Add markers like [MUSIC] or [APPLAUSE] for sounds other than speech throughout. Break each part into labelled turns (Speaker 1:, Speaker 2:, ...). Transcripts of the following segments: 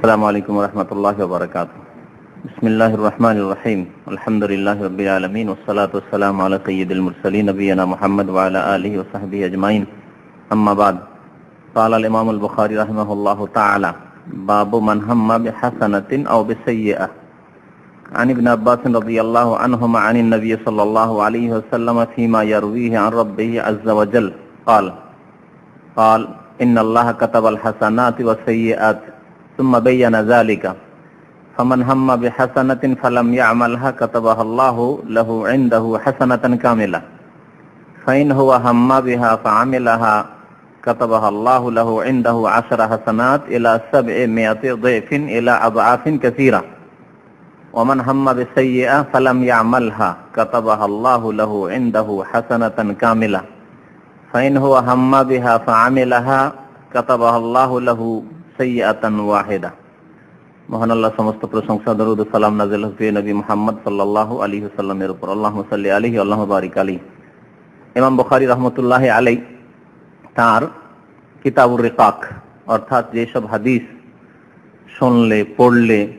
Speaker 1: السلام عليكم ورحمة الله وبركاته بسم الله الرحمن الرحيم الحمد لله رب العالمين والصلاة والسلام على سيد المرسلين نبينا محمد وعلى آله وصحبه أجمعين أما بعد قال الإمام البخاري رحمه الله تعالى باب من هم بحسنة أو بسيئة عن ابن عباس رضي الله عنهما عن النبي صلى الله عليه وسلم فيما يرويه عن ربه عز وجل قال قال إن الله كتب الحسنات والسيئات ثم بين ذلك. فمن هم بحسنة فلم يعملها كتبها الله له عنده حسنة كاملة. فإن هو هم بها فعملها كتبها الله له عنده عشر حسنات إلى سبعمائة ضعف إلى أضعاف كثيرة. ومن هم بسيئة فلم يعملها كتبها الله له عنده حسنة كاملة. فإن هو هم بها فعملها كتبها الله له সাইয়াতান ওয়াহিদা। মহান আল্লাহ সমস্ত প্রশংসা, দরুদ সালাম নাজিল হুফি নবী সাল্লাল্লাহু আলাইহি উপর। কিতাবুর অর্থাৎ যেসব হাদিস শুনলে, পড়লে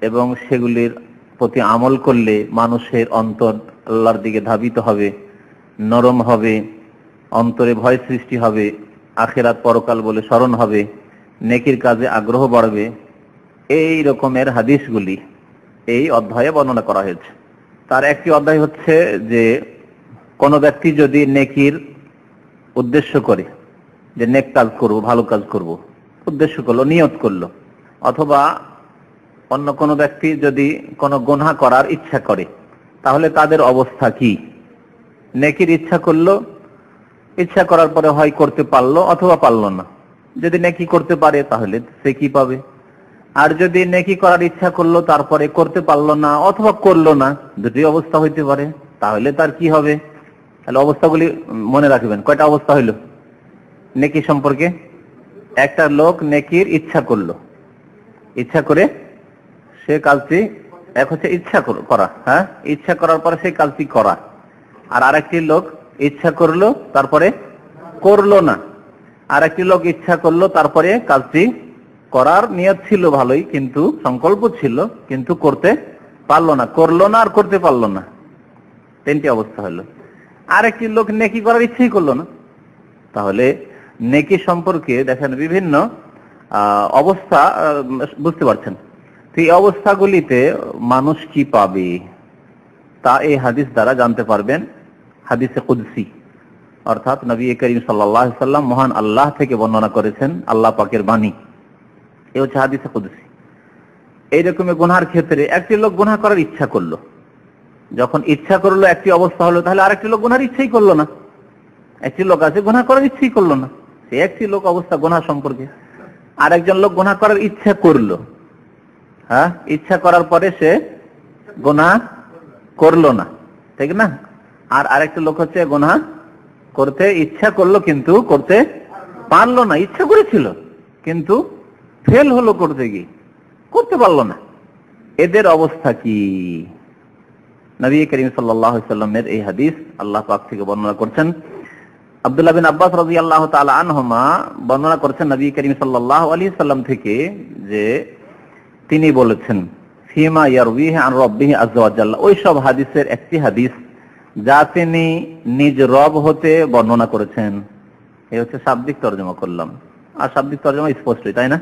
Speaker 1: এবং সেগুলির প্রতি আমল করলে মানুষের অন্তর আল্লাহর দিকে ধাবিত হবে, নরম হবে, অন্তরে ভয় সৃষ্টি হবে, আখেরাত পরকাল বলে স্মরণ হবে। নেকির কাজে আগ্রহ বাড়বে, এই রকমের হাদিসগুলি এই অধ্যায়ে বর্ণনা করা হয়েছে। তার একটি অধ্যায় হচ্ছে যে, কোনো ব্যক্তি যদি নেকির উদ্দেশ্য করে যে, নেক কাজ করব, ভালো কাজ করব, উদ্দেশ্য করল, নিয়ত করল, অথবা অন্য কোনো ব্যক্তি যদি কোনো গোনা করার ইচ্ছা করে, তাহলে তাদের অবস্থা কি? নেকির ইচ্ছা করল, ইচ্ছা করার পরে হয় করতে পারল অথবা পারল না। যদি নেকি করতে পারে, তাহলে সে কি পাবে? আর যদি নেকি করার ইচ্ছা করল, তারপরে করতে পারল না অথবা করল না, দুটি অবস্থা হইতে পারে, তাহলে তার কি হবে? তাহলে অবস্থাগুলি মনে রাখবেন। কয়টা অবস্থা হইল? নেকি সম্পর্কে? একটা লোক নেকির ইচ্ছা করল। ইচ্ছা করে সে কাজটি, এক হচ্ছে ইচ্ছা করা হ্যাঁ? ইচ্ছা করার পরে সেই কাজটি করা। আর আরেকটি লোক ইচ্ছা করল, তারপরে করল না। আর একটি লোক ইচ্ছা করল, তারপরে কাজটি করার নিয়ত ছিল ভালোই, কিন্তু সংকল্প ছিল, কিন্তু করতে পারল না। করল না আর করতে পারল না। তিনটি অবস্থা হলো। আর একটি লোক নেকি করার ইচ্ছেই করল না। তাহলে নেকি সম্পর্কে দেখেন বিভিন্ন অবস্থা বুঝতে পারছেন। এই অবস্থাগুলিতে মানুষ কি পাবে? তা এই হাদিস দ্বারা জানতে পারবেন। হাদিসে কুদসি। অর্থাৎ নবী করিম সাল্লাহ সাল্লাম মহান আল্লাহ থেকে বর্ণনা করেছেন আল্লাহ পাকের বাণী। এ হচ্ছে হাদিসে কুদসি। এইরকমের গুনহার ক্ষেত্রে একটি লোক গুনা করার ইচ্ছা করল। যখন ইচ্ছা করল একটি অবস্থা হলো, তাহলে আরেকটি লোক গুনার ইচ্ছাই করল না। একটি লোক আছে গুনা করার ইচ্ছাই করল না। সে একটি লোক অবস্থা গুনা সম্পর্কে। আর একজন লোক গুনা করার ইচ্ছা করল। হ্যাঁ? ইচ্ছা করার পরে সে গোনা করল না। ঠিক না? আর আরেকটা লোক হচ্ছে গোনা করতে ইচ্ছা করল কিন্তু করতে পারল না, ইচ্ছা করেছিল, কিন্তু ফেল হলো করতে গিয়ে, করতে পারল না। এদের অবস্থা কি? নবী করিম সাল্লামের এই হাদিস আল্লাহ পাক থেকে বর্ণনা করছেন। আব্দুল্লাহ বিন আব্বাস রাজি আল্লাহ আনহমা বর্ণনা করছেন নবী করিম সাল্লাহ আলী সাল্লাম থেকে যে তিনি বলেছেন, ফিমা ইয়ারবিহ আন রব্বিহি আজ্জাল্লাহ ওই সব হাদিসের একটি হাদিস যা তিনি নিজ রব হতে বর্ণনা করেছেন। এই হচ্ছে শাব্দিক তর্জমা করলাম। আর শাব্দিক তর্জমা স্পষ্টই তাই না?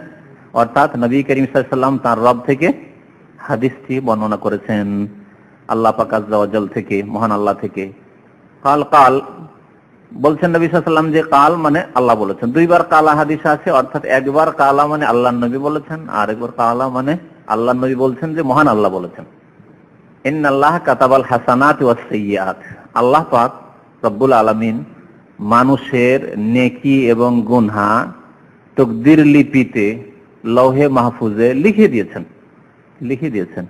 Speaker 1: অর্থাৎ নবী করিম সাল্লাম তার রব থেকে হাদিসটি বর্ণনা করেছেন। আল্লাহ পাক আজ্জাওয়াজাল থেকে, মহান আল্লাহ থেকে। কাল কাল বলছেন নবী সাল্লাম যে কাল মানে আল্লাহ বলেছেন। দুইবার কালা হাদিস আছে, অর্থাৎ একবার কালা মানে আল্লাহ নবী বলেছেন, আর একবার কালা মানে আল্লাহ নবী বলছেন যে মহান আল্লাহ বলেছেন। কাতাবাল হাসানাত আল্লাহ পাক রব্বুল আলামিন মানুষের নেকি এবং গুনহা তকদির লিপিতে লৌহে মাহফুজে লিখে দিয়েছেন। লিখে দিয়েছেন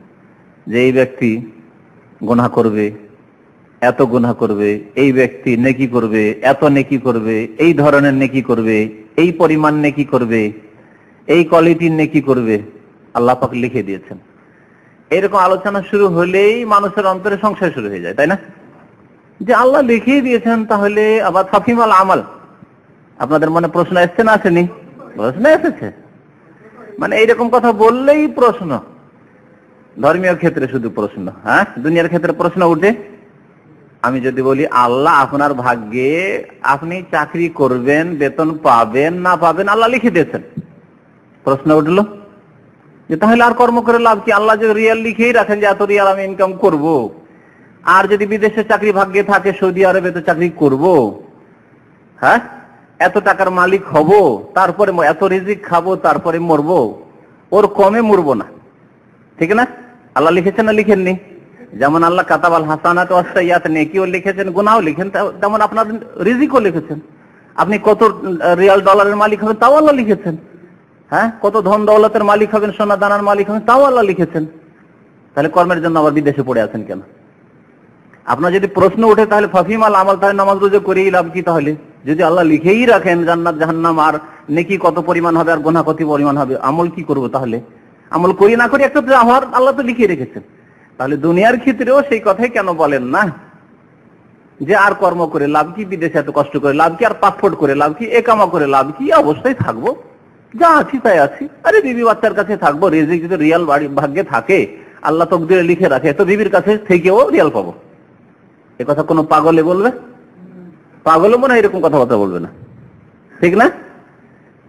Speaker 1: যে এই ব্যক্তি গুনা করবে, এত গুনাহ করবে, এই ব্যক্তি নেকি করবে, এত নেকি করবে, এই ধরনের নেকি করবে, এই পরিমাণ নেকি করবে, এই কোয়ালিটির নেকি করবে। আল্লাহ পাক লিখে দিয়েছেন। এরকম আলোচনা শুরু হলেই মানুষের অন্তরে সংশয় শুরু হয়ে যায়, তাই না? যে আল্লাহ লিখিয়ে দিয়েছেন তাহলে আবার ফাফিমাল আমাল। আপনাদের মনে প্রশ্ন এসছে না আসেনি? প্রশ্ন এসেছে। মানে এইরকম কথা বললেই প্রশ্ন। ধর্মীয় ক্ষেত্রে শুধু প্রশ্ন হ্যাঁ? দুনিয়ার ক্ষেত্রে প্রশ্ন উঠে। আমি যদি বলি, আল্লাহ আপনার ভাগ্যে আপনি চাকরি করবেন, বেতন পাবেন, না পাবেন, আল্লাহ লিখে দিয়েছেন। প্রশ্ন উঠল? যে তাহলে আর কর্ম করে লাভ কি? আল্লাহ যে রিয়াল লিখেই রাখেন যে এত রিয়াল আমি ইনকাম করব। আর যদি বিদেশে চাকরি ভাগ্যে থাকে, সৌদি আরবে তো চাকরি করব। হ্যাঁ? এত টাকার মালিক হব, তারপরে এত রিজিক খাব, তারপরে মরবো। ওর কমে মরব না। ঠিক না? আল্লাহ লিখেছেন না লিখেননি? যেমন আল্লাহ কাতাবাল হাসানাত ওয়াসাইয়াত নেকিও লিখেছেন গুনাও লিখেন তেমন আপনার রিজিকও লিখেছেন। আপনি কত রিয়াল ডলারের মালিক হবেন, তাও আল্লাহ লিখেছেন। হ্যাঁ? কত ধন দৌলতের মালিক হবেন, সোনা দানার মালিক হবেন, তাও আল্লাহ লিখেছেন। তাহলে কর্মের জন্য আবার বিদেশে পড়ে আছেন কেন? আপনার যদি প্রশ্ন ওঠে, তাহলে ফাফিমাল আমল, তাহলে নামাজ রোজা করেই লাভ কি তাহলে? যদি আল্লাহ লিখেই রাখেন জান্নাত, জাহান্নাম, আর নেকি কত পরিমাণ হবে, আর গোনা কত পরিমাণ হবে, আমল কি করব তাহলে? আমল করি না করি একটা আমার আল্লাহ তো লিখে রেখেছেন। তাহলে দুনিয়ার ক্ষেত্রেও সেই কথাই কেন বলেন না? যে আর কর্ম করে লাভ কি বিদেশে এত কষ্ট করে, লাভ কি আর পাসপোর্ট করে, লাভ কি একামা করে, লাভ কি অবস্থায় থাকব? যা আছি তাই আছি। আরে বিবি বাচ্চার কাছে থাকব, রেজিক যদি রিয়াল ভাগ্যে থাকে, আল্লাহ তকদিরে লিখে রাখে, তো বিবির কাছে থেকেও রিয়াল পাবো। এ কথা কোনো পাগলে বলবে? পাগলে মনে হয় এরকম কথাবার্তা বলবে না। ঠিক না?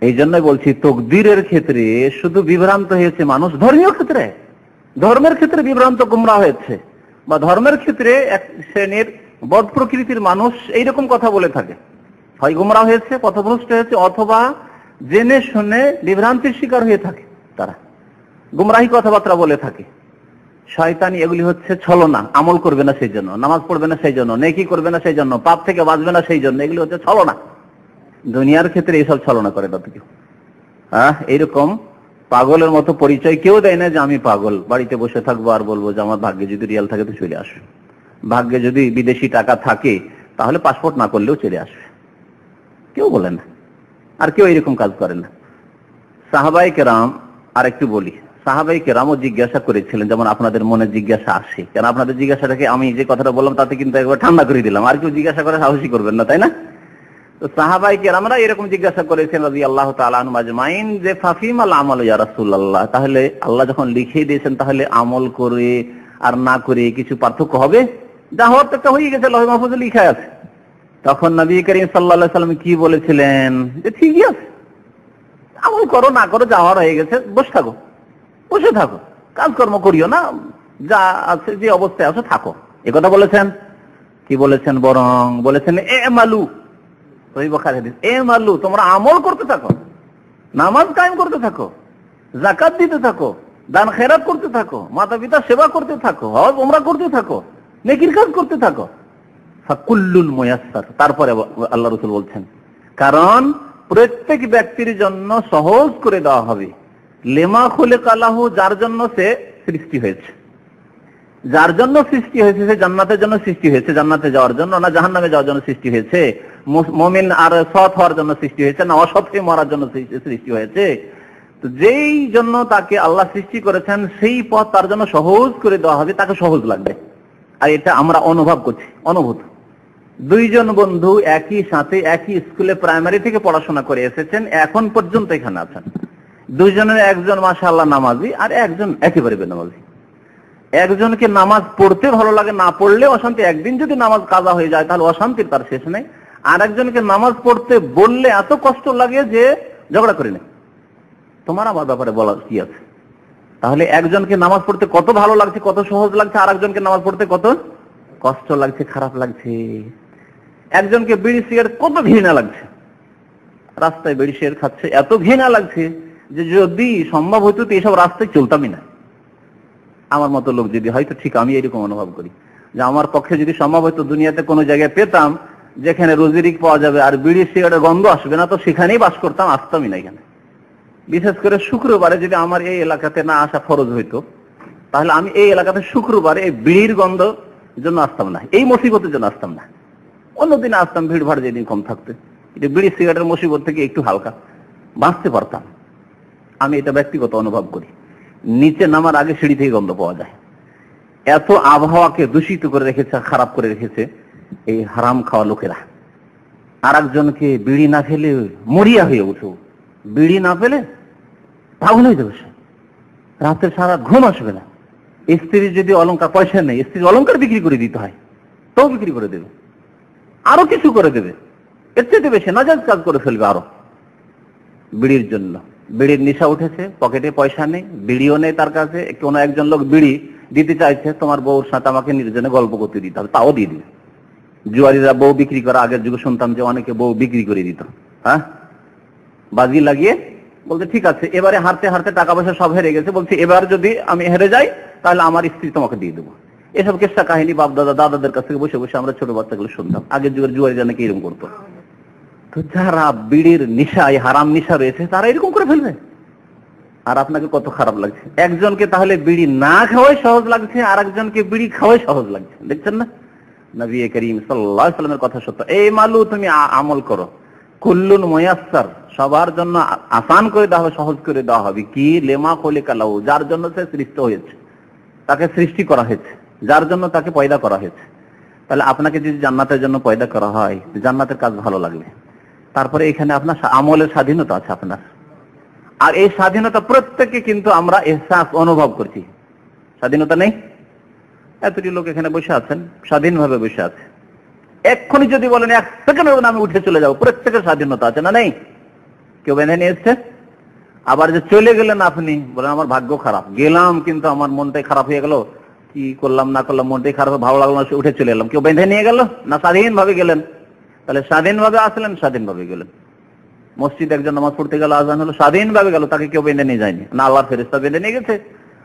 Speaker 1: এই জন্যই বলছি, তকদিরের ক্ষেত্রে শুধু বিভ্রান্ত হয়েছে মানুষ, ধর্মীয় ক্ষেত্রে। ধর্মের ক্ষেত্রে বিভ্রান্ত গুমরা হয়েছে। বা ধর্মের ক্ষেত্রে এক শ্রেণির বদ প্রকৃতির মানুষ এইরকম কথা বলে থাকে। হয় গুমরা হয়েছে, পথভ্রষ্ট হয়েছে, অথবা জেনে শুনে বিভ্রান্তির শিকার হয়ে থাকে তারা। গুমরাহি কথাবার্তা বলে থাকে। শয়তানি এগুলি হচ্ছে ছলনা, আমল করবে না সেই জন্য, নামাজ পড়বে না সেই জন্য, নেকি করবে না সেই জন্য, পাপ থেকে বাঁচবে না সেই জন্য, এগুলি হচ্ছে ছলনা। দুনিয়ার ক্ষেত্রে এইসব ছলনা করে না কেউ। হ্যাঁ এইরকম পাগলের মতো পরিচয় কেউ দেয় না যে আমি পাগল, বাড়িতে বসে থাকব আর বলব যে আমার ভাগ্যে যদি রিয়াল থাকে তো চলে আসবে। ভাগ্যে যদি বিদেশি টাকা থাকে তাহলে পাসপোর্ট না করলেও চলে আসবে। কেউ বলে না। আর কেউ এরকম কাজ করে না। সাহাবাই কেরাম আর একটু বলি। সাহাবাই কেরামও জিজ্ঞাসা করেছিলেন, যেমন আপনাদের মনে জিজ্ঞাসা আসে। কেন আপনাদের জিজ্ঞাসাটাকে আমি যে কথাটা বললাম, তাতে কিন্তু একবার ঠান্ডা করে দিলাম। আর কেউ জিজ্ঞাসা করে সাহসী করবেন না, তাই না? তো সাহাবাই কেরামরা এরকম জিজ্ঞাসা করেছেন রাজি আল্লাহ তালাজমাইন যে ফাফিম আল আমল ইয়া রাসূলুল্লাহ, তাহলে আল্লাহ যখন লিখে দিয়েছেন, তাহলে আমল করে আর না করে কিছু পার্থক্য হবে? যা হওয়ার তো একটা হয়ে গেছে, লহ মাহফুজে লিখা আছে। তখন নবী করিম সাল্লাহ সাল্লাম কি বলেছিলেন? যে ঠিকই আছে। আমল করো, না করো, যা হওয়ার হয়ে গেছে, বসে থাকো। বসে থাকো। কাজকর্ম করিও না। যা আছে, যে অবস্থায় আছে, থাকো। কথা বলেছেন? কি বলেছেন বরং? বলেছেন এ মালু এ মালু তোমরা আমল করতে থাকো। নামাজ কায়েম করতে থাকো। জাকাত দিতে থাকো। দান খেরাত করতে থাকো। মাতা পিতা সেবা করতে থাকো। হজ ওমরা করতে থাকো। নেকির কাজ করতে থাকো। তারপরে আল্লাহ রসুল বলছেন, কারণ প্রত্যেক ব্যক্তির জন্য সহজ করে দেওয়া হবে। লেমা খুলে কালাহু যার জন্য সে সৃষ্টি হয়েছে। যার জন্য সৃষ্টি হয়েছে, সে জান্নাতের জন্য সৃষ্টি হয়েছে। জান্নাতে যাওয়ার জন্য না, জাহান্নামে যাওয়ার জন্য সৃষ্টি হয়েছে। মমিন আর সৎ হওয়ার জন্য সৃষ্টি হয়েছে না অসৎ হয়ে মরার জন্য সৃষ্টি হয়েছে। তো যেই জন্য তাকে আল্লাহ সৃষ্টি করেছেন, সেই পথ তার জন্য সহজ করে দেওয়া হবে। তাকে সহজ লাগবে। আর এটা আমরা অনুভব করছি, অনুভূত। দুইজন বন্ধু একই সাথে একই স্কুলে প্রাইমারি থেকে পড়াশোনা করে এসেছেন, এখন পর্যন্ত এখানে আছেন। দুইজনের একজন মাশাআল্লাহ নামাজি আর একজন একেবারে বেনামাজি। একজনকে নামাজ পড়তে ভালো লাগে, না পড়লে অশান্তি। একদিন যদি নামাজ কাজা হয়ে যায়, তাহলে অশান্তির তার শেষ নেই। আর একজনকে নামাজ পড়তে বললে এত কষ্ট লাগে যে ঝগড়া করে নেই তোমার আমার ব্যাপারে বলার কি আছে? তাহলে একজনকে নামাজ পড়তে কত ভালো লাগছে, কত সহজ লাগছে, আর একজনকে নামাজ পড়তে কত কষ্ট লাগছে, খারাপ লাগছে। একজনকে বিড়ি সিগারেট কত ঘৃণা লাগছে? রাস্তায় বিড়ি সিগারেট খাচ্ছে, এত ঘৃণা লাগছে যে যদি সম্ভব হইতো তো এসব রাস্তায় চলতামই না। আমার মতো লোক যদি হয়তো ঠিক আমি এরকম অনুভব করি। যে আমার পক্ষে যদি সম্ভব হয়তো দুনিয়াতে কোনো জায়গায় পেতাম, যেখানে রোজিরিক পাওয়া যাবে আর বিড়ি সিগারেটের গন্ধ আসবে না, তো সেখানেই বাস করতাম, আসতামই না এখানে। বিশেষ করে শুক্রবারে যদি আমার এই এলাকাতে না আসা ফরজ হইতো, তাহলে আমি এই এলাকাতে শুক্রবারে এই বিড়ির গন্ধ জন্য আসতাম না, এই মুসিবতের জন্য আসতাম না। অন্যদিন আসতাম, ভিড় ভাড় যেদিন কম থাকতে। এটা বিড়ি, সিগারেটের মুসিবত থেকে একটু হালকা। বাঁচতে পারতাম। আমি এটা ব্যক্তিগত অনুভব করি। নিচে নামার আগে সিঁড়ি থেকে গন্ধ পাওয়া যায়। এত আবহাওয়াকে দূষিত করে রেখেছে, খারাপ করে রেখেছে এই হারাম খাওয়া লোকেরা। আর একজনকে বিড়ি না ফেলে মরিয়া হয়ে উঠে বিড়ি না পেলে পাগল হয়ে যাবে রাতে সারা ঘুম আসবে না। স্ত্রীর যদি অলংকার, পয়সা নেই, স্ত্রীর অলংকার বিক্রি করে দিতে হয় তো বিক্রি করে দেবে। আরও কিছু করে দেবে। এর চেয়ে বেশি নাজাজ কাজ করে ফেলবে আরও। বিড়ির জন্য। বিড়ির নিশা উঠেছে, পকেটে পয়সা নেই, বিড়িও নেই তার কাছে। কোনো একজন লোক বিড়ি দিতে চাইছে, তোমার বউর সাথে আমাকে নির্জনে গল্প করতে দিতে হবে তাও দিয়ে দিবে জুয়ারিরা বউ বিক্রি করা, আগের যুগে শুনতাম যে অনেকে বউ বিক্রি করে দিত হ্যাঁ? বাজি লাগিয়ে বলতে, ঠিক আছে, এবারে হারতে হারতে টাকা পয়সা সব হেরে গেছে। বলছে, এবার যদি আমি হেরে যাই, তাহলে আমার স্ত্রী তোমাকে দিয়ে দেবো। এসব কেসটা কাহিনী বাপ দাদা, দাদাদের কাছ থেকে বসে বসে আমরা ছোট বাচ্চাগুলো শুনতাম। আগের যুগের জুয়ারি জানে কি এরকম করতো? তো যারা বিড়ির নিশায়, হারাম নিশা রয়েছে, তারা এরকম করে ফেলবে। আর আপনাকে কত খারাপ লাগছে। একজনকে তাহলে বিড়ি না খাওয়াই সহজ লাগছে, আর একজনকে বিড়ি খাওয়াই সহজ লাগছে। দেখছেন না? নবী করিম সাল্লামের কথা সত্য। এই মালু, তুমি আমল করো। কুল্লুন ময়াস্সার, সবার জন্য আসান করে দেওয়া হবে, সহজ করে দেওয়া হবে। কি? লেমা কলে কালাউ যার জন্য সে সৃষ্ট হয়েছে। তাকে সৃষ্টি করা হয়েছে। যার জন্য তাকে পয়দা করা হয়েছে। তাহলে আপনাকে যদি জান্নাতের জন্য পয়দা করা হয় জান্নাতের কাজ ভালো লাগবে তারপরে এখানে আপনার আমলের স্বাধীনতা আছে আপনার। আর এই স্বাধীনতা প্রত্যেকে কিন্তু আমরা এহসাস অনুভব করছি। স্বাধীনতা নেই? এতটি লোক এখানে বসে আছেন, স্বাধীনভাবে বসে আছে। এক্ষুনি যদি বলেন, এক সেকেন্ডের আমি উঠে চলে যাব। প্রত্যেকের স্বাধীনতা আছে না নেই? কেউ বেঁধে নিয়ে এসছে? আবার যে চলে গেলেন আপনি, বলেন, আমার ভাগ্য খারাপ। গেলাম কিন্তু আমার মনটাই খারাপ হয়ে গেল। কি করলাম, না করলাম মনটাই খারাপ ভালো লাগল না, সে উঠে চলে এলাম। কেউ বেঁধে নিয়ে গেল? না স্বাধীন ভাবে গেলেন? তাহলে স্বাধীনভাবে আসলেন, স্বাধীনভাবে গেলেন। মসজিদ একজন নামাজ পড়তে গেল, আজান হলো, স্বাধীনভাবে গেল, তাকে কেউ বেঁধে নিয়ে যায়নি। না আল্লাহর ফেরেস্তা বেঁধে নিয়ে গেছে,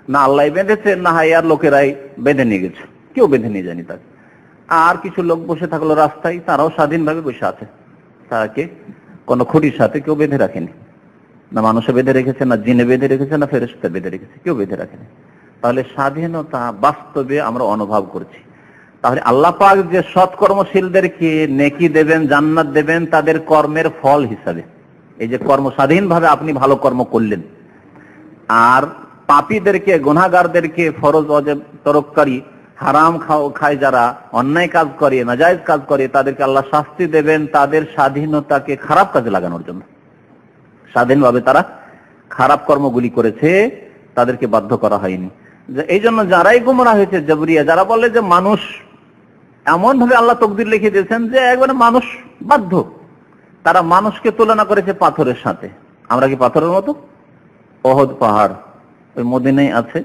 Speaker 1: না আল্লাহ বেঁধেছে, না হাইয়ার লোকেরাই বেঁধে নিয়ে গেছে। কেউ বেঁধে নিয়ে যায়নি তাকে। আর কিছু লোক বসে থাকল রাস্তায়, তারাও স্বাধীনভাবে বসে আছে। তাকে কোনো খুঁটির সাথে কেউ বেঁধে রাখেনি। না মানুষে বেঁধে রেখেছে, না জিনে বেঁধে রেখেছে, না ফেরেস্তা বেঁধে রেখেছে, কেউ বেঁধে রাখেনি। তাহলে স্বাধীনতা বাস্তবে আমরা অনুভব করছি। তাহলে আল্লাহ পাক যে সৎকর্মশীলদেরকে নেকি দেবেন, জান্নাত দেবেন, তাদের কর্মের ফল হিসাবে। এই যে কর্ম স্বাধীনভাবে আপনি ভালো কর্ম করলেন। আর পাপীদেরকে, গুনাহগারদেরকে, ফরজ, অজেব, তরককারী, হারাম খায় যারা, অন্যায় কাজ করে, নাজায়েজ কাজ করে, তাদেরকে আল্লাহ শাস্তি দেবেন তাদের স্বাধীনতাকে খারাপ কাজে লাগানোর জন্য। স্বাধীনভাবে তারা খারাপ কর্মগুলি করেছে, তাদেরকে বাধ্য করা হয়নি। এই জন্য যারাই গুমরা হয়েছে জবরিয়া, যারা বলে যে মানুষ এমন ভাবে আল্লাহ তকদির লিখে দিয়েছেন যে একবারে মানুষ বাধ্য। তারা মানুষকে তুলনা করেছে পাথরের সাথে। আমরা কি পাথরের মতো? অহদ পাহাড় ওই মদিনাই আছে,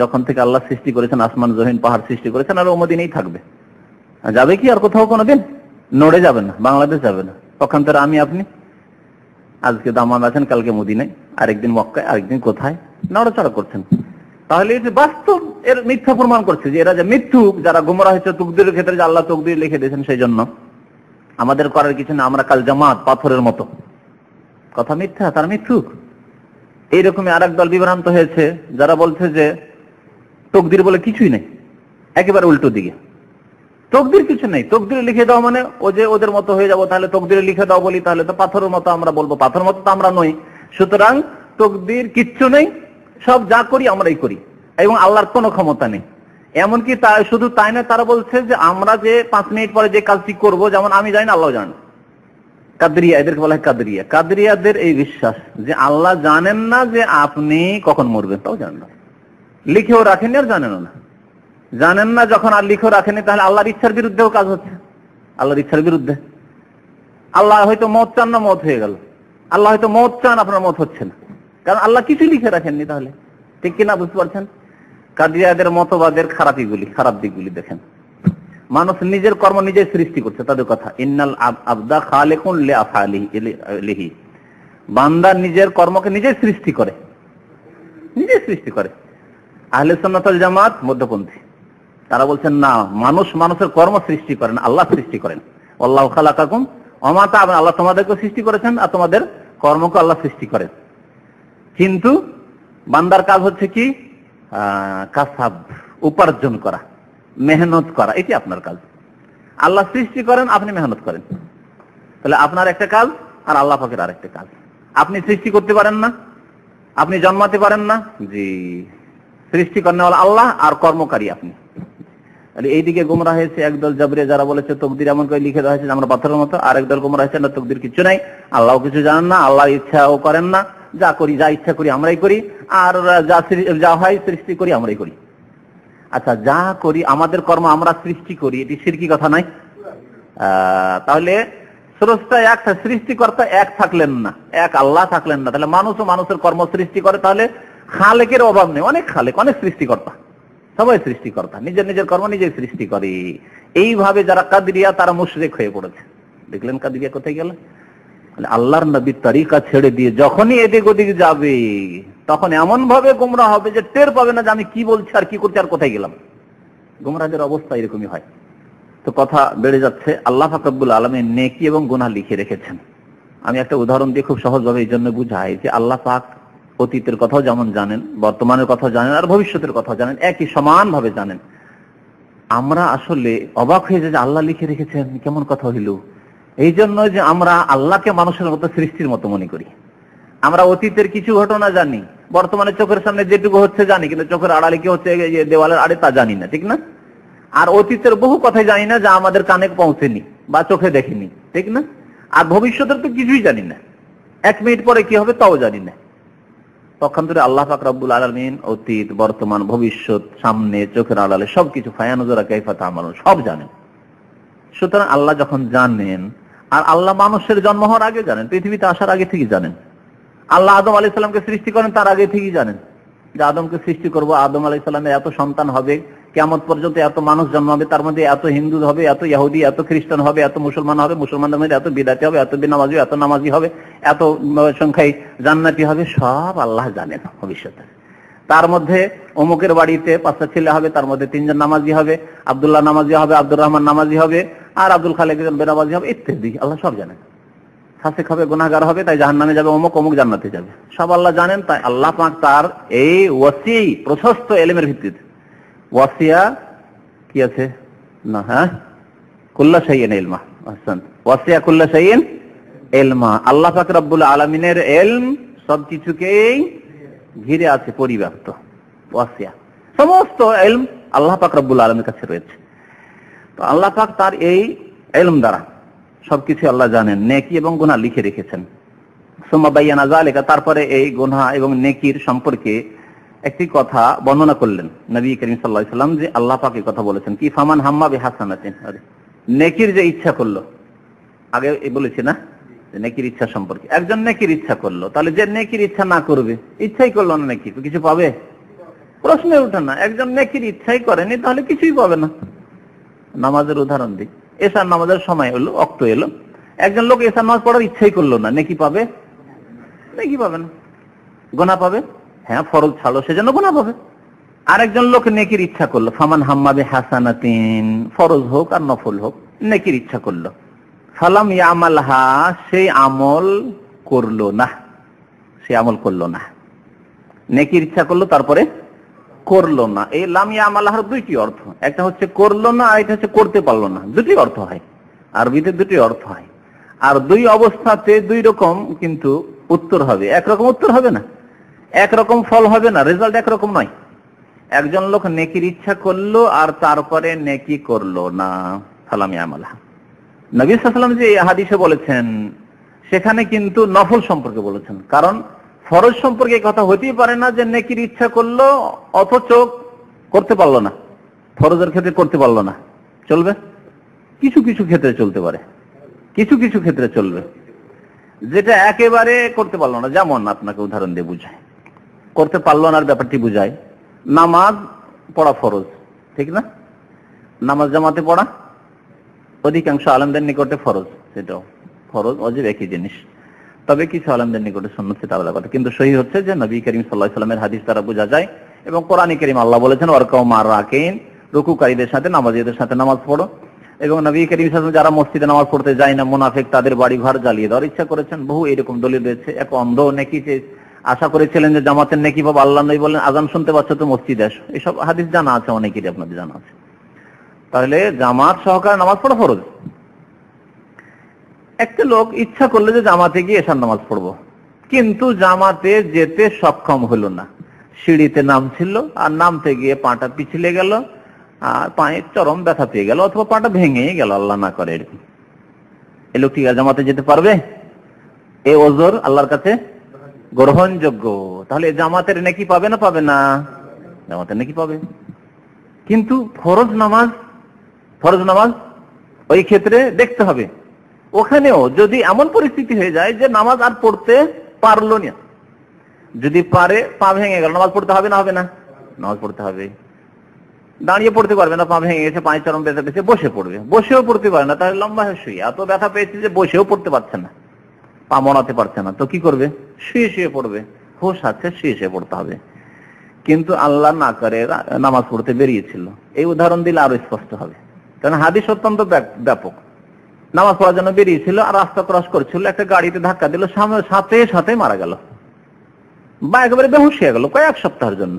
Speaker 1: যখন থেকে আল্লাহ সৃষ্টি করেছেন, আসমান জহিন পাহাড় সৃষ্টি করেছেন, আর ও মদিনেই থাকবে। যাবে কি আর কোথাও কোনোদিন? নড়ে যাবে না, বাংলাদেশ যাবে না। পক্ষান্তরে আমি, আপনি? আজকে দামান আছেন, কালকে মদিনায়, আরেকদিন মক্কায়, আরেকদিন কোথায়? নড়াচড়া করছেন। তাহলে এই যে বাস্তব এর মিথ্যা প্রমাণ করছে যে এরা যে মিথ্যুক, যারা গুমরা হয়েছে তুকদির ক্ষেত্রে যে আল্লাহ তকদির লিখে দিয়েছেন সেই জন্য আমাদের করার কিছু না, আমরা কাল জামাত, পাথরের মতো। কথা মিথ্যা, তার মিথ্যুক। এইরকমই আর দল বিভ্রান্ত হয়েছে, যারা বলছে যে তকদির বলে কিছুই নেই। একেবারে উল্টো দিকে। তকদির কিছু নেই। তকদির লিখে দাও মানে ও যে ওদের মতো হয়ে যাব, তাহলে তকদির লিখে দাও বলি, তাহলে তো পাথরের মতো আমরা বলব। পাথর মতো তো আমরা নই। সুতরাং তকদির কিচ্ছু নেই সব যা করি আমরাই করি। এবং আল্লাহর কোনো ক্ষমতা নেই। এমনকি শুধু তাই না তারা বলছে যে আমরা যে পাঁচ মিনিট পরে যে কাজটি করব, যেমন আমি জানি না, আল্লাহ জানেন কাদরিয়া, এদেরকে বলা হয় কাদরিয়া। কাদরিয়াদের এই বিশ্বাস যে আল্লাহ জানেন না যে আপনি কখন মরবেন, তাও জানেন না। লিখেও রাখেনি আর জানেনও না। জানেন না যখন আর লিখেও রাখেনি তাহলে আল্লাহর ইচ্ছার বিরুদ্ধেও কাজ হচ্ছে। আল্লাহর ইচ্ছার বিরুদ্ধে। আল্লাহ হয়তো মত চান না মত হয়ে গেল। আল্লাহ হয়তো মত চান, আপনার মত হচ্ছে না। কারণ আল্লাহ কিছু লিখে রাখেননি তাহলে। ঠিক কিনা বুঝতে পারছেন? কাদিয়াদের, মতবাদের, খারাপিগুলি, খারাপ দিকগুলি দেখেন। মানুষ নিজের কর্ম নিজে সৃষ্টি করছে, তাদের কথা। ইন্নাল আবদা খালেকুন বান্দা নিজের কর্মকে নিজে সৃষ্টি করে। নিজে সৃষ্টি করে। আহলে জামাত মধ্যপন্থী। তারা বলছেন, না, মানুষ মানুষের কর্ম সৃষ্টি করেন আল্লাহ সৃষ্টি করেন। আল্লাহ খালাকাকুম। অমাতা আল্লাহ তোমাদেরকে সৃষ্টি করেছেন, আর তোমাদের কর্মকে আল্লাহ সৃষ্টি করেন। কিন্তু বান্দার কাজ হচ্ছে কি? কাসাব, উপার্জন করা, মেহনত করা, এটি আপনার কাজ। আল্লাহ সৃষ্টি করেন, আপনি মেহনত করেন। তাহলে আপনার একটা কাজ, আর আল্লাহ পাকের আরেকটা কাজ। আপনি সৃষ্টি করতে পারেন না, আপনি জন্মাতে পারেন না, জি, সৃষ্টি করেন আল্লাহ, আর কর্মকারী আপনি। তাহলে এইদিকে গুমরা হয়েছে, একদল জাবরে যারা বলেছে, তকদির এমন করে লিখে দেওয়া হয়েছে আমরা পাথরের মতো আরেক দল গুমরা হয়েছে না তকদির কিছু নাই আল্লাহ কিছু জানেন না আল্লাহ ইচ্ছাও করেন না। যা করি, যা ইচ্ছা করি আমরাই করি, আর যা যা হয় সৃষ্টি করি আমরাই করি। আচ্ছা যা করি, আমাদের কর্ম আমরা সৃষ্টি করি, এটি সিরকি কথা নাই তাহলে স্রষ্টা এক সৃষ্টিকর্তা এক থাকলেন না, এক আল্লাহ থাকলেন না। তাহলে মানুষও মানুষের কর্ম সৃষ্টি করে, তাহলে খালেকের অভাব নেই। অনেক খালেক, অনেক সৃষ্টিকর্তা, সবাই সৃষ্টিকর্তা, নিজের নিজের কর্ম নিজেই সৃষ্টি করে। এইভাবে যারা কাদরিয়া, তারা মুশরিক হয়ে পড়েছে। দেখলেন কাদরিয়া কোথায় গেল? আল্লাহর নবীর তরিকা ছেড়ে দিয়ে যখনই এদিক ওদিক যাবে, তখন এমন ভাবে গুমরা হবে যে টের পাবে না যে আমি কি বলছি আর কি করছি আর কোথায় গেলাম। গুমরাদের অবস্থা এরকমই হয়। তো কথা বেড়ে যাচ্ছে, আল্লাহ ফাকবুল আলমে নেকি এবং গুনাহ লিখে রেখেছেন। আমি একটা উদাহরণ দিয়ে খুব সহজভাবে এই জন্য বুঝাই যে আল্লাহ পাক অতীতের কথাও যেমন জানেন, বর্তমানের কথাও জানেন আর ভবিষ্যতের কথাও জানেন, একই সমানভাবে জানেন। আমরা আসলে অবাক হয়ে যে আল্লাহ লিখে রেখেছেন, কেমন কথা হইল? এই জন্য যে আমরা আল্লাহকে মানুষের মতো সৃষ্টির মতো মনে করি। আমরা অতীতের কিছু ঘটনা জানি, বর্তমানে চোখের সামনে যেটুকু হচ্ছে জানি, কিন্তু চোখের আড়ালে কি হচ্ছে দেওয়ালের আড়ে তা জানি না, ঠিক না? আর অতীতের বহু কথাই জানি না যা আমাদের কানে পৌঁছেনি বা চোখে দেখিনি, ঠিক না? আর ভবিষ্যতের তো কিছুই জানি না। এক মিনিট পরে কি হবে তাও জানি না। পক্ষান্তরে আল্লাহ পাক রব্বুল আলমিন অতীত, বর্তমান, ভবিষ্যৎ, সামনে, চোখের আড়ালে সবকিছু ফায়ানুজরা কাইফা তামালুন সব জানেন। সুতরাং আল্লাহ যখন জানেন আর আল্লাহ মানুষের জন্ম হওয়ার আগে জানেন, পৃথিবীতে আসার আগে থেকে জানেন। আল্লাহ আদম আলি সাল্লামকে সৃষ্টি করেন, তার আগে থেকেই জানেন। যে আদমকে সৃষ্টি করব, আদম আলি সাল্লামের এত সন্তান হবে কেমন পর্যন্ত এত মানুষ জন্মাবে তার মধ্যে এত হিন্দু হবে, এত ইহুদি, এত খ্রিস্টান হবে, এত মুসলমান হবে, মুসলমানদের মধ্যে এত বিদাতি হবে, এত বিনামাজি, এত নামাজি হবে, এত সংখ্যায় জান্নাতি হবে, সব আল্লাহ জানেন ভবিষ্যতে। তার মধ্যে অমুকের বাড়িতে পাঁচটা ছেলে হবে, তার মধ্যে তিনজন নামাজি হবে, আবদুল্লাহ নামাজি হবে, আব্দুর রহমান নামাজি হবে আর আব্দুল খালেক বেনামাজি হবে, ইত্যাদি। আল্লাহ সব জানেন ফাসেক হবে, গুনাহগার হবে, তাই জাহান নামে যাবে, অমুক অমুক জান্নাতে যাবে। সব আল্লাহ জানেন, তাই আল্লাহ পাক তার এই ওয়াসি প্রশস্ত এলেমের ভিত্তিতে। ওয়াসিয়া কি আছে? না হ্যাঁ? কুল্লা সাইয়েন এলমা আহসান। ওয়াসিয়া কুল্লা সাইয়েন এলমা আল্লাহ পাক রব্বুল আলমিনের এলম সবকিছুকেই ঘিরে আছে, পরিব্যাপ্ত। ওয়াসিয়া। সমস্ত এলম আল্লাহ পাক রব্বুল আলমের কাছে রয়েছে। তো আল্লাহ পাক তার এই এলম দ্বারা সবকিছু আল্লাহ জানেন, নেকি এবং গুনাহ লিখে রেখেছেন। সোম্মা বাইয়ানা জালেকা তারপরে এই গুনাহ এবং নেকির সম্পর্কে একটি কথা বর্ণনা করলেন নবী করিম সাল্লাহ সাল্লাম যে আল্লাহ পাকে কথা বলেছেন। কি ফামান হাম্মা বে হাসানাতিন নেকির যে ইচ্ছা করল। আগে বলেছি না? নেকির ইচ্ছা সম্পর্কে। একজন নেকির ইচ্ছা করল, তাহলে যে নেকির ইচ্ছা না করবে, ইচ্ছাই করল না নেকি? কিছু পাবে? প্রশ্নে ওঠে না। একজন নেকির ইচ্ছাই করেনি, তাহলে কিছুই পাবে না। নামাজের উদাহরণ দিই। এসার নামাজের সময় হলো, অক্ত এলো। একজন লোক এসার নামাজ পড়ার ইচ্ছাই করল না, নেকি পাবে? নেকি পাবে না। গোনা পাবে? হ্যাঁ ফরজ ছাড়ো সেজন্য গোনা পাবে। আরেকজন লোক নেকির ইচ্ছা করল, ফামান হাম্মাবে হাসানাতিন, ফরজ হোক আর নফল হোক, নেকির ইচ্ছা করল। ফালাম ইয়ামাল হা সেই আমল করল না, সে আমল করল না। নেকির ইচ্ছা করল, তারপরে করল না। এই লামিয়া আমালাহার দুইটি অর্থ। একটা হচ্ছে করল না আর এটা হচ্ছে করতে পারল না। দুটি অর্থ হয়। আরবিতে দুটি অর্থ হয়। আর দুই অবস্থাতে দুই রকম কিন্তু উত্তর হবে। একরকম উত্তর হবে না। একরকম ফল হবে না। রেজাল্ট একরকম নয়। একজন লোক নেকির ইচ্ছা করল আর তারপরে নেকি করল না। সালামি আমালা নবী সাল্লাম যে হাদিসে বলেছেন, সেখানে কিন্তু নফল সম্পর্কে বলেছেন। কারণ ফরজ সম্পর্কে কথা হতেই পারে না যে নেকির ইচ্ছা করল, অথচ করতে পারল না। ফরজের ক্ষেত্রে করতে পারল না। চলবে? কিছু কিছু ক্ষেত্রে চলতে পারে। কিছু কিছু ক্ষেত্রে চলবে। যেটা একেবারে করতে পারল না, যেমন আপনাকে উদাহরণ দিয়ে বুঝায় করতে পারল না ব্যাপারটি বুঝায় নামাজ পড়া ফরজ, ঠিক না? নামাজ জামাতে পড়া, অধিকাংশ আলমদের নিকটে ফরজ, সেটাও। ফরজ অজীব একই জিনিস। তবে কিছু আলমদের নিকটে সুন্নত সেটা আলাদা কথা। কিন্তু সহি হচ্ছে যে নবী করিম সাল্লাহ সাল্লামের হাদিস দ্বারা বোঝা যায় এবং কোরআন করিম আল্লাহ বলেছেন ওয়ারকাও মার রাকেন রুকুকারীদের সাথে, নামাজিদের সাথে নামাজ পড়ো। এবং নবী করিম সাল্লাম যারা মসজিদে নামাজ পড়তে যায় না, মুনাফেক তাদের বাড়ি ঘর জ্বালিয়ে দেওয়ার ইচ্ছা করেছেন। বহু এরকম দলিল রয়েছে। এক অন্ধ নেকি যে আশা করেছিলেন যে জামাতের নেকি পাবো আল্লাহ নবী বলেন আজান শুনতে পাচ্ছ তো মসজিদে আসো এইসব হাদিস জানা আছে, অনেকেরই আপনাদের জানা আছে। তাহলে জামাত সহকারে নামাজ পড়া ফরজ? একটা লোক ইচ্ছা করলে যে জামাতে গিয়ে এসার নামাজ পড়ব। কিন্তু জামাতে যেতে সক্ষম হলো না। সিঁড়িতে নামছিল, আর নামতে গিয়ে পাটা পিছলে গেল, আর পায়ে চরম ব্যথা পেয়ে গেল, অথবা পাটা ভেঙে গেল, আল্লাহ না করে এরকম। এই লোকটি জামাতে যেতে পারবে? এ ওজোর আল্লাহর কাছে গ্রহণযোগ্য। তাহলে জামাতের নাকি পাবে না পাবে না? জামাতের নাকি পাবে। কিন্তু ফরজ নামাজ ফরজ নামাজ ওই ক্ষেত্রে দেখতে হবে। ওখানেও যদি এমন পরিস্থিতি হয়ে যায় যে নামাজ আর পড়তে পারল না, যদি পারে পা ভেঙে গেল, নামাজ পড়তে হবে না হবে না? নামাজ পড়তে হবে। দাঁড়িয়ে পড়তে পারবে না, পা ভেঙে গেছে পাঁচ চরম ব্যথা পেয়েছে, বসে পড়বে। বসেও পড়তে পারে না, তাহলে লম্বা হয়ে শুয়ে। এত ব্যথা পেয়েছে যে বসেও পড়তে পারছে না। পা মরাতে পারছে না। তো কি করবে? শুয়ে শুয়ে পড়বে। হোশ আছে, শুয়ে শুয়ে পড়তে হবে। কিন্তু আল্লাহ না করে নামাজ পড়তে বেরিয়েছিল। এই উদাহরণ দিলে আরও স্পষ্ট হবে। কারণ হাদিস অত্যন্ত ব্যাপক। নামাজ পড়ার জন্য বেরিয়েছিল আর রাস্তা ক্রস করছিল, একটা গাড়িতে ধাক্কা দিল সাথে সাথে মারা গেল। বা একেবারে বেহুশ হয়ে গেল, কয়েক সপ্তাহের জন্য।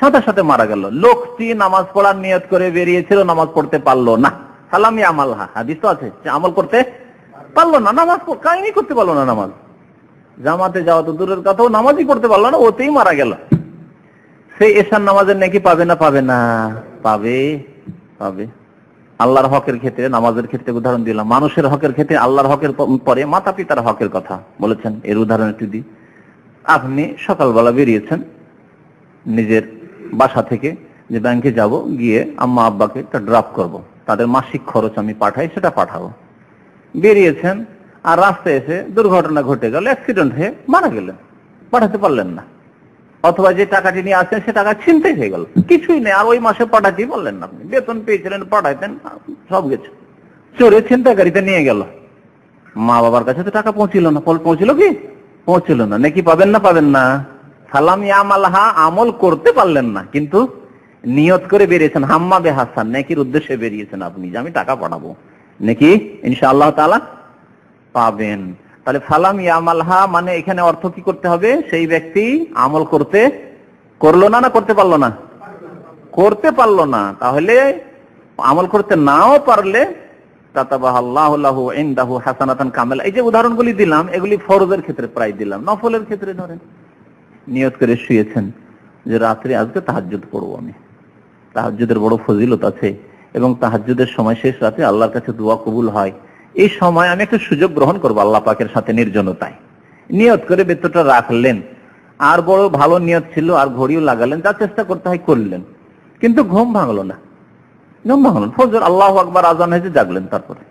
Speaker 1: সাথে সাথে মারা গেল। লোকটি নামাজ পড়ার নিয়ত করে বেরিয়েছিল, নামাজ পড়তে পারল না। সালামি আমাল হাদিস তো আছে আমল করতে পারল না, নামাজ কাহিনী করতে পারল না নামাজ। জামাতে যাওয়া তো দূরের কথাও নামাজই পড়তে পারল না, ওতেই মারা গেল। সেই এসার নামাজের নাকি পাবে না? পাবে না। পাবে পাবে। আল্লাহর হকের ক্ষেত্রে, নামাজের ক্ষেত্রে উদাহরণ দিলাম। মানুষের হকের ক্ষেত্রে আল্লাহর হকের পরে মাতা পিতার হকের কথা বলেছেন। এর উদাহরণ একটু দিই। আপনি সকালবেলা বেরিয়েছেন নিজের বাসা থেকে, যে ব্যাংকে যাব, গিয়ে আম্মা আব্বাকে একটা ড্রপ করব। তাদের মাসিক খরচ আমি পাঠাই, সেটা পাঠাবো। বেরিয়েছেন আর রাস্তায় এসে দুর্ঘটনা ঘটে গেল, অ্যাক্সিডেন্ট হয়ে মারা গেলেন। পাঠাতে পারলেন না। অথবা যে টাকাটি নিয়ে আসছেন, সে টাকা ছিনতেই হয়ে গেল। কিছুই নেই। আর ওই মাসে পাঠাতেই বললেন না আপনি। বেতন পেয়েছিলেন, পাঠাইতেন, সব গেছে। চোরে ছিনতাকারিতে নিয়ে গেল। মা বাবার কাছে তো টাকা পৌঁছিল না। ফল পৌঁছিল কি? পৌঁছিল না। নাকি পাবেন না পাবেন না। সালাম ইয়ামালহা আমল করতে পারলেন না। কিন্তু নিয়ত করে বেরিয়েছেন। হাম্মা বে হাসান, নাকির উদ্দেশ্যে বেরিয়েছেন আপনি যে আমি টাকা পাঠাবো। নাকি? ইনশা আল্লাহ তালা পাবেন। তাহলে ফালাম ইয়ামালহা মানে এখানে অর্থ কি করতে হবে? সেই ব্যক্তি আমল করতে করল না না করতে পারল না? করতে পারল না। তাহলে আমল করতে নাও পারলে কামেল। এই যে উদাহরণগুলি দিলাম, এগুলি ফরজের ক্ষেত্রে প্রায় দিলাম। নফলের ক্ষেত্রে ধরেন। নিয়ত করে শুয়েছেন যে রাত্রে আজকে তাহাজুদ পড়ব আমি। তাহাজুদের বড় ফজিলত আছে এবং তাহাজুদের সময় শেষ রাতে আল্লাহর কাছে দোয়া কবুল হয়। এই সময় আমি একটা সুযোগ গ্রহণ করব আল্লাহ পাকের সাথে নির্জনতায়। নিয়ত করে বেতনটা রাখলেন। আর বড় ভালো নিয়ত ছিল, আর ঘড়িও লাগালেন, যা চেষ্টা করতে হয় করলেন। কিন্তু ঘুম ভাঙলো না। ঘুম ভাঙলো ফজর, আল্লাহ আকবার, আজান হয়েছে, জাগলেন তারপরে।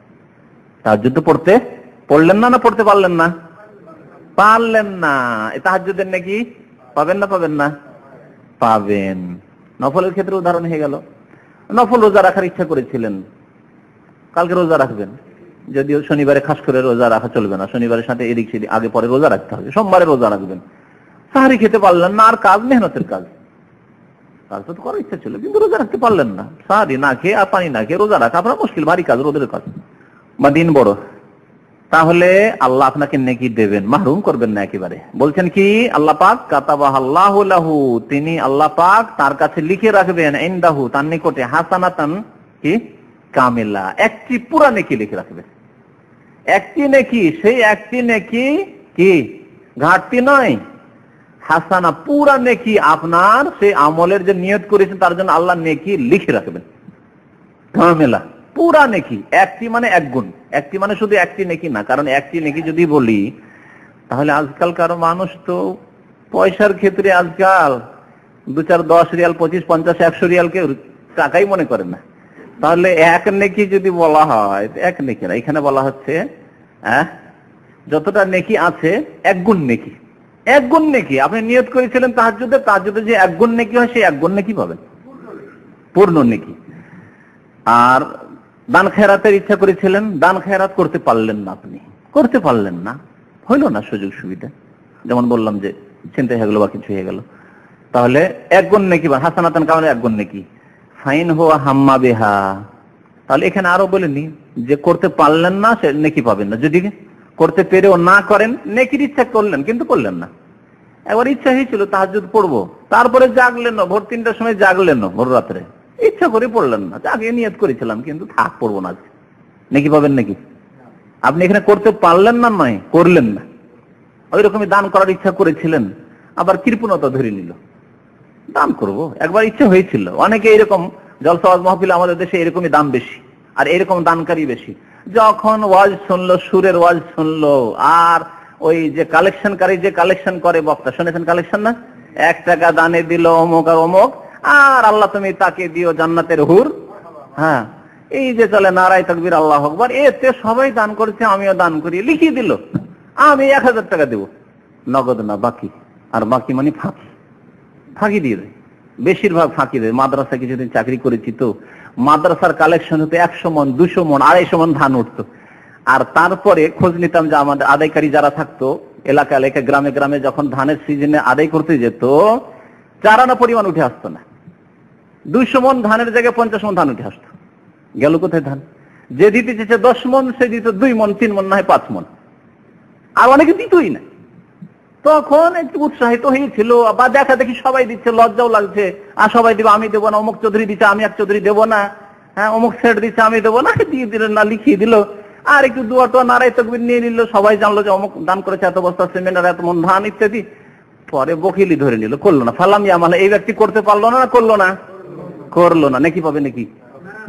Speaker 1: তাহাজুদ পড়তে পড়লেন না না পড়তে পারলেন না? পারলেন না। তাহাজুদের নাকি পাবেন না পাবেন না? পাবেন। নফলের ক্ষেত্রে উদাহরণ হয়ে গেল। নফল রোজা রাখার ইচ্ছা করেছিলেন। কালকে রোজা রাখবেন। যদিও শনিবারে খাস করে রোজা রাখা চলবে না, শনিবারের সাথে এদিক সেদিক আগে পরে রোজা রাখতে হবে, সোমবারে রোজা রাখবেন। সাহারি খেতে পারলেন না, আর কাজ মেহনতের কাজ। কাজ তো করার ইচ্ছা ছিল, কিন্তু রোজা রাখতে পারলেন না। সাহারি না খেয়ে, আর পানি না খেয়ে রোজা রাখা আপনার মুশকিল ভারী কাজ, রোদের কাজ। বা দিন বড়। তাহলে আল্লাহ আপনাকে নেকি দেবেন, মাহরুম করবেন না একেবারে। বলছেন কি, আল্লাহ পাক কাতাবাহ আল্লাহ লাহু, তিনি আল্লাহ পাক তার কাছে লিখে রাখবেন, ইন্দাহু, তার নিকটে হাসানাতান, কি? কামিলা। একটি পুরা নেকি লিখে রাখবেন। একটি নেকি, সেই একটি নেকি কি? ঘাটতি নয়। হাসানা পুরা নেকি আপনার সেই আমলের যে নিয়ত করেছেন, তার জন্য আল্লাহ নেকি লিখে রাখবেন। কামেলা পুরা নেকি, একটি মানে এক গুণ। একটি মানে শুধু একটি নেকি না, কারণ একটি নেকি যদি বলি, তাহলে আজকালকার মানুষ তো পয়সার ক্ষেত্রে আজকাল দু চার দশ রিয়াল, পঁচিশ, পঞ্চাশ, একশো রিয়ালকে টাকাই মনে করেন না। তাহলে এক নেকি যদি বলা হয়, এক নেকি না, এখানে বলা হচ্ছে যতটা নেকি আছে, এক গুণ নেকি। এক গুণ নেকি, আপনি নিয়ত করেছিলেন তাহাজুদে তাহাজুদে যে এক গুণ নেকি হয়, সেই এক গুণ নেকি পাবেন। পূর্ণ নেকি। আর দান খেরাতের ইচ্ছা করেছিলেন, দান খেরাত করতে পারলেন না আপনি। করতে পারলেন না। হইল না সুযোগ সুবিধা। যেমন বললাম যে চিন্তা হয়ে গেল বা কিছু হয়ে গেল। তাহলে এক গুণ নেকি বা হাসানাতান কামালে এক গুণ নেকি। ফাইন হোয়া হাম্মা বেহা। তাহলে এখানে আরও বলেনি, যে করতে পারলেন না, সে নেকি পাবেন না। যদি করতে পেরেও না করেন, নেকির ইচ্ছা করলেন, কিন্তু করলেন না। একবার ইচ্ছা হয়েছিল তাহাজুদ পড়ব। তারপরে জাগলেন না, ভোর তিনটার সময় জাগলেন না, ভোর রাত্রে। ইচ্ছা করে পড়লেন না। আগে নিয়ত করেছিলাম, কিন্তু থাক, পড়ব না নাকি পাবেন নাকি? আপনি এখানে করতে পারলেন না নয়, করলেন না। ওই রকমই দান করার ইচ্ছা করেছিলেন, আবার কৃপণতা ধরে নিল। দান করব। একবার ইচ্ছা হয়েছিল। অনেকে এরকম জলসাওয়াজ মাহফিল আমাদের দেশে এরকমই দাম বেশি। আর এরকম দানকারী বেশি। যখন ওয়াজ শুনলো, সুরের ওয়াজ শুনলো, আর ওই যে কালেকশনকারী যে কালেকশন করে, বক্তা, শুনেছেন কালেকশন না? এক টাকা দানে দিল অমুক আর অমুক, আর আল্লাহ তুমি তাকে দিও জান্নাতের হুর। হ্যাঁ এই যে চলে নারায় তকবির, আল্লাহ আকবর, এতে সবাই দান করেছে, আমিও দান করি। লিখিয়ে দিল, আমি এক হাজার টাকা দেবো। নগদ না, বাকি? আর বাকি মানে ফাঁকি। ফাঁকি দিয়ে দেয় বেশিরভাগ ফাঁকি দেয় মাদ্রাসা কিছুদিন চাকরি করেছি তো, মাদ্রাসার কালেকশন হতো একশো মন, দুশো মন, আড়াইশো মন ধান উঠতো। আর তারপরে খোঁজ নিতাম যে আমাদের আদায়কারী যারা থাকতো, এলাকা এলাকা, গ্রামে গ্রামে যখন ধানের সিজনে আদায় করতে যেত, চারানা পরিমাণ উঠে আসতো না। দুইশো মন ধানের জায়গায় পঞ্চাশ মন ধান উঠে আসতো। গেল কোথায় ধান? যে দিতে চেয়েছে দশ মন, সে দিত দুই মন, তিন মন, না হয় পাঁচ মন। আর অনেকে দিতই না। তখন একটু উৎসাহিত হয়েছিল, বা দেখা দেখি সবাই দিচ্ছে, লজ্জাও লাগছে। আর সবাই দিবে, আমি দেবো না, অমুক চৌধুরী দিচ্ছে আমি এক চৌধুরী দেবো না। হ্যাঁ অমুক সেট দিচ্ছে আমি দেবো না। [LAUGHS] দিয়ে দিল না, লিখিয়ে দিল। আর একটু দুয়া টোয়া নারাই তকবির নিয়ে নিল, সবাই জানলো যে অমুক দান করেছে, এত বস্তা সিমেন্ট আর এত মন ধান ইত্যাদি। পরে বকিলি ধরে নিল, করল না। ফালাম আমাল, এই ব্যক্তি করতে পারল না করল না? করল না। নাকি পাবে, নাকি?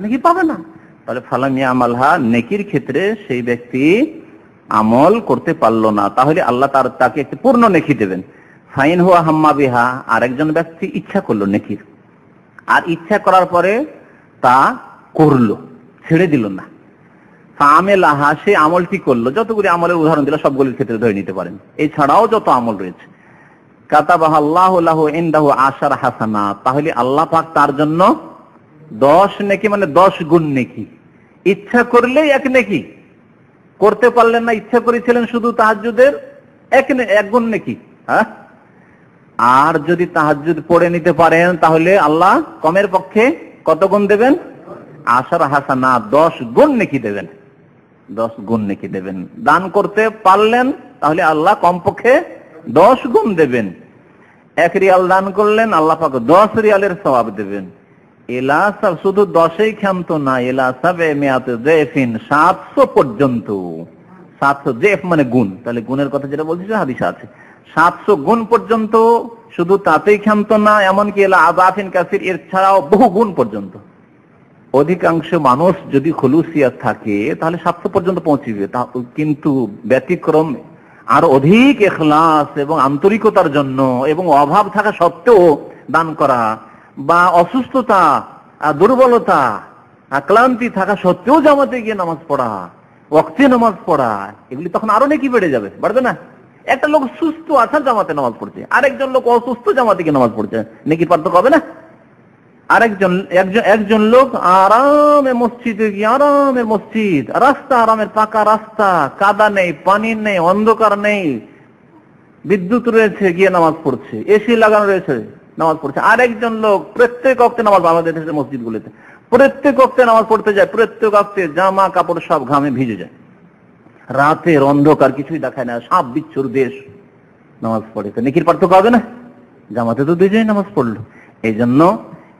Speaker 1: নাকি পাবে না। তাহলে ফালামিয়া আমালহা, নেকির ক্ষেত্রে সেই ব্যক্তি আমল করতে পারল না, তাহলে আল্লাহ তার তাকে একটি পূর্ণ নেকি দেবেন। ফাইন হুয়া হাম্মা বিহা, আরেকজন ব্যক্তি ইচ্ছা করল নেকির। আর ইচ্ছা করার পরে তা করল, ছেড়ে দিল না। আমেল আমেলাহা সে আমলটি করল, যতগুলি আমলের উদাহরণ দিল, সবগুলির ক্ষেত্রে ধরে নিতে পারেন। এছাড়াও যত আমল রয়েছে। আশার হাসানা, তাহলে আল্লাহ পাক তার জন্য দশ নেকি মানে দশ গুণ নেকি। ইচ্ছা করলেই এক নেকি। করতে পারলেন না, ইচ্ছা করেছিলেন শুধু তাহাজুদের এক এক গুণ নেকি? হ্যাঁ? আর যদি তাহাজুদ পড়ে নিতে পারেন, তাহলে আল্লাহ কমের পক্ষে কত গুণ দেবেন? আশার হাসানা, দশ গুণ নেকি দেবেন। দশ গুণ নাকি দেবেন। দান করতে পারলেন, তাহলে আল্লাহ কমপক্ষে দশ গুণ দেবেন। এক রিয়াল দান করলেন, আল্লাহ পাক দশ রিয়ালের সবাব দেবেন। এলা সব শুধু দশেই ক্ষান্ত না এলা সব জেফিন সাতশো পর্যন্ত। সাতশো জেফ মানে গুণ। তাহলে গুণের কথা যেটা বলছি সেটা হাদিসে আছে। সাতশো গুণ পর্যন্ত শুধু তাতেই ক্ষান্ত না, এমনকি এলা আবাফিন কাসির এর ছাড়াও বহু গুণ পর্যন্ত। অধিকাংশ মানুষ যদি খলুসিয়াত থাকে, তাহলে সাতশো পর্যন্ত পৌঁছিবে। কিন্তু ব্যতিক্রম আর অধিক এখলাস এবং আন্তরিকতার জন্য এবং অভাব থাকা সত্ত্বেও দান করা বা অসুস্থতা দুর্বলতা ক্লান্তি থাকা সত্ত্বেও জামাতে গিয়ে নামাজ পড়া, ওয়াক্তে নামাজ পড়া, এগুলি তখন আরও নাকি বেড়ে যাবে, বাড়বে না? একটা লোক সুস্থ আছে জামাতে নামাজ পড়ছে আরেকজন লোক অসুস্থ জামাতে গিয়ে নামাজ পড়ছে নাকি পার্থক্য হবে না? আরেকজন, একজন একজন লোক আরামে মসজিদে গিয়ে, আরামে মসজিদ, রাস্তা আরামের পাকা রাস্তা, কাদা নেই, পানি নেই, অন্ধকার নেই, বিদ্যুৎ রয়েছে, গিয়ে নামাজ পড়ছে, এসি লাগানো রয়েছে নামাজ পড়ছে। আরেকজন লোক প্রত্যেক অক্তে নামাজ আমাদের দেশের মসজিদগুলিতে। প্রত্যেক অক্তে নামাজ পড়তে যায়, প্রত্যেক অক্তে জামা, কাপড় সব ঘামে ভিজে যায়। রাতের অন্ধকার কিছুই দেখায় না, সাপ, বিচ্ছুর, দেশ নামাজ পড়ে। তো নেকির পার্থক্য হবে না? জামাতে তো দুজনেই নামাজ পড়ল। এই জন্য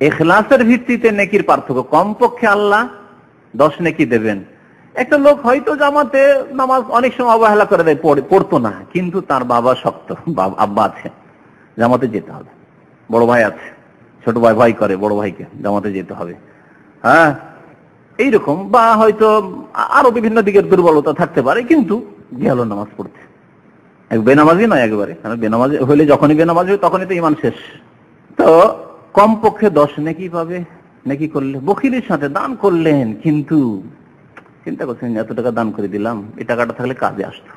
Speaker 1: এখলাসের ভিত্তিতে নেকির পার্থক্য। কমপক্ষে আল্লাহ দশ নেকি দেবেন। একটা লোক হয়তো জামাতে নামাজ অনেক সময় অবহেলা করে দেয় পড়তো না, কিন্তু তার বাবা শক্ত আব্বা আছে। জামাতে যেতে হবে। বড় ভাই আছে, ছোট ভাই ভাই করে বড় ভাইকে, জামাতে যেতে হবে। হ্যাঁ? এইরকম, বা হয়তো আরও বিভিন্ন দিকের দুর্বলতা থাকতে পারে, কিন্তু গেল নামাজ পড়তে। এক বেনামাজি নয় একবারে, কারণ বেনামাজি হলে যখনই বেনামাজি হয়, তখনই তো ইমান শেষ। তো কমপক্ষে দশ নেকি পাবে, নেকি করলে বকিরের সাথে দান করলেন, কিন্তু চিন্তা করছেন, এত টাকা দান করে দিলাম, এই টাকাটা থাকলে কাজে আসতো।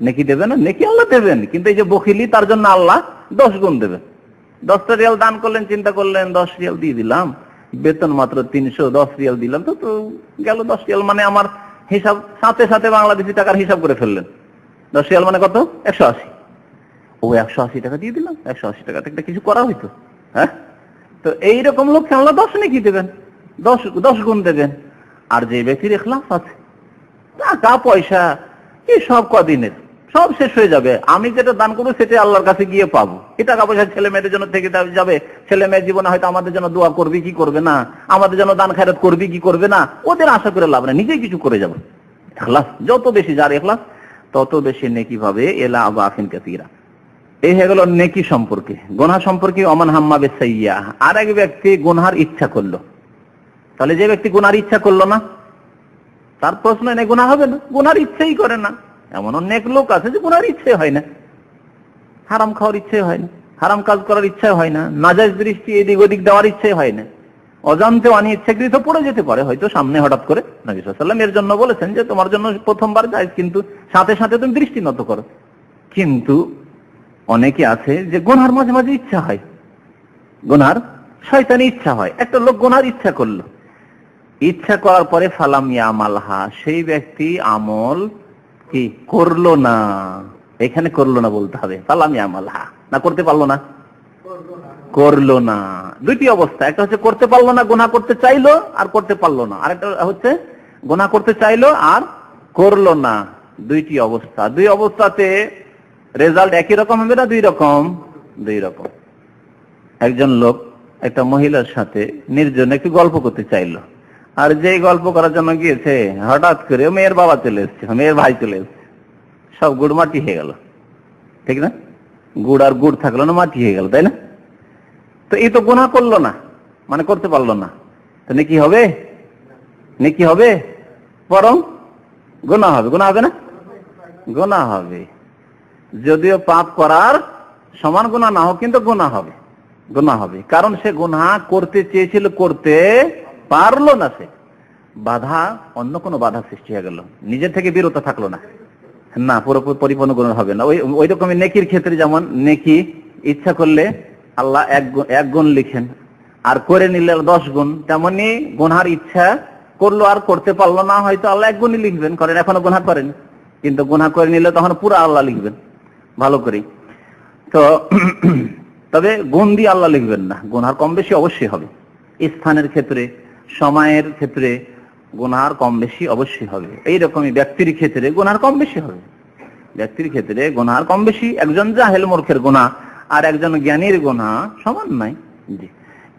Speaker 1: নেকি দেবে না নেকি আল্লাহ দেবেন, কিন্তু এই যে বকিলি তার জন্য আল্লাহ দশ গুণ দেবেন। দশটা রিয়াল দান করলেন, চিন্তা করলেন, দশ রিয়াল দিয়ে দিলাম। বেতন মাত্র তিনশো, দশ রিয়াল দিলাম। তো তো গেল দশ রিয়াল মানে আমার হিসাব, সাথে সাথে বাংলাদেশি টাকার হিসাব করে ফেললেন। দশ রিয়াল মানে কত? একশো আশি। ও, একশো আশি টাকা দিয়ে দিলাম, একশো আশি টাকা একটা কিছু করা হইতো হ্যাঁ? তো এইরকম লোক আল্লাহ দশ নাকি দেবেন? দশ দশ গুণ দেবেন। আর যে ব্যক্তির এখলাস আছে, টাকা, পয়সা সব কদিনের। সব শেষ হয়ে যাবে। আমি যেটা দান করব সেটা আল্লাহর কাছে গিয়ে পাবো। এই টাকা পয়সা ছেলে মেয়েদের জন্য থেকে যাবে। ছেলে মেয়ের জীবনে হয়তো আমাদের জন্য দোয়া করবি, কি করবে না? আমাদের জন্য দান খায়রাত করবি, কি করবে না? ওদের আশা করে লাভ না নিজেই কিছু করে যাবে। এখলাস, যত বেশি যার এখলাস, তত বেশি নেকি ভাবে এলা আবা আফিন কাতিরা এই হয়ে গেল নেকি সম্পর্কে। গোনা সম্পর্কে অমান হাম্মা বেসাইয়া আর এক ব্যক্তি গুনহার ইচ্ছা করল। তাহলে যে ব্যক্তি গোনার ইচ্ছা করল না, তার প্রশ্ন নেই গুণা হবে না। গোনার ইচ্ছেই করে না। এমন অনেক লোক আছে যে গুনার ইচ্ছে হয় না। হারাম খাওয়ার ইচ্ছে হয় না। হারাম কাজ করার ইচ্ছে হয় না। নাজাজ দৃষ্টি এদিক ওদিক দেওয়ার ইচ্ছে হয় না। অজান্তে অনিচ্ছাকৃত পড়ে যেতে পারে, হয়তো সামনে হঠাৎ করে নবী এর জন্য বলেছেন যে, তোমার জন্য প্রথমবার যায় কিন্তু সাথে সাথে তুমি দৃষ্টি নত করো। কিন্তু অনেকে আছে যে গোনার মাঝে মাঝে ইচ্ছা হয়। গোনার শয়তানি ইচ্ছা হয়। একটা লোক গোনার ইচ্ছা করল। ইচ্ছা করার পরে ফালাম ইয়ামালহা, সেই ব্যক্তি আমল কি? করল না। এখানে করল না বলতে হবে। ফালাম ইয়ামালহা না, করতে পারল না। করল না। দুইটি অবস্থা। একটা হচ্ছে করতে পারল না গোনা করতে চাইলো, আর করতে পারল না। আরেকটা হচ্ছে গোনা করতে চাইলো, আর করল না। দুইটি অবস্থা। দুই অবস্থাতে রেজাল্ট একই রকম হবে না দুই রকম? দুই রকম। একজন লোক, একটা মহিলার সাথে নির্জন একটু গল্প করতে চাইলো। আর যেই গল্প করার জন্য গিয়েছে, হঠাৎ করে মেয়ের বাবা চলে এসছে মেয়ের ভাই চলে এসছে। সব গুড় মাটি হয়ে গেল। ঠিক না? গুড় আর গুড় থাকল না, মাটি হয়ে গেল, তাই না? তো এই তো গুণা করল না মানে করতে পারল না। তো নাকি হবে? নাকি হবে? বরং গুণা হবে। গুণা হবে না? গুণা হবে। যদিও পাপ করার সমান গুণা না হোক, কিন্তু গুণা হবে। গুণা হবে। কারণ সে গুণা করতে চেয়েছিল, করতে পারল না সে, বাধা, অন্য কোনো বাধা সৃষ্টি হয়ে গেল। নিজের থেকে বিরত থাকল না। না, পুরোপুরি পরিপূর্ণ গুণ হবে না। ওই ওই রকমই নেকির ক্ষেত্রে যেমন নেকি ইচ্ছা করলে আল্লাহ এক গুণ- এক গুণ লিখেন। আর করে নিলে দশ গুণ, তেমনি গুনহার ইচ্ছা করল আর করতে পারল না, হয়তো আল্লাহ এক গুণই লিখবেন। করেন, এখনও গুনহা করেন। কিন্তু গুনহা করে নিলে তখন পুরো আল্লাহ লিখবেন। ভালো করে তো, [CLEARS THROAT] তবে গুণ দিয়ে আল্লাহ লিখবেন না। গুনহার কম বেশি অবশ্যই হবে। স্থানের ক্ষেত্রে সময়ের ক্ষেত্রে গুনহার কম বেশি অবশ্যই হবে। এইরকমই ব্যক্তির ক্ষেত্রে গুনহার কম বেশি হবে। ব্যক্তির ক্ষেত্রে গুনহার কম বেশি, একজন জাহেল মূর্খের গুনাহ আর একজন জ্ঞানীর গুনাহ সমান নাই। জি।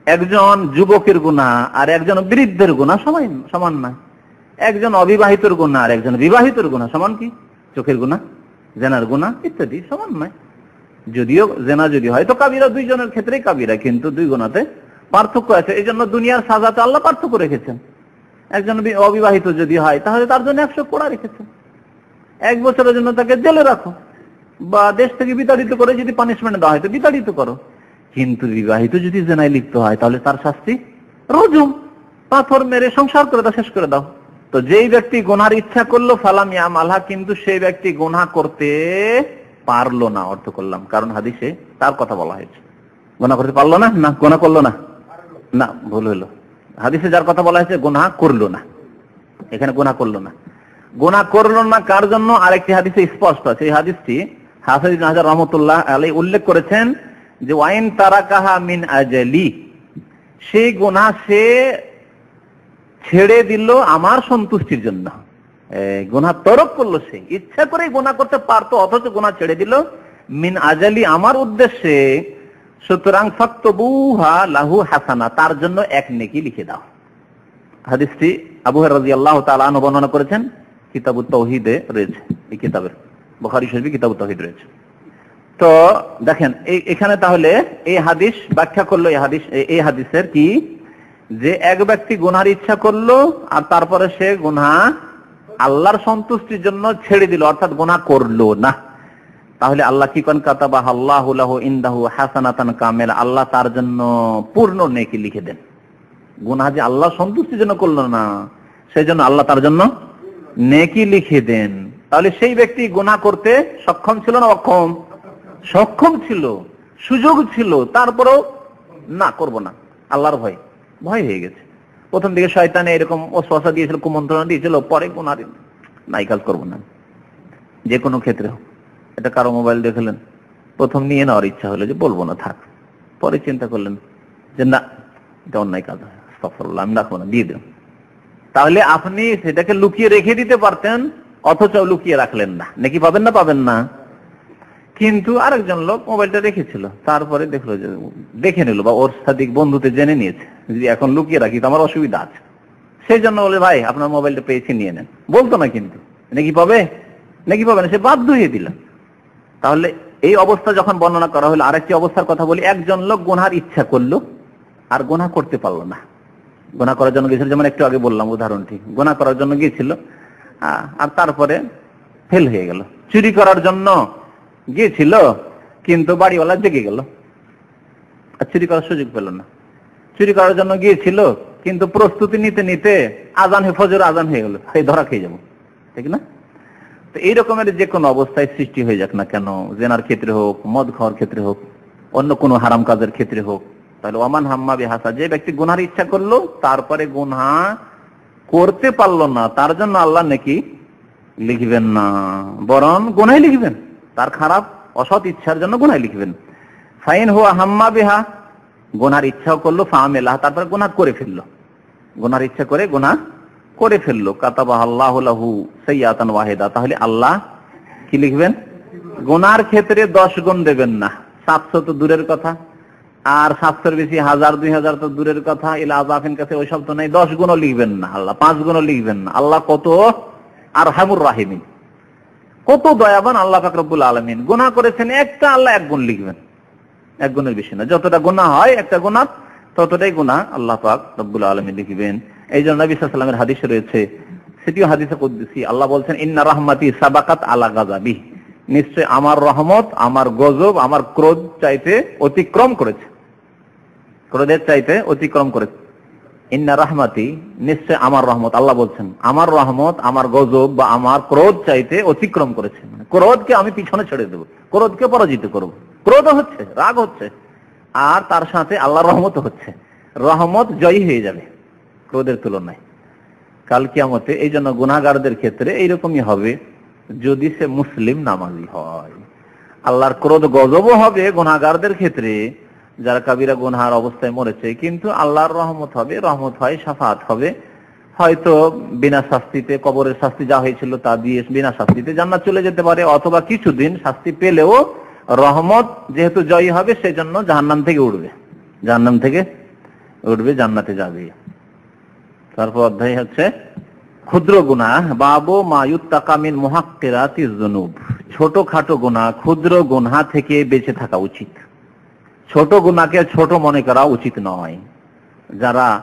Speaker 1: একজন যুবকের গুণা আর একজন বৃদ্ধের গুনাহ সমান সমান নয় একজন অবিবাহিতর গুণা আর একজন বিবাহিতর গুণা সমান কি? চোখের গুণা জেনার গুণা ইত্যাদি সমান নয় যদিও জেনা যদি হয় তো কাবিরা, দুইজনের ক্ষেত্রেই কাবিরা, কিন্তু দুই গুণাতে পার্থক্য আছে। এই জন্য দুনিয়ার সাজাতে আল্লাহ পার্থক্য রেখেছেন। একজন অবিবাহিত যদি হয়, তাহলে তার জন্য একশো কোড়া রেখেছেন। এক বছরের জন্য তাকে জেলে রাখো। বা দেশ থেকে বিতাড়িত করে যদি পানিশমেন্ট দেওয়া হয়, তো বিতাড়িত করো। কিন্তু বিবাহিত যদি জেনায় লিপ্ত হয়, তাহলে তার শাস্তি রজুম। পাথর মেরে সংসার করে দাও শেষ করে দাও। তো যেই ব্যক্তি গোনার ইচ্ছা করল, ফালাম ইয়াম আল্লাহ কিন্তু সেই ব্যক্তি গোনা করতে পারল না, অর্থ করলাম। কারণ হাদিসে তার কথা বলা হয়েছে। গোনা করতে পারল না? না, গোনা করল না। না, ভুল হলো। হাদিসে যার কথা বলা হয়েছে গোনা করল না। এখানে গোনা করল না। গোনা করল না কার জন্য? আরেকটি হাদিসে স্পষ্ট আছে। এই হাদিসটি ইবনে হাজার রহমতুল্লাহ আলাই উল্লেখ করেছেন যে, ওয়াইন তারাকাহা মিন আজালি সেই গোনা সে ছেড়ে দিল আমার সন্তুষ্টির জন্য। গোনা তরক করল সে। ইচ্ছা করে গোনা করতে পারতো, অথচ গোনা ছেড়ে দিল। মিন আজালি, আমার উদ্দেশ্যে সুতরাং ফক্তবুহা লাহু হাসানা, তার জন্য এক নেকি লিখে দাও। হাদিসটি আবু রাজি আল্লাহ তালা বর্ণনা করেছেন কিতাবু তৌহিদে রয়েছে, এই কিতাবের, বখারি শরীফে কিতাবু তৌহিদ রয়েছে। তো দেখেন, এই এখানে তাহলে এই হাদিস ব্যাখ্যা করল, এই হাদিস এই- হাদিসের কি? যে এক ব্যক্তি গুনার ইচ্ছা করল, আর তারপরে সে গুনা আল্লাহর সন্তুষ্টির জন্য ছেড়ে দিল, অর্থাৎ গুনাহ করল না। তাহলে আল্লাহ কি কন কাতাবা আল্লাহু লাহু ইনদাহু হাসানাতান কামেল। আল্লাহ তার জন্য পূর্ণ নেকি লিখে দেন। গুনাহ যে আল্লাহ সন্তুষ্টির জন্য করল না, সেই জন্য আল্লাহ তার জন্য নেকি লিখে দেন। তাহলে সেই ব্যক্তি গুনাহ করতে সক্ষম ছিল না অক্ষম? সক্ষম ছিল, সুযোগ ছিল, তারপরেও না, করব না। আল্লাহর ভয় ভয় হয়ে গেছে। প্রথম দিকে শয়তানে এরকম ওসওয়াসা দিয়েছিল, কুমন্ত্রণা দিয়েছিল, পরে গুনাহ নাই কাজ করব না। যে কোনো ক্ষেত্রে হোক। এটা কারও মোবাইল দেখলেন প্রথম নিয়ে নেওয়ার ইচ্ছা হলো যে বলব না থাক। পরে চিন্তা করলেন যে না এটা অন্যায় কাজ আস্তাগফিরুল্লাহ, আমি রাখব না দিয়ে দেব তাহলে আপনি সেটাকে লুকিয়ে রেখে দিতে পারতেন অথচ লুকিয়ে রাখলেন না। নাকি পাবেন না পাবেন না। কিন্তু আরেকজন লোক মোবাইলটা রেখেছিল তারপরে দেখল যে দেখে নিল বা ওর সাদিক বন্ধুতে জেনে নিয়েছে যদি এখন লুকিয়ে রাখি তো আমার অসুবিধা আছে। সেই জন্য বলে ভাই আপনার মোবাইলটা পেয়েছি নিয়ে নেন। বলতো না কিন্তু নাকি পাবে? নাকি পাবে না সে বাধ্য হয়ে দিল। তাহলে এই অবস্থা যখন বর্ণনা করা হলো, আরেকটি অবস্থার কথা বলি, একজন লোক গোনার ইচ্ছা করল, আর গোনা করতে পারল না। গোনা করার জন্য গিয়েছিল, যেমন একটু আগে বললাম উদাহরণটি গোনা করার জন্য গিয়েছিল আর তারপরে ফেল হয়ে গেল। চুরি করার জন্য গিয়েছিল, কিন্তু বাড়িওয়ালা জেগে গেল। আর চুরি করার সুযোগ পেল না। চুরি করার জন্য গিয়েছিল, কিন্তু প্রস্তুতি নিতে নিতে আজান হয়ে ফজর আজান হয়ে গেল। সেই ধরা খেয়ে যাব। ঠিক না? তো এই রকমের যে কোনো অবস্থায় সৃষ্টি হয়ে যাক না কেন, জেনার ক্ষেত্রে হোক, মদ খাওয়ার ক্ষেত্রে হোক, অন্য কোনো হারাম কাজের ক্ষেত্রে হোক, তাহলে ওমান হাম্মা বিহাসা, যে ব্যক্তি গুনহার ইচ্ছা করল, তারপরে গুনহা করতে পারল না, তার জন্য আল্লাহ নাকি লিখবেন না, বরং গুনাই লিখবেন। তার খারাপ, অসৎ ইচ্ছার জন্য গুনাই লিখবেন। ফাইন হুয়া হাম্মা বিহা গোনার ইচ্ছাও করল ফামেলাহ তারপরে গোনা করে ফেলল। গোনার ইচ্ছা করে গুনা করে ফেলল। কাতাবাহ আল্লাহ লাহু ওয়াহেদা। তাহলে আল্লাহ কি লিখবেন? গুনার ক্ষেত্রে দশ গুণ দেবেন না। সাতশো তো দূরের কথা। আর সাতশোর বেশি হাজার, দুই হাজার তো দূরের কথা। ইলা আজাফিন কাছে ওইসব তো নেই। দশ গুণও লিখবেন না আল্লাহ। পাঁচ গুণও লিখবেন না। আল্লাহ কত? আর হামুর রাহিমিন। কত দয়াবান আল্লাহ ফাকরবুল আলমিন। গুণা করেছেন একটা, আল্লাহ এক গুণ লিখবেন। এক গুণের বেশি না। যতটা গুণা হয়, একটা গুণা ততটাই গুণা আল্লাহ পাক রব্বুল আলমী লিখবেন। এই জন্য নবী সাল্লামের হাদিসে রয়েছে, সেটিও হাদিসে কুদ্দুসি আল্লাহ বলছেন, ইন্না রাহমাতি সাবাকাত আলা গাজাবি নিশ্চয় আমার রহমত, আমার গজব, আমার ক্রোধ চাইতে অতিক্রম করেছে। ক্রোধের চাইতে অতিক্রম করেছে। ইন্না রাহমাতি, নিশ্চয় আমার রহমত, আল্লাহ বলছেন, আমার রহমত, আমার গজব বা আমার ক্রোধ চাইতে অতিক্রম করেছে। মানে ক্রোধকে আমি পিছনে ছেড়ে দেবো, ক্রোধকে পরাজিত করব। ক্রোধ হচ্ছে, রাগ হচ্ছে, আর তার সাথে আল্লাহ রহমত হচ্ছে। রহমত জয়ী হয়ে যাবে। ক্রোধের তুলনায়। কাল কিয়ামতে এই জন্য গুনাগারদের ক্ষেত্রে এইরকমই হবে যদি সে মুসলিম নামাজি হয়। আল্লাহর ক্রোধ গজবও হবে গুনাগারদের ক্ষেত্রে, যারা কাবিরা গুনহার অবস্থায় মরেছে, কিন্তু আল্লাহর রহমত হবে, রহমত হয়, সাফাত হবে। হয়তো বিনা শাস্তিতে, কবরের শাস্তি যা হয়েছিল তা দিয়ে বিনা শাস্তিতে জান্নাত চলে যেতে পারে, অথবা কিছুদিন শাস্তি পেলেও রহমত যেহেতু জয়ী হবে, সেজন্য জাহান্নাম থেকে উঠবে। জাহান্নাম থেকে উঠবে, জান্নাতে যাবে। তারপর অধ্যায় হচ্ছে, ক্ষুদ্র গুণা, বাবু মায়ুত্তাকামিন মহাক্কেরাতি জুনুব ছোটখাটো গুণা, ক্ষুদ্র গুণা থেকে বেঁচে থাকা উচিত। ছোট গুণাকে ছোট মনে করা উচিত নয়। যারা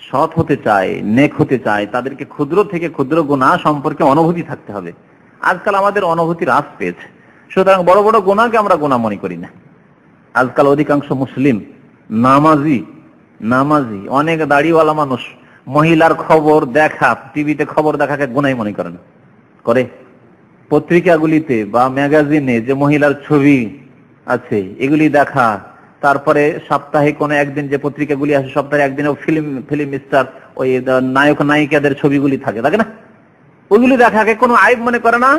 Speaker 1: সৎ হতে চায়, নেক হতে চায়, তাদেরকে ক্ষুদ্র থেকে ক্ষুদ্র গুণা সম্পর্কে অনুভূতি থাকতে হবে। আজকাল আমাদের অনুভূতি হ্রাস পেয়েছে। সুতরাং বড় বড় গুণাকে আমরা গুণা মনে করি না। আজকাল অধিকাংশ মুসলিম নামাজি নামাজি, অনেক দাড়িওয়ালা মানুষ মহিলার খবর দেখা, টিভিতে খবর দেখাকে গুনাই মনে করেন। করে পত্রিকাগুলিতে বা ম্যাগাজিনে যে মহিলার ছবি আছে, এগুলি দেখা। তারপরে সপ্তাহে কোনো একদিন যে পত্রিকাগুলি আসে, সপ্তাহে একদিন ফিল্ম ফিল্ম স্টার, ওই নায়ক নায়িকাদের ছবিগুলি থাকে থাকে না? ওইগুলি দেখাকে কোনো আইব মনে করে না,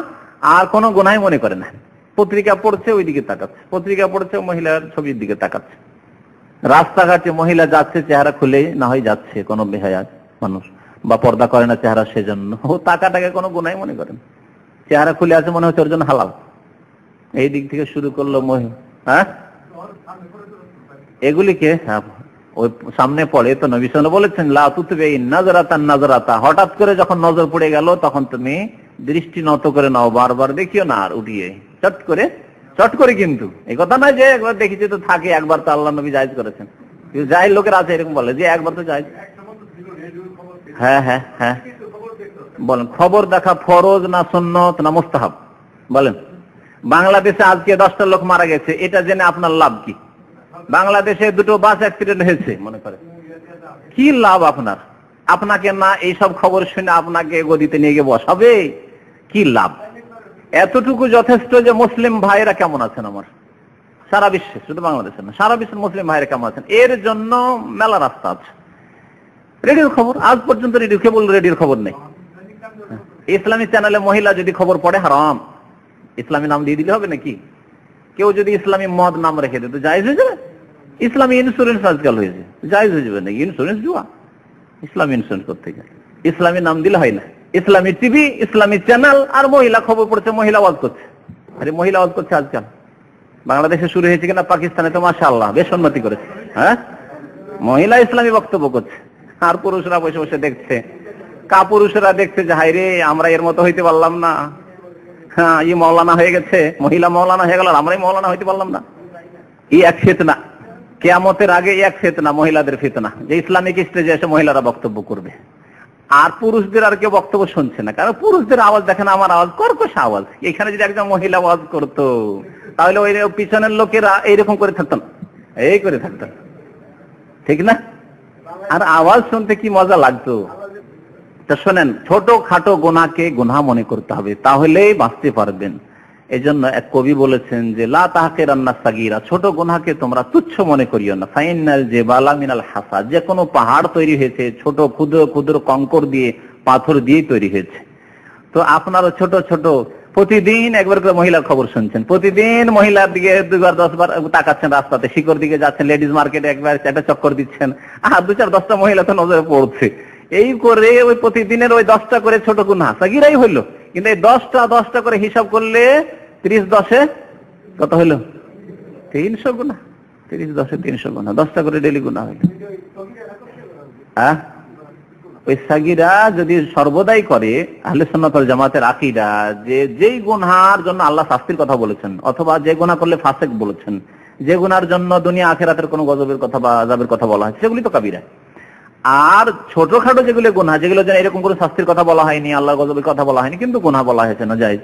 Speaker 1: আর কোনো গোনাই মনে করে না। পত্রিকা পড়ছে ওইদিকে তাকাচ্ছে, পত্রিকা পড়ছে মহিলার ছবির দিকে তাকাচ্ছে। রাস্তাঘাটে মহিলা যাচ্ছে চেহারা খুলে না হয় যাচ্ছে কোনো বেহায়াত মানুষ। বা পর্দা করে না চেহারা সেজন্য। ও টাকাটাকে কোনো গুনাই মনে করেন। চেহারা খুলে আছে মনে হচ্ছে ওর জন্য হালাল। এই দিক থেকে শুরু করল মহি হ্যাঁ? এগুলিকে হ্যাঁ, ওই সামনে পড়ে তো নবী বলেছেন লা তুতবে নাজরাতান নাজরাতা হঠাৎ করে যখন নজর পড়ে গেল তখন তুমি দৃষ্টি নত করে নাও বারবার দেখিও না আর উঠিয়ে। চট করে চট করে কিন্তু। এই কথা নয় যে একবার দেখেছি তো থাকে, একবার তো আল্লাহ নবী জায়েজ করেছেন। যাই লোকের আছে এরকম বলে যে একবার তো জায়েজ। হ্যাঁ হ্যাঁ হ্যাঁ। বলেন, খবর দেখা ফরজ না সুন্নত না মুস্তাহাব? বলেন, বাংলাদেশে আজকে দশটা লোক মারা গেছে, এটা জেনে আপনার লাভ কি? বাংলাদেশে দুটো বাস অ্যাক্সিডেন্ট হয়েছে, মনে করে। কি লাভ আপনার? আপনাকে না এইসব খবর শুনে আপনাকে গদিতে নিয়ে গিয়ে বসাবে? কি লাভ? এতটুকু যথেষ্ট যে মুসলিম ভাইরা কেমন আছেন আমার? সারা বিশ্বে, শুধু বাংলাদেশে না, সারা বিশ্বের মুসলিম ভাইরা কেমন আছেন? এর জন্য মেলা রাস্তা আছে। রেডিওর খবর, আজ পর্যন্ত রেডিও, কেবল রেডিওর খবর নেই। ইসলামী চ্যানেলে মহিলা যদি খবর পড়ে, হারাম। ইসলামী নাম দিয়ে দিলে হবে নাকি? কেউ যদি ইসলামী মদ নাম রেখে দেয়, তো জায়জ হয়ে যাবে। ইসলামী ইন্স্যুরেন্স আজকাল হয়েছে। জায়জ হয়ে যাবে নাকি? ইন্স্যুরেন্স জুয়া। ইসলামী ইন্স্যুরেন্স করতে গেলে। ইসলামী নাম দিলে হয় না। ইসলামী টিভি, ইসলামী চ্যানেল আর মহিলা খবর পড়ছে, মহিলা ওয়াজ করছে আরে মহিলা ওয়াজ করছে আজকাল। বাংলাদেশে শুরু হয়েছে কিনা, পাকিস্তানে তো মাসা আল্লাহ বেশ উন্নতি করেছে। হ্যাঁ? মহিলা ইসলামী বক্তব্য করছে। আর পুরুষরা বসে বসে দেখছে। কা পুরুষরা দেখছে যে হাই রে, আমরা এর মতো হইতে পারলাম না। হ্যাঁ ই মৌলানা হয়ে গেছে, মহিলা মৌলানা হয়ে গেল আমরাই মৌলানা হইতে পারলাম না। ই এক ফেতনা। কেয়ামতের আগে এক ফেতনা, মহিলাদের ফেতনা। যে ইসলামিক স্টেজে এসে মহিলারা বক্তব্য করবে।
Speaker 2: আর পুরুষদের আর কেউ বক্তব্য শুনছে না। কারণ পুরুষদের আওয়াজ দেখেন, আমার আওয়াজ কর্কশ আওয়াজ। এখানে যদি একজন মহিলা আওয়াজ করতো, তাহলে ওই পিছনের লোকেরা এইরকম করে থাকতো না। এই করে থাকতো ঠিক না? আর আওয়াজ শুনতে কি মজা লাগতো? তা শোনেন ছোট খাটো গোনাকে গোনা মনে করতে হবে, তাহলেই বাঁচতে পারবেন। এজন্য এক কবি বলেছেন যে, লা তাহাকে রান্না সাগিরা, ছোট গুনাহকে তোমরা তুচ্ছ মনে করিও না। ফাইনাল যে বালা মিনাল হাসা যে কোনো পাহাড় তৈরি হয়েছে, ছোট ক্ষুদ্র ক্ষুদ্র কঙ্কর দিয়ে, পাথর দিয়ে তৈরি হয়েছে। তো আপনারও ছোট ছোট, প্রতিদিন একবার করে মহিলার খবর শুনছেন। প্রতিদিন মহিলার দিকে দুবার দশবার তাকাচ্ছেন রাস্তাতে শিকর দিকে যাচ্ছেন, লেডিস মার্কেটে একবার একটা চক্কর দিচ্ছেন। আর দু চার, দশটা মহিলা তো নজরে পড়ছে। এই করে ওই প্রতিদিনের ওই দশটা করে ছোট গুণা সাগিরাই হইল। কিন্তু এই দশটা দশটা করে হিসাব করলে ত্রিশ দশে কত হইল? তিনশো গুণা। তিরিশ দশে তিনশো গুণা। দশটা করে ডেলি গুণা হইল। হ্যাঁ ওই সাগিরা যদি সর্বদাই করে, আহলে সুন্নাতুল জামাতের আকিদা যে যেই গুনহার জন্য আল্লাহ শাস্তির কথা বলেছেন, অথবা যে গুনাহ করলে ফাসেক বলেছেন, যে গুনার জন্য দুনিয়া আখেরাতের কোনো গজবের কথা বা আযাবের কথা বলা হয়, সেগুলি তো কাবিরা। আর ছোটখাটো যেগুলো গুনাহ, যেগুলো যেন এরকম কোনো শাস্তির কথা বলা হয়নি আল্লাহ গজবের কথা বলা হয়নি, কিন্তু গুনাহ বলা হয়েছে না যাই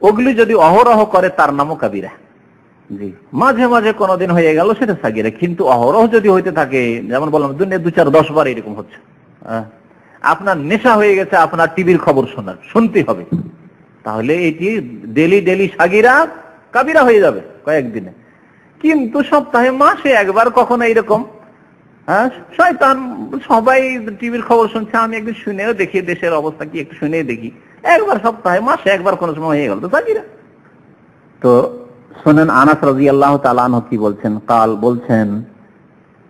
Speaker 2: ওগুলি যদি অহরহ করে, তার নামও কাবিরা। জি। মাঝে মাঝে কোনোদিন হয়ে গেল, সেটা সাগিরা। কিন্তু অহরহ যদি হইতে থাকে, যেমন বললাম দু চার, দশ বার এরকম হচ্ছে। আপনার নেশা হয়ে গেছে, আপনার টিভির খবর শোনার। শুনতে হবে। তাহলে এটি ডেলি ডেলি সাগিরা, কাবিরা হয়ে যাবে কয়েকদিনে। কিন্তু সপ্তাহে, মাসে একবার কখনো এইরকম শয়তান সবাই টিভির খবর শুনছে, আমি একদিন শুনেও দেখি, দেশের অবস্থা কি একটু শুনে দেখি। একবার সপ্তাহে, মাসে একবার কোনো সময় হয়ে গেল তো সাগিরা তো শোনেন আনাস রাজি আল্লাহ তালান কি বলছেন? কাল বলছেন,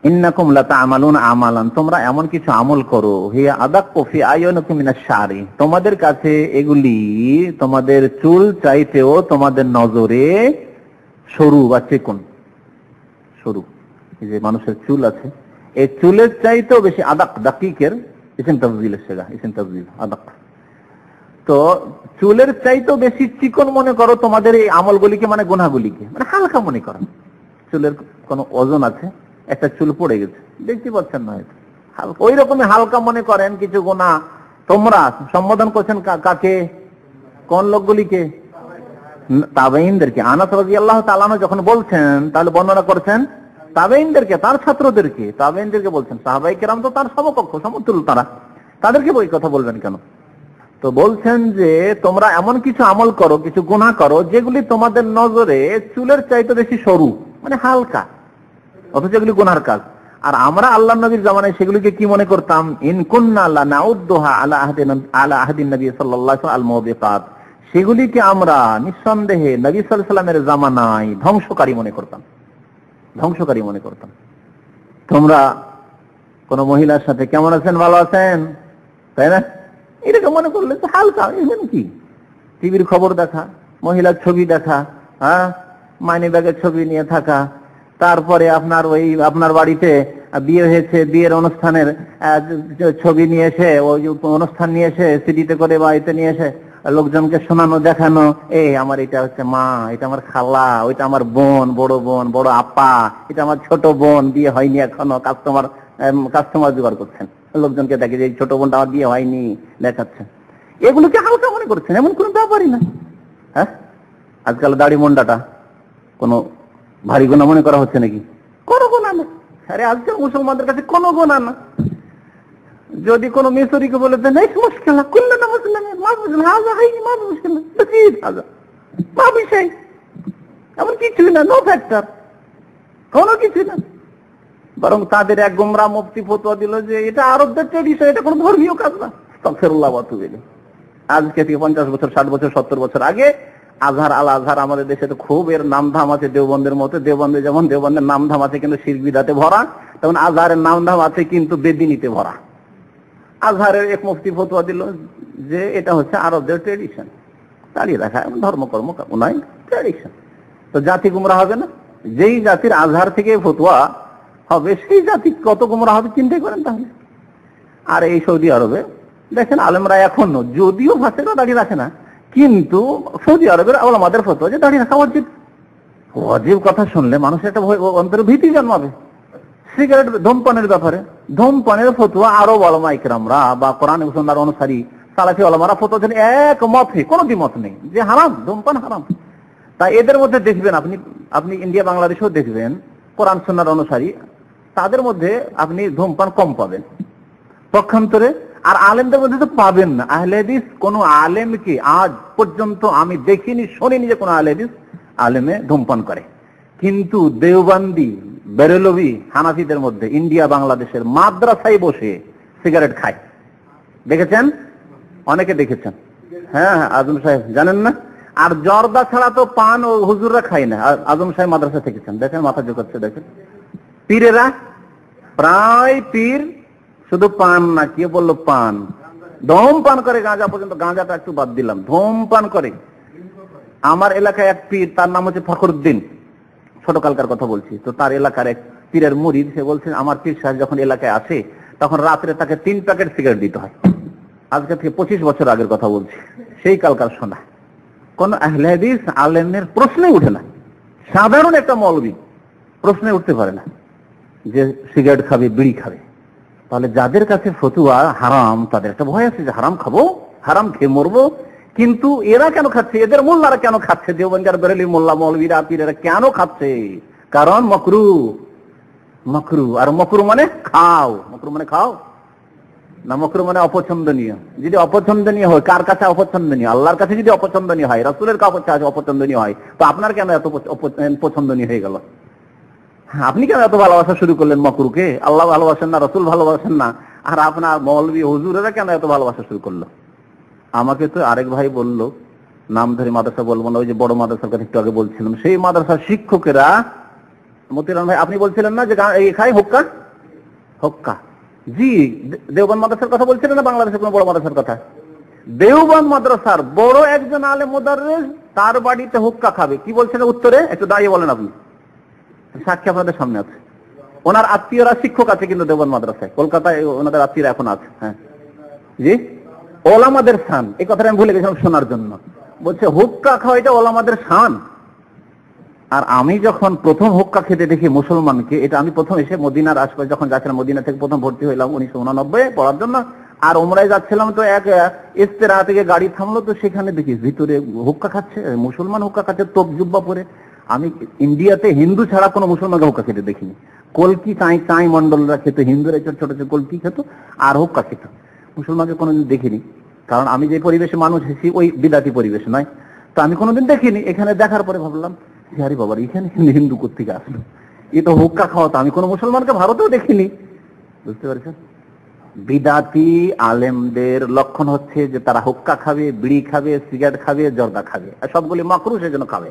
Speaker 2: ইন্নাকুম লাতা'মালুন আমালান তোমরা এমন কিছু আমল করো, হে আদাক কফি আয়নুকুম মিনাশ শারি তোমাদের কাছে এগুলি তোমাদের চুল চাইতেও তোমাদের নজরে সরু বা চিকন সরু, এই যে মানুষের চুল আছে। এই চুলের চাইতেও বেশি আদাক দাকিকের ইসেন তাফজিল সেগা ইসেন তাফজিল আদাক তো চুলের চাইতেও বেশি চিকন মনে করো তোমাদের এই আমলগুলিকে মানে গুনাহগুলিকে মানে হালকা মনে করো। চুলের কোনো ওজন আছে, একটা চুল পড়ে গেছে, দেখতে পাচ্ছেন না হয়তো। হালকা ওই রকমই হালকা মনে করেন কিছু গোনা তোমরা সম্বোধন করছেন কাকে? কোন লোকগুলিকে? তাবেইনদেরকে আনাস রাজি আল্লাহ তালানো যখন বলছেন, তাহলে বর্ণনা করছেন তাবেইনদেরকে তার ছাত্রদেরকে তাবেইনদেরকে বলছেন সাহাবাই কেরাম তো তার সমকক্ষ সমতুল তারা। তাদেরকে ওই কথা বলবেন কেন? তো বলছেন যে, তোমরা এমন কিছু আমল করো, কিছু গুনাহ করো, যেগুলি তোমাদের নজরে চুলের চাইতে বেশি সরু মানে হালকা, অথচ এগুলি গুনার কাজ। আর আমরা আল্লাহ নবীর জামানায় সেগুলিকে কি মনে করতাম? সেগুলিকে আমরা নিঃসন্দেহে নবী সাল্লামের জামানায় ধ্বংসকারী মনে করতাম। ধ্বংসকারী মনে করতাম। তোমরা কোন মহিলার সাথে কেমন আছেন? ভালো আছেন? তাই না? এটাকে মনে করলে তো হালকা এখানে কি? টিভির খবর দেখা, মহিলার ছবি দেখা হ্যাঁ? মাইনে ব্যাগের ছবি নিয়ে থাকা। তারপরে আপনার ওই, আপনার বাড়িতে বিয়ে হয়েছে, বিয়ের অনুষ্ঠানের ছবি নিয়ে এসে, ওই অনুষ্ঠান নিয়ে এসে, সিডিতে করে বাড়িতে নিয়ে এসে লোকজনকে শোনানো, দেখানো, এই, আমার এটা হচ্ছে মা, এটা আমার খালা, ওইটা আমার বোন, বড় বোন, বড় আপা, এটা আমার ছোট বোন, বিয়ে হয়নি এখনও কাস্টমার কাস্টমার জোগাড় করছেন। লোকজনকে দেখে যে ছোট বোনটা আমার বিয়ে হয়নি দেখাচ্ছেন এগুলোকে হালকা মনে করছেন? এমন কোনো ব্যাপারই না। হ্যাঁ? আজকাল দাড়ি মন্ডাটা, কোনো ভারী গোনা মনে করা হচ্ছে নাকি? কোনো গোনা না আরে আজকাল মুসলমানদের কাছে কোনো গোনা না। যদি কোনো মিশরিকে বলে দেন, এই মুশকিল না কুল্লা না মুসলিম মা মুসলিম হাজা হাইনি মা মুশকিল না হাজা, মা বিষয় এমন কিছুই না নো ফ্যাক্টর কোনো কিছু না। বরং তাদের এক গোমরা মুফতি ফতোয়া দিল যে, এটা আরবদের ট্রেডিশন এটা কোনো ধর্মীয় কাজ না। তফেরুল্লাহ বাতুবিলি আজকে থেকে পঞ্চাশ বছর, ষাট বছর, সত্তর বছর আগে আজহার আল আজহার আমাদের দেশে তো খুব এর নামধাম আছে, দেওবন্দের মতো, দেওবন্দে যেমন, দেওবন্দের নামধাম আছে কিন্তু শিরবিদাতে ভরা, তেমন আজহারের নামধাম আছে কিন্তু বেদিনীতে ভরা। আজহারের এক মুফতি ফতোয়া দিল যে এটা হচ্ছে আরবদের ট্রেডিশন দাঁড়িয়ে রাখা ধর্মকর্ম নয় ট্রেডিশন তো জাতি গুমরা হবে না? যেই জাতির আজহার থেকে ফতোয়া হবে, সেই জাতি কত গুমরা হবে চিন্তাই করেন তাহলে। আর এই সৌদি আরবে, দেখেন আলেমরা এখনও, যদিও ভাষাটা দাঁড়িয়ে রাখে না, কিন্তু সৌদি আরবের আমাদের ফতোয়া যে দাঁড়িয়ে রাখা অজিব অজিব কথা শুনলে মানুষের একটা অন্তরে ভীতি জন্মাবে। সিগারেট ধূমপানের ব্যাপারে। ধূমপানের ফতুয়া আরও বলমা ইকরামরা বা কোরআন সুন্নার অনুসারী সালাফি আলমারা ফতুয়া দিলেন এক মতে, কোনো দ্বিমত নেই যে হারাম, ধূমপান হারাম। তাই এদের মধ্যে দেখবেন আপনি আপনি ইন্ডিয়া, বাংলাদেশেও দেখবেন, কোরআন সন্ন্যার অনুসারী, তাদের মধ্যে আপনি ধূমপান কম পাবেন। পক্ষান্তরে, আর আলেমদের মধ্যে তো পাবেন না। আহলে হাদিস, কোন আলেমকে আজ পর্যন্ত আমি দেখিনি, শুনিনি যে কোনো আহলে হাদিস আলেমে ধূমপান করে। কিন্তু দেওবান্দি, বেরেলভি হানাফিদের মধ্যে, ইন্ডিয়া, বাংলাদেশের মাদ্রাসায় বসে সিগারেট খায়। দেখেছেন? অনেকে দেখেছেন। হ্যাঁ হ্যাঁ আজম সাহেব, জানেন না? আর জর্দা ছাড়া তো পান ও হুজুররা খায় না। আজম সাহেব মাদ্রাসা থেকেছেন। দেখেন, মাথা জোকাচ্ছে দেখেন। পীরেরা, প্রায় পীর শুধু পান না, কে বলল পান? ধূম পান করে গাঁজা পর্যন্ত, গাঁজাটা একটু বাদ দিলাম। ধূম পান করে। আমার এলাকায় এক পীর, তার নাম হচ্ছে ফখরুদ্দিন। ছোটকালকার কথা বলছি। তো তার এলাকার এক পীরের মুরিদ, সে বলছে, আমার পীর সাহেব যখন এলাকায় আসে তখন রাত্রে তাকে তিন প্যাকেট সিগারেট দিতে হয়। আজকে থেকে পঁচিশ বছর আগের কথা বলছি। সেই কালকার শোনা। কোন প্রশ্নে উঠে না। সাধারণ একটা মৌলবী প্রশ্নে উঠতে পারে না যে সিগারেট খাবে, বিড়ি খাবে। তাহলে যাদের কাছে ফতুয়া হারাম, তাদের একটা ভয় আছে যে হারাম খাব, হারাম খেয়ে মরবো। কিন্তু এরা কেন খাচ্ছে? এদের মোল্লারা কেন খাচ্ছে? দেওবন্দার বেরেলি মোল্লা, মৌলবীরা, পীরেরা কেন খাচ্ছে? কারণ মকরু মকরু। আর মকরু মানে খাও। মকরু মানে খাও? না, মকরু মানে অপছন্দনীয়। যদি অপছন্দনীয় হয়, কার কাছে অপছন্দনীয়? আল্লাহর কাছে যদি অপছন্দনীয় হয়, রাসুলের কাছে অপছন্দনীয় হয়, তো আপনার কেন এত পছন্দনীয় হয়ে গেল? আপনি কেন এত ভালোবাসা শুরু করলেন মকরুকে? আল্লাহ ভালোবাসেন না, রসুল ভালোবাসেন না। আর আপনার মৌলবী, হুজুরেরা কেন এত ভালোবাসা শুরু করল? আমাকে তো আরেক ভাই বলল, নাম ধরে মাদ্রাসা বলব না, ওই যে বড় মাদ্রাসার কথা একটু আগে বলছিলাম, সেই মাদ্রাসার শিক্ষকেরা, মতিরাম ভাই, আপনি বলছিলেন না যে খাই হক্কা? হক্কা। জি দেওবান মাদ্রাসার কথা বলছিলেন না বাংলাদেশের কোনো বড় মাদ্রাসার কথা? দেওবন্দ মাদ্রাসার বড় একজন আলে মোদারেস তার বাড়িতে হুক্কা খাবে। কি বলছেন উত্তরে? একটু দাঁড়িয়ে বলেন আপনি। সাক্ষী আপনাদের সামনে আছে। ওনার আত্মীয়রা শিক্ষক আছে কিন্তু দেবন মাদ্রাসায়। কলকাতায় ওনাদের আত্মীয়রা এখন আছে হ্যাঁ। জি? ওলামাদের শান। এই কথাটা আমি ভুলে গেছিলাম শোনার জন্য। বলছে, হুক্কা খাওয়া এটা ওলামাদের শান। আর আমি যখন প্রথম হুক্কা খেতে দেখি মুসলমানকে, এটা আমি প্রথম এসে মদিনার আশপাশে যখন যাচ্ছিলাম, মদিনা থেকে প্রথম ভর্তি হইলাম উনিশশো উনানব্বই পড়ার জন্য। আর ওমরায় যাচ্ছিলাম তো এক ইস্তেরা থেকে গাড়ি থামলো তো সেখানে দেখি ভিতরে হুক্কা খাচ্ছে, মুসলমান হুক্কা খাচ্ছে তোপ জুব্বা পরে। আমি ইন্ডিয়াতে হিন্দু ছাড়া কোনো মুসলমানকে হুক্কা খেতে দেখিনি। কলকি চাই চাই মন্ডলরা খেত, হিন্দুরা ছোট ছোট ছোট কলকি খেত আর হুক্কা খেত। মুসলমানকে কোনোদিন দেখিনি। কারণ আমি যে পরিবেশে মানুষ এসেছি ওই বিলাতি পরিবেশ নয়। তো আমি কোনোদিন দেখিনি। এখানে দেখার পরে ভাবলাম আরে বাবার এখানে হিন্দু কোথেকে আসলো? এ তো হুক্কা খাওয়া তো। আমি কোনো মুসলমানকে ভারতেও দেখিনি। বুঝতে পারছেন? বিদাতি আলেমদের লক্ষণ হচ্ছে যে তারা হুক্কা খাবে, বিড়ি খাবে, সিগারেট খাবে, জর্দা খাবে। আর সবগুলি মাকরু সেজন্য খাবে।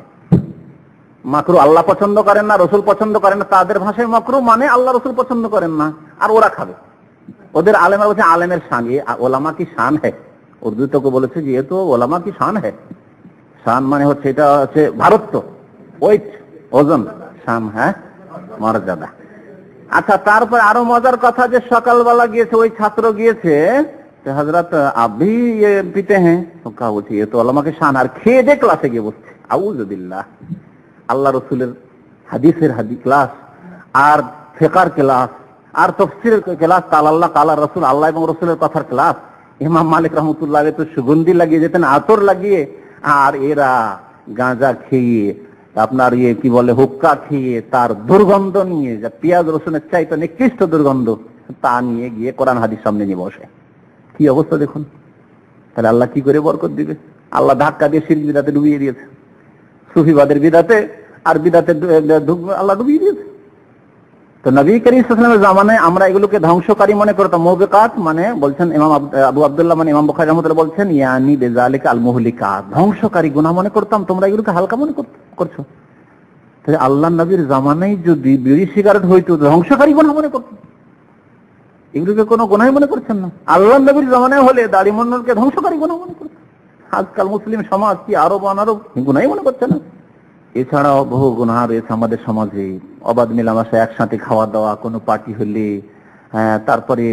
Speaker 2: মাকরু আল্লাহ পছন্দ করেন না, রসুল পছন্দ করেন না, তাদের ভাষায় মাকরু মানে আল্লাহ রসুল পছন্দ করেন না, আর ওরা খাবে। ওদের আলেমের বলছে, আলেমের শান ওলামা কি শান হ্যাঁ উর্দু তোকে বলেছে যে তো ওলামা কি শান হ্যাঁ শান মানে হচ্ছে, এটা হচ্ছে ভারত ওয়েট, ওজন, শান হ্যাঁ? মর্যাদা। আচ্ছা তারপর আরও মজার কথা যে সকালবেলা গিয়েছে, ওই ছাত্র গিয়েছে হজরত আবি পিতে হ্যাঁ কা বলছি, এ তো আল্লামাকে শান। আর খেয়ে দে ক্লাসে গিয়ে বসছে। আউজবিল্লাহ আল্লাহ রসুলের হাদিসের হাদি ক্লাস আর ফেকার ক্লাস আর তফসিরের ক্লাস কাল আল্লাহ কালা রসুল, আল্লাহ এবং রসুলের কথার ক্লাস। ইমাম মালিক রহমতুল্লাহ তো সুগন্ধি লাগিয়ে যেতেন, আতর লাগিয়ে, আর এরা গাঁজা খেয়ে, আপনার ইয়ে কি বলে, হুক্কা খেয়ে, তার দুর্গন্ধ নিয়ে, যা পেঁয়াজ রসুনের চাইতে নিকৃষ্ট দুর্গন্ধ, তা নিয়ে গিয়ে কোরআন হাদিস সামনে নিয়ে বসে। কি অবস্থা দেখুন। তাহলে আল্লাহ কি করে বরকত দিবে? আল্লাহ ধাক্কা দিয়ে শির বিদাতে ডুবিয়ে দিয়েছে। সুফিবাদের বিদাতে আর বিদাতে আল্লাহ ডুবিয়ে দিয়েছে। তো নবী করিমের জামানায় আমরা এগুলোকে ধ্বংসকারী মনে করতাম। মৌবিকাত মানে বলছেন ইমাম আবু আব্দুল্লাহ মানে ইমাম বুখারী রহমতুল্লাহ বলছেন, ইয়ানি বেজালিকা আল মুহলিকা ধ্বংসকারী গুনাহ মনে করতাম, তোমরা এগুলোকে হালকা মনে করছ। তাহলে আল্লাহ নবীর জামানায় যদি বিড়ি সিগারেট হইতো ধ্বংসকারী গুনাহ মনে করতো এগুলোকে কোনো গুনাহ মনে করছেন না। আল্লাহ নবীর জামানায় হলে দাড়ি মন্ডলকে ধ্বংসকারী গুনাহ মনে করতো আজকাল মুসলিম সমাজ কি আরব, অনারব গুনাই মনে করছে না। এছাড়াও বহু গুনাহ রয়েছে আমাদের সমাজে। অবাধ মেলামেশা একসাথে খাওয়া দাওয়া কোনো পার্টি হলে হ্যাঁ, তারপরে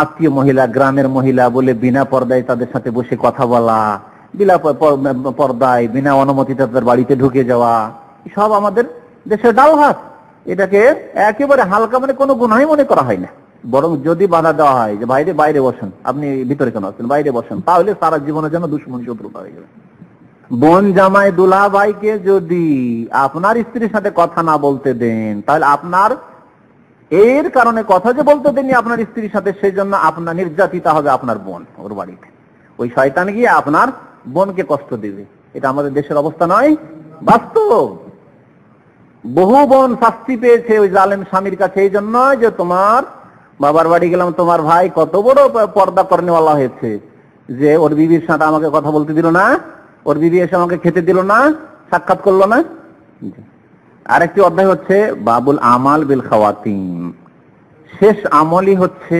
Speaker 2: আত্মীয় মহিলা গ্রামের মহিলা বলে বিনা পর্দায় তাদের সাথে বসে কথা বলা বিনা পর্দায় বিনা অনুমতিতে তাদের বাড়িতে ঢুকে যাওয়া সব আমাদের দেশের ডাল ভাত এটাকে একেবারে হালকা মানে কোনো গুনাই মনে করা হয় না। বরং যদি বাধা দেওয়া হয় যে বাইরে বাইরে বসেন আপনি ভিতরে কেন আছেন? বাইরে বসেন তাহলে সারা জীবনের জন্য দুশ্মন শত্রুতা হয়ে যাবে। বোন জামাই দুলা ভাইকে যদি আপনার স্ত্রীর সাথে কথা না বলতে দেন, তাহলে আপনার এর কারণে কথা যে বলতে দেননি আপনার স্ত্রীর সাথে সেই জন্য আপনার নির্যাতিতা হবে আপনার বোন, ওর বাড়িতে। ওই শয়তান গিয়ে আপনার বোনকে কষ্ট দিবে। এটা আমাদের দেশের অবস্থা নয়, বাস্তব। বহু বোন শাস্তি পেয়েছে ওই জালেম স্বামীর কাছে, এই জন্য যে তোমার বাবার বাড়ি গেলাম, তোমার ভাই কত বড় পর্দা করেনেওয়ালা হয়েছে। যে ওর বিবির সাথে আমাকে কথা বলতে দিল না ওর বিবি এসে আমাকে খেতে দিল না, সাক্ষাৎ করল না। আরেকটি অধ্যায় হচ্ছে, বাবুল আমাল বিল খাওয়াতিম। শেষ আমলই হচ্ছে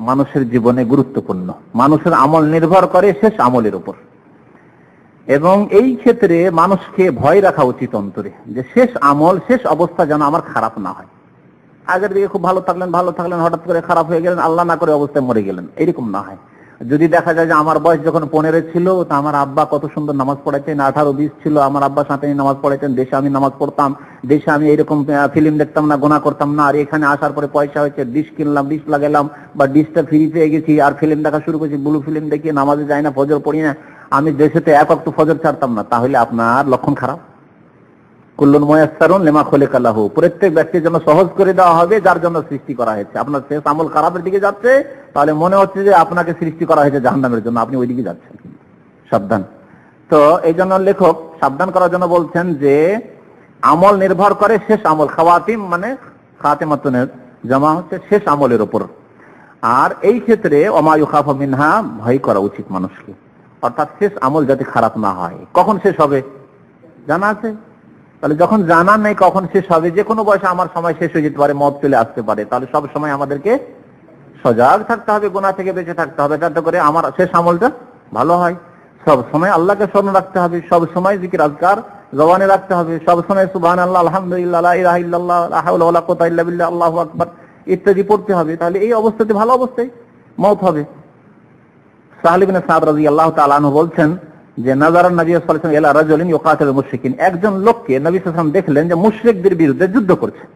Speaker 2: মানুষের জীবনে গুরুত্বপূর্ণ। মানুষের আমল নির্ভর করে শেষ আমলের উপর। এবং এই ক্ষেত্রে মানুষকে ভয় রাখা উচিত অন্তরে, যে শেষ আমল, শেষ অবস্থা যেন আমার খারাপ না হয়। আগের দিকে খুব ভালো থাকলেন ভালো থাকলেন, হঠাৎ করে খারাপ হয়ে গেলেন, আল্লাহ না করে অবস্থায় মরে গেলেন। এরকম না হয়। যদি দেখা যায় যে আমার বয়স যখন পনেরো ছিল, তা আমার আব্বা কত সুন্দর নামাজ পড়াইতেন, আঠারো, বিশ ছিল, আমার আব্বা সাথে নামাজ পড়াইতেন, দেশে আমি নামাজ পড়তাম, দেশে আমি এরকম ফিল্ম দেখতাম না, গোনা করতাম না, আর এখানে আসার পরে পয়সা হয়েছে, ডিশ কিনলাম, ডিশ লাগালাম বা ডিশটা ফ্রি পেয়ে গেছি, আর ফিল্ম দেখা শুরু করেছি ব্লু ফিল্ম দেখি, নামাজে যাই না, ফজর পড়ি না, আমি দেশেতে এক অক্ট ফজর ছাড়তাম না, তাহলে আপনার লক্ষণ খারাপ। কুল্লুন ময়াসারুন লেমা খোলে কালাহু প্রত্যেক ব্যক্তির জন্য সহজ করে দেওয়া হবে, যার জন্য সৃষ্টি করা হয়েছে। আপনার শেষ আমল খারাপের দিকে যাচ্ছে, তাহলে মনে হচ্ছে যে আপনাকে সৃষ্টি করা হয়েছে জাহান্নামের জন্য। আপনি ওই দিকে যাচ্ছেন। সাবধান। তো এই জন্য লেখক সাবধান করার জন্য বলছেন যে, আমল নির্ভর করে শেষ আমল। খাওয়াতিম মানে খাতেমাতুনের জমা হচ্ছে শেষ আমলের ওপর আর এই ক্ষেত্রে অমায়ু খাফা মিনহা, ভয় করা উচিত মানুষকে। অর্থাৎ শেষ আমল যাতে খারাপ না হয়। কখন শেষ হবে? জানা আছে? তাহলে যখন জানা নেই কখন শেষ হবে, যে কোনো বয়সে আমার সময় শেষ হয়ে যেতে পারে মত চলে আসতে পারে, তাহলে সব সময় আমাদেরকে সজাগ থাকতে হবে গোনা থেকে বেঁচে থাকতে হবে, যাতে করে আমার শেষ আমলটা ভালো হয়। সব সময় আল্লাহকে স্মরণ রাখতে হবে, সব সময় জিকির আজকার জবানে রাখতে হবে, সব সময় সুবহান আল্লাহ আলহামদুলিল্লাহ আল্লাহু আকবার ইত্যাদি পড়তে হবে, তাহলে এই অবস্থাতে ভালো অবস্থায় মত হবে। সাহাল ইবনে সাদ রাদিয়াল্লাহু তাআলা আনহু বলছেন যে নাজারান নবী সাল্লাল্লাহু আলাইহি রাজুলিন ইউকাতিলুল মুশরিকিন একজন লোককে নবী সাল্লাল্লাহু দেখলেন যে মুশরিকদের বিরুদ্ধে যুদ্ধ করছে।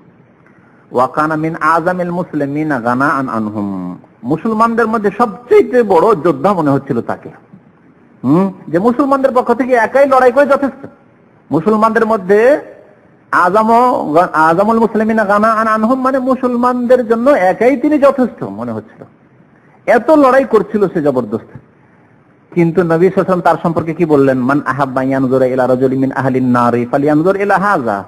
Speaker 2: ওয়া কানা মিন আযামিল মুসলিমিনা গানাআন আনহুম মুসলমানদের মধ্যে সবচেয়ে বড় যোদ্ধা মনে হচ্ছিল তাকে। হুম? যে মুসলমানদের পক্ষ থেকে একাই লড়াই করে যথেষ্ট। মুসলমানদের মধ্যে আজাম আজামুল মুসলিমিনা গানা আন আনহুম মানে মুসলমানদের জন্য একাই তিনি যথেষ্ট মনে হচ্ছিল। এত লড়াই করছিল সে জবরদস্ত। কিন্তু নবী সাল্লাম তার সম্পর্কে কি বললেন? মান আহাব্বা ইয়ানজুরা ইলা আহলিন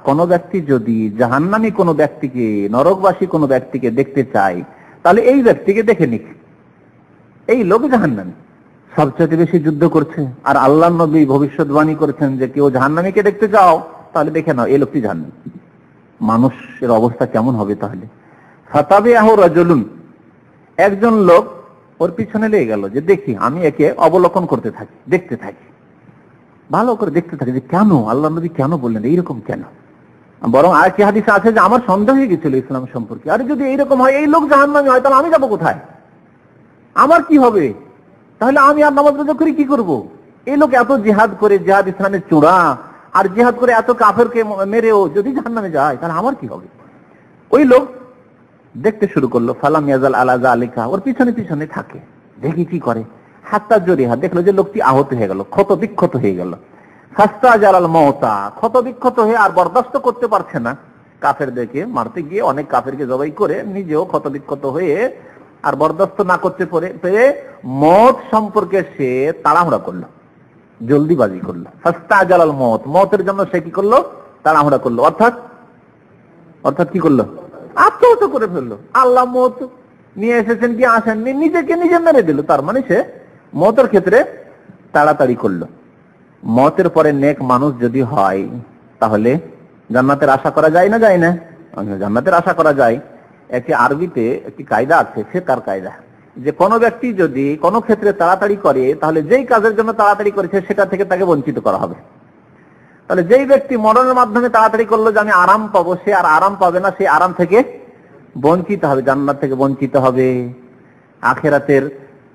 Speaker 2: কোন ব্যক্তি যদি জাহান্নামী কোন ব্যক্তিকে, নরকবাসী কোন ব্যক্তিকে দেখতে চায়, তাহলে এই ব্যক্তিকে দেখে নিক। এই লোক জাহান্নামী। সবচেয়ে বেশি যুদ্ধ করছে। আর আল্লাহ নবী ভবিষ্যৎবাণী করেছেন যে, কেউ জাহান্নামীকে দেখতে চাও, তাহলে দেখে নাও, এই লোকটি জাহান্নামী। মানুষের অবস্থা কেমন হবে তাহলে? ফাতাবে আহ রাজুলুন। একজন লোক ওর পিছনে লেগে গেল যে দেখি, আমি একে অবলোকন করতে থাকি, দেখতে থাকি। ভালো করে দেখতে থাকি যে কেন, আল্লাহ নবী কেন বললেন, এইরকম কেন? বরং আর কি হাদিসে আছে যে আমার সন্দেহ হয়ে গেছিল ইসলাম সম্পর্কে। আর যদি এইরকম হয়, এই লোক জাহান্নামী হয়, তাহলে আমি যাব কোথায়? আমার কি হবে? তাহলে আমি আর নামাজ রোজা করে, কি করব? এই লোক এত জিহাদ করে, জিহাদ ইসলামের চূড়া, আর জিহাদ করে এত কাফেরকে মেরেও যদি জাহান্নামে যায়, তাহলে আমার কি হবে? ওই লোক দেখতে শুরু করল, ফালাম ইয়াজাল আলাজা আলিকা ওর পিছনে পিছনে থাকে। দেখি কি করে। হাত্তা জরিহা দেখল যে লোকটি আহত হয়ে গেল, ক্ষত বিক্ষত হয়ে গেল। ফাস্তা জালাল মহতা ক্ষত বিক্ষত হয়ে আর বরদাস্ত করতে পারছে না। কাফের দেখে মারতে গিয়ে অনেক কাফেরকে জবাই করে নিজেও ক্ষত বিক্ষত হয়ে আর বরদাস্ত না করতে পারে মত সম্পর্কে সে তাড়াহুড়া করল, জলদিবাজি করল। ফাস্তা জালাল মত মতের জন্য সে কি করল? তাড়াহুড়া করল। অর্থাৎ অর্থাৎ কি করল? আত্মহত্যা করে ফেলল। আল্লাহ মত নিয়ে এসেছেন কি আসেননি, নিজেকে নিজে মেরে দিল। তার মানে সে মতের ক্ষেত্রে তাড়াতাড়ি করল। মতের পরে নেক মানুষ যদি হয়, তাহলে জান্নাতের আশা করা যায় না যায় না? জান্নাতের আশা করা যায়। একটি আরবিতে একটি কায়দা আছে সে তার কায়দা। যে কোনো ব্যক্তি যদি কোনো ক্ষেত্রে তাড়াতাড়ি করে, তাহলে যেই কাজের জন্য তাড়াতাড়ি করেছে, সেটা থেকে তাকে বঞ্চিত করা হবে। তাহলে যেই ব্যক্তি মরণের মাধ্যমে তাড়াতাড়ি করল যে আমি আরাম পাবো, সে আর আরাম পাবে না, সে আরাম থেকে বঞ্চিত হবে, জান্নাত থেকে বঞ্চিত হবে, আখেরাতের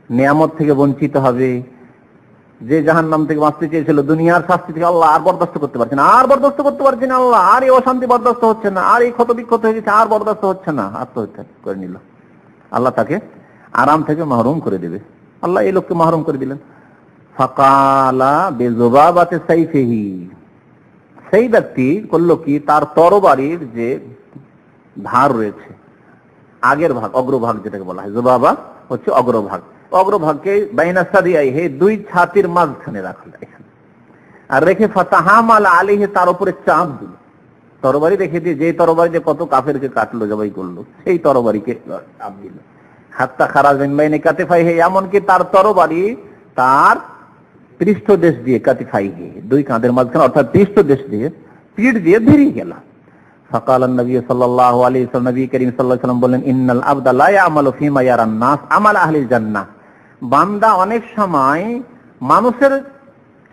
Speaker 2: নিয়ামত থেকে বঞ্চিত হবে। যে জাহান নাম থেকে বাঁচতে চেয়েছিল, দুনিয়ার শাস্তি থেকে আল্লাহ আর বরদাস্ত করতে পারছে না। আর বরদাস্ত করতে পারছে না আল্লাহ, আর এই অশান্তি বরদাস্ত হচ্ছে না, আর এই ক্ষত বিক্ষত হয়ে গেছে, আর বরদাস্ত হচ্ছে না। আত্মহত্যা করে নিল। আল্লাহ তাকে আরাম থেকে মাহরুম করে দেবে। আল্লাহ এই লোককে মাহরুম করে দিলেন। ফাকালা বেজবাবাতে সাইফেহি। সেই ব্যক্তি করল কি? তার তরবারির যে ধার রয়েছে, আগের ভাগ, অগ্রভাগ যেটাকে বলা হয়, জোবাবা হচ্ছে অগ্রভাগ। অগ্রভাগকে বাইনাসা দিয়ে হে দুই ছাতির মাঝখানে রাখল আর রেখে ফাতাহামাল আলিহে তার উপরে চাপ দিল। তরবারি রেখে দিয়ে যে তরবারি দিয়ে কত কাফেরকে কাটলো, জবাই করল, সেই তরবারিকে চাপ দিল। হাত্তা খারাজ বাইনে কাতেফাই, হে এমনকি তার তরবারি, তার পৃষ্ঠ দেশ দিয়ে কাতি গিয়ে দুই কাঁধের মাঝখানে, অর্থাৎ পৃষ্ঠদেশ দিয়ে, পিঠ দিয়ে বেরিয়ে গেল। সকাল নবী সাল্লাহ আলী নবী করিম সাল্লাহ সাল্লাম বললেন, ইন্নাল আবদাল্লাহ আমাল ফিমা ইয়ারান নাস, আমাল আহলি জান্না বান্দা অনেক সময় মানুষের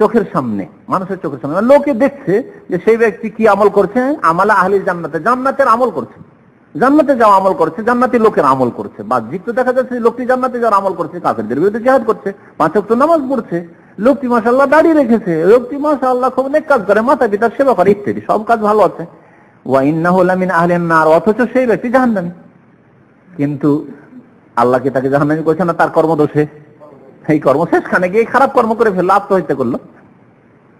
Speaker 2: চোখের সামনে, মানুষের চোখের সামনে মানে লোকে দেখছে যে সেই ব্যক্তি কি আমল করছে? আমালা আহলি জান্নাতে, জান্নাতের আমল করছে। জান্নাতে যাওয়া আমল করছে, জান্নাতি লোকের আমল করছে। বাহ্যিক তো দেখা যাচ্ছে লোকটি জান্নাতে যাওয়ার আমল করছে, কাফেরদের বিরুদ্ধে জেহাদ করছে পাঁচক তো নামাজ পড়ছে। লোকটি মাশাআল্লাহ দাঁড়িয়ে রেখেছে। লোকটি মাশাআল্লাহ খুব নেক কাজ করে মাতা পিতার সেবা করে, ইত্যাদি। সব কাজ ভালো আছে। ওয়া ইন্নাহু লামিন আহলিন নার, অথচ সেই ব্যক্তি জাহান্নামি। কিন্তু আল্লাহ কি তাকে জাহান্নামি করেছে না তার কর্মদোষে? এই কর্ম শেষখানে গিয়ে খারাপ কর্ম করে ফেলল, আত্মহত্যা করল।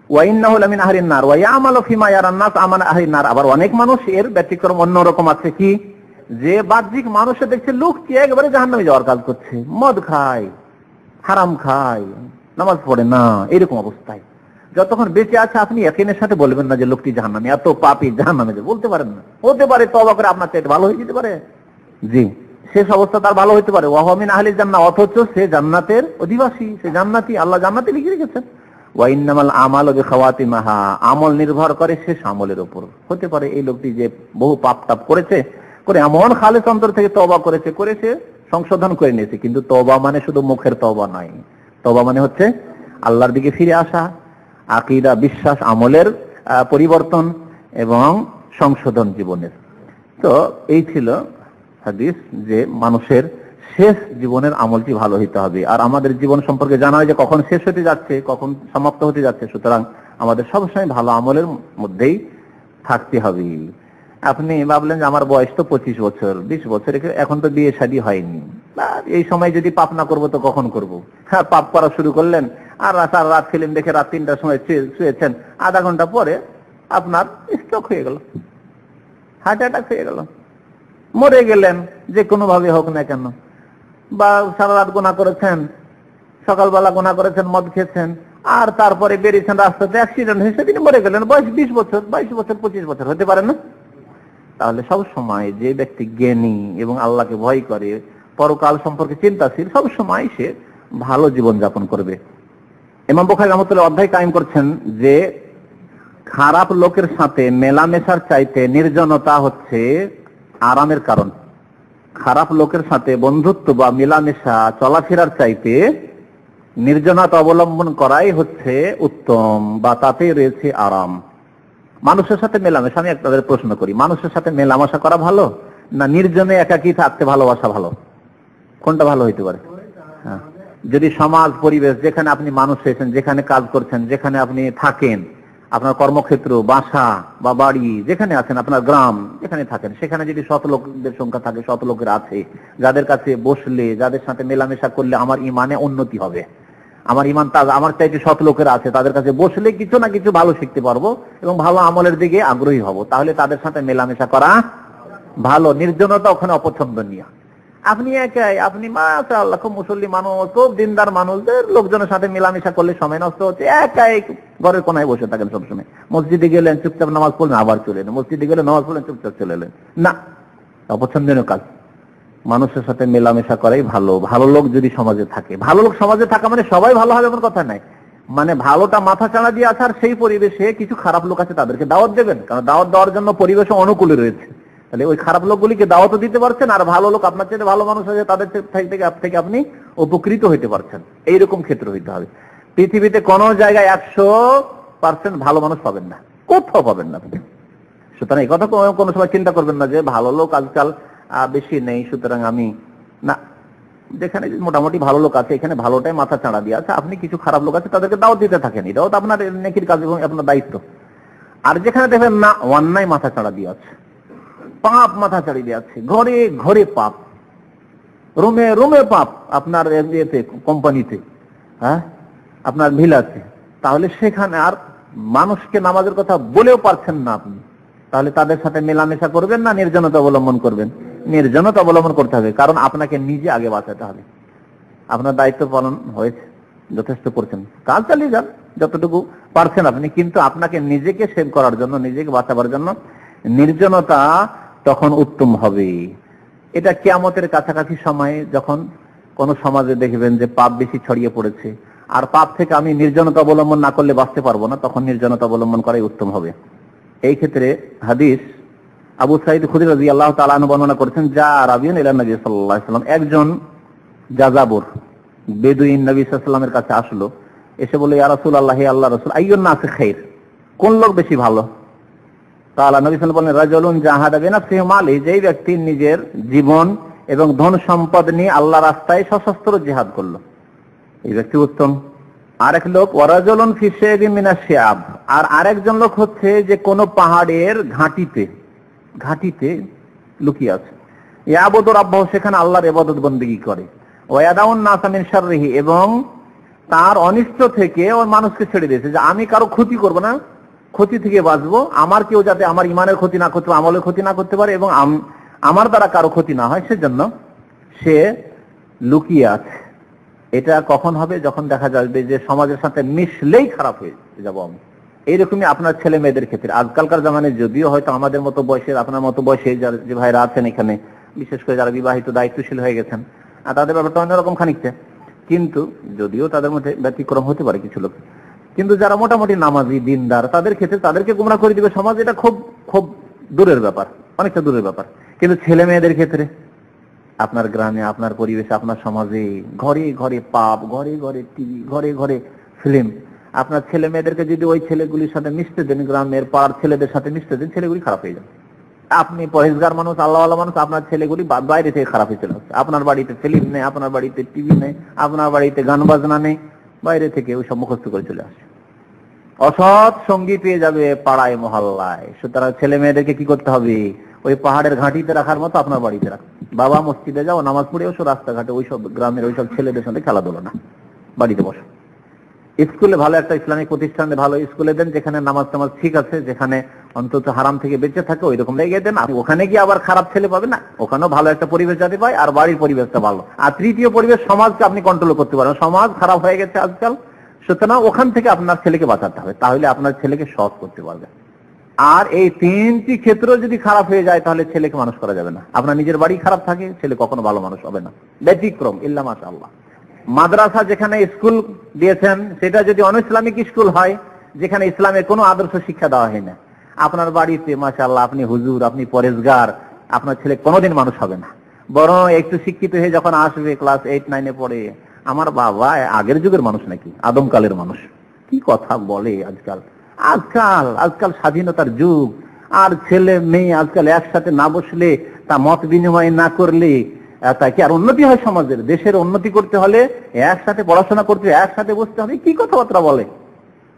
Speaker 2: ওয়াইন্নাহু লামিন আহলিন নার, ওয়া ইয়ামালু ফিমা ইয়ারান নাস আমান আহলিন নার। আবার অনেক মানুষ এর ব্যতিক্রম অন্যরকম আছে কি? যে বাহ্যিক মানুষে দেখছে লোকটি একবারে জাহান্নামে যাওয়ার কাজ করছে। মদ খায়, হারাম খায়। নামাজ পড়ে না, এরকম অবস্থায়। যতক্ষণ বেঁচে আছে, আপনি একিনের সাথে বলবেন না যে লোকটি জাহান্নামে, এত পাপি জাহান্নামে যাবে বলতে পারেন না। হতে পারে তবা করে আপনার চাইতে ভালো হয়ে যেতে পারে। জি, শেষ অবস্থা তার ভালো হতে পারে। ওয়াহমিন আহলি জান্নাত অথচ সে জান্নাতের অধিবাসী, সে জান্নাতি, আল্লাহ জান্নাতে লিখে রেখেছেন। ওয়াইন্নামাল আমাল খাওয়াতিমাহা আমল নির্ভর করে শেষ আমলের উপর। হতে পারে এই লোকটি যে বহু পাপ টাপ করেছে, করে এমন খালেস অন্তর থেকে তবা করেছে করেছে সংশোধন করে নিয়েছে। কিন্তু তবা মানে শুধু মুখের তবা নয়। তবা মানে হচ্ছে আল্লাহর দিকে ফিরে আসা, আকিদা, বিশ্বাস, আমলের পরিবর্তন এবং সংশোধন জীবনের। তো এই ছিল হাদিস যে মানুষের শেষ জীবনের আমলটি ভালো হইতে হবে। আর আমাদের জীবন সম্পর্কে জানা হয় যে কখন শেষ হতে যাচ্ছে, কখন সমাপ্ত হতে যাচ্ছে। সুতরাং আমাদের সবসময় ভালো আমলের মধ্যেই থাকতে হবে। আপনি ভাবলেন যে আমার বয়স তো পঁচিশ বছর, বিশ বছর এখন তো বিয়ে শাদী হয়নি। এই সময় যদি পাপ না করব তো কখন করব? হ্যাঁ পাপ করা শুরু করলেন, আর আর রাত ফিল্ম দেখে রাত তিনটার সময় শুয়ে- শুয়েছেন। আধা ঘণ্টা পরে আপনার স্ট্রোক হয়ে গেল। হার্ট অ্যাটাক হয়ে গেল। মরে গেলেন, যে কোনো ভাবে হোক না কেন। বা সারা রাত গোনা করেছেন, সকালবেলা গোনা করেছেন, মদ খেয়েছেন, আর তারপরে বেরিয়েছেন রাস্তাতে অ্যাক্সিডেন্ট হয়েছে, তিনি মরে গেলেন। বয়স বিশ বছর, বাইশ বছর, পঁচিশ বছর, হতে পারে না? তাহলে সব সময় যে ব্যক্তি জ্ঞানী এবং আল্লাহকে ভয় করে পরকাল সম্পর্কে চিন্তাশীল, সব সময় সে ভালো জীবন যাপন করবে। ইমাম বুখারী রহমতুল্লাহ অধ্যায় কায়েম করছেন যে, খারাপ লোকের সাথে মেলামেশার চাইতে নির্জনতা হচ্ছে আরামের কারণ। খারাপ লোকের সাথে বন্ধুত্ব বা মেলামেশা, চলাফেরার চাইতে নির্জনতা অবলম্বন করাই হচ্ছে উত্তম বা তাতে রয়েছে আরাম। মানুষের সাথে মেলামেশা, আমি আপনাদের প্রশ্ন করি, মানুষের সাথে মেলামেশা করা ভালো না নির্জনে একাকি থাকতে ভালোবাসা ভালো? কোনটা ভালো হইতে পারে? হ্যাঁ। যদি সমাজ, পরিবেশ, যেখানে আপনি মানুষ হয়েছেন, যেখানে কাজ করছেন, যেখানে আপনি থাকেন, আপনার কর্মক্ষেত্র, বাসা বা বাড়ি, যেখানে আছেন, আপনার গ্রাম, যেখানে থাকেন, সেখানে যদি শত লোকদের সংখ্যা থাকে, শত লোকের আছে, যাদের কাছে বসলে, যাদের সাথে মেলামেশা করলে আমার ইমানে উন্নতি হবে। আমার ইমান তাজ, আমার চাইতে শত লোকের আছে, তাদের কাছে বসলে কিছু না কিছু ভালো শিখতে পারব এবং ভালো আমলের দিকে আগ্রহী হব। তাহলে তাদের সাথে মেলামেশা করা ভালো, নির্জনতা ওখানে অপছন্দনীয়। আপনি একাই আপনি মাশাআল্লাহ, খুব মুসল্লি মানুষ, খুব দিনদার মানুষদের লোকজনের সাথে মেলামেশা করলে সময় নষ্ট হচ্ছে। একাই ঘরের কোনায় বসে থাকেন সবসময়। মসজিদে গেলেন, চুপচাপ নামাজ পড়লেন, আবার চলে এলেন। মসজিদে গেলে নামাজ পড়লেন, চুপচাপ চলে এলেন। না, অপছন্দনীয় কাজ। মানুষের সাথে মেলামেশা করাই ভালো। ভালো লোক যদি সমাজে থাকে। ভালো লোক সমাজে থাকা মানে সবাই ভালো হবে এমন কথা নাই। মানে ভালোটা মাথা চাড়া দিয়ে আসার সেই পরিবেশে কিছু খারাপ লোক আছে তাদেরকে দাওয়াত দেবেন। কারণ দাওয়াত দেওয়ার জন্য পরিবেশ অনুকূলে রয়েছে। তাহলে ওই খারাপ লোকগুলিকে দাওয়াতও দিতে পারছেন, আর ভালো লোক আপনার চেয়ে ভালো মানুষ আছে তাদের থেকে থেকে আপনি উপকৃত হইতে পারছেন। এইরকম ক্ষেত্র হইতে হবে। পৃথিবীতে কোন জায়গায় একশো পার্সেন্ট ভালো মানুষ পাবেন না। কোথাও পাবেন না সুতরাং এই কথা কোনো- সময় চিন্তা করবেন না যে ভালো লোক আজকাল বেশি নেই, সুতরাং আমি না। যেখানে মোটামুটি ভালো লোক আছে, এখানে ভালোটাই মাথা চাড়া দিয়ে আছে। আপনি কিছু খারাপ লোক আছে, তাদেরকে দাওয়াত দিতে থাকেন। এটাও তো আপনার নেকির কাজ এবং আপনার দায়িত্ব। আর যেখানে দেখবেন না, অন্যায় মাথা চাড়া দিয়ে আছে। পাপ মাথা চাড়িয়ে আছে। ঘরে ঘরে পাপ। রুমে রুমে পাপ আপনার কোম্পানিতে হ্যাঁ? আপনার ভিলাতে তাহলে সেখানে আর মানুষকে নামাজের কথা বলেও পারছেন না আপনি। তাহলে তাদের সাথে মেলামেশা করবেন না? নির্জনতা অবলম্বন করবেন। নির্জনতা অবলম্বন করতে হবে। কারণ আপনাকে নিজে আগে বাঁচাতে হবে। আপনার দায়িত্ব পালন হয়েছে। যথেষ্ট করছেন। কাজ চালিয়ে যান। যতটুকু পারছেন আপনি। কিন্তু আপনাকে নিজেকে সেভ করার জন্য, নিজেকে বাঁচাবার জন্য নির্জনতা তখন উত্তম হবে। এটা কেয়ামতের কাছাকাছি সময়ে যখন কোন সমাজে দেখবেন যে পাপ বেশি ছড়িয়ে পড়েছে, আর পাপ থেকে আমি নির্জনতা অবলম্বন না করলে বাঁচতে পারব না, তখন নির্জনতা অবলম্বন করাই উত্তম হবে। এই ক্ষেত্রে হাদিস আবু সাইদ খুদির রাজি আল্লাহ তালা বর্ণনা করেছেন, যা রাবিউন ইলা নবী সাল্লাহ সাল্লাম, একজন যাযাবর, বেদুইন নবী সাল্লামের কাছে আসলো, এসে বলে ইয়া রাসূল আল্লাহ আল্লাহ রাসূল, আইয়ুন নাস খাইর কোন লোক বেশি ভালো? তাআলা নবী বলেন রাজুলুন জাহাদা বিনাফসিহি মালি যেই ব্যক্তি নিজের জীবন এবং ধন সম্পদ নিয়ে আল্লাহ রাস্তায় সশস্ত্র জিহাদ করল। এই ব্যক্তি উত্তম। আরেক লোক, ওয়ারাজলন ফিসেবি মিনাশিয়াব আর আরেকজন লোক হচ্ছে যে কোন পাহাড়ের ঘাটিতে ঘাটিতে লুকিয়ে আছে। ইয়াবুদুর আব্বাহ সেখানে আল্লাহর ইবাদত বন্দেগী করে। ওয়াদাউন নাসামিন শাররিহি এবং তার অনিষ্ট থেকে ওর মানুষকে ছেড়ে দিয়েছে যে, আমি কারও ক্ষতি করব না ক্ষতি থেকে বাঁচবো, আমার কেউ যাতে আমার ইমানের ক্ষতি না করতে আমলের ক্ষতি না করতে পারে এবং আমার দ্বারা কারও ক্ষতি না হয়, সেজন্য সে লুকিয়ে আছে। এটা কখন হবে? যখন দেখা যাবে যে সমাজের সাথে মিশলেই খারাপ হয়ে যাব আমি। এইরকমই আপনার ছেলে মেয়েদের ক্ষেত্রে। আজকালকার জামানে যদিও হয়তো আমাদের মতো বয়সের, আপনার মতো বয়সে যারা যে ভাইরা আছেন এখানে, বিশেষ করে যারা বিবাহিত, দায়িত্বশীল হয়ে গেছেন, তাদের ব্যাপারটা অন্যরকম খানিকটা। কিন্তু যদিও তাদের মধ্যে ব্যতিক্রম হতে পারে কিছু লোক। কিন্তু যারা মোটামুটি নামাজি, দিনদার, তাদের ক্ষেত্রে তাদেরকে গুমরা করে দিবে সমাজ এটা খুব খুব দূরের ব্যাপার, অনেকটা দূরের ব্যাপার। কিন্তু ছেলে মেয়েদের ক্ষেত্রে, আপনার গ্রামে, আপনার পরিবেশে, আপনার সমাজে, ঘরে ঘরে পাপ, ঘরে ঘরে টিভি, ঘরে ঘরে ফিল্ম আপনার ছেলে মেয়েদেরকে যদি ওই ছেলেগুলির সাথে মিশতে দেন, গ্রামের পাড়ার ছেলেদের সাথে মিশতে দেন, ছেলেগুলি খারাপ হয়ে যাবে। আপনি পরেশগার মানুষ আল্লাহ মানুষ, আপনার ছেলেগুলি বাইরে থেকে খারাপ হয়ে চলে আপনার বাড়িতে ফিল্ম নেই, আপনার বাড়িতে টিভি নেই, আপনার বাড়িতে গান বাজনা নেই। বাইরে থেকে ওই সব মুখস্থ করে চলে আসে। অসৎ সঙ্গী পেয়ে যাবে পাড়ায়, মহল্লায়। সুতরাং ছেলে মেয়েদেরকে কি করতে হবে? ওই পাহাড়ের ঘাঁটিতে রাখার মতো আপনার বাড়িতে রাখ বাবা মসজিদে যাও, নামাজ পড়ে ওসব রাস্তাঘাটে ওইসব গ্রামের ওইসব ছেলেদের সঙ্গে খেলাধুলো না। বাড়িতে বসো। স্কুলে ভালো একটা ইসলামিক প্রতিষ্ঠানে ভালো স্কুলে দেন, যেখানে নামাজ টামাজ ঠিক আছে, যেখানে অন্তত হারাম থেকে বেঁচে থাকে ওই রকম লেগে দেন। আপনি ওখানে গিয়ে আবার খারাপ ছেলে পাবে না। ওখানেও ভালো একটা পরিবেশ যাতে পায়, আর বাড়ির পরিবেশটা ভালো। আর তৃতীয় পরিবেশ, সমাজকে আপনি কন্ট্রোল করতে পারেন। সমাজ খারাপ হয়ে গেছে আজকাল। সুতরাং ওখান থেকে আপনার ছেলেকে বাঁচাতে হবে। তাহলে আপনার ছেলেকে সৎ করতে পারবে। আর এই তিনটি ক্ষেত্র যদি খারাপ হয়ে যায়, তাহলে ছেলেকে মানুষ করা যাবে না। আপনার নিজের বাড়ি খারাপ থাকে, ছেলে কখনো ভালো মানুষ হবে না। ব্যতিক্রম, ইল্লা মাশাআল্লাহ। মাদ্রাসা যেখানে স্কুল দিয়েছেন, সেটা যদি অন ইসলামিক স্কুল হয়, যেখানে ইসলামের কোনো আদর্শ শিক্ষা দেওয়া হয় না। আপনার বাড়িতে, মাশাআল্লাহ, আপনি হুজুর, আপনি পরেশগার, আপনার ছেলে কোনোদিন মানুষ হবে না। বরং একটু শিক্ষিত হয়ে যখন আসবে, ক্লাস এইট নাইনে পড়ে, আমার বাবা আগের যুগের মানুষ নাকি? আদমকালের মানুষ। কি কথা বলে আজকাল? আজকাল আজকাল স্বাধীনতার যুগ। আর ছেলে, মেয়ে আজকাল একসাথে না বসলে, তা মত বিনিময় না করলে আহ, তা কি আর উন্নতি হয় সমাজের দেশের উন্নতি করতে হলে একসাথে পড়াশোনা করতে একসাথে বসতে হবে কি কথাবার্তা বলে?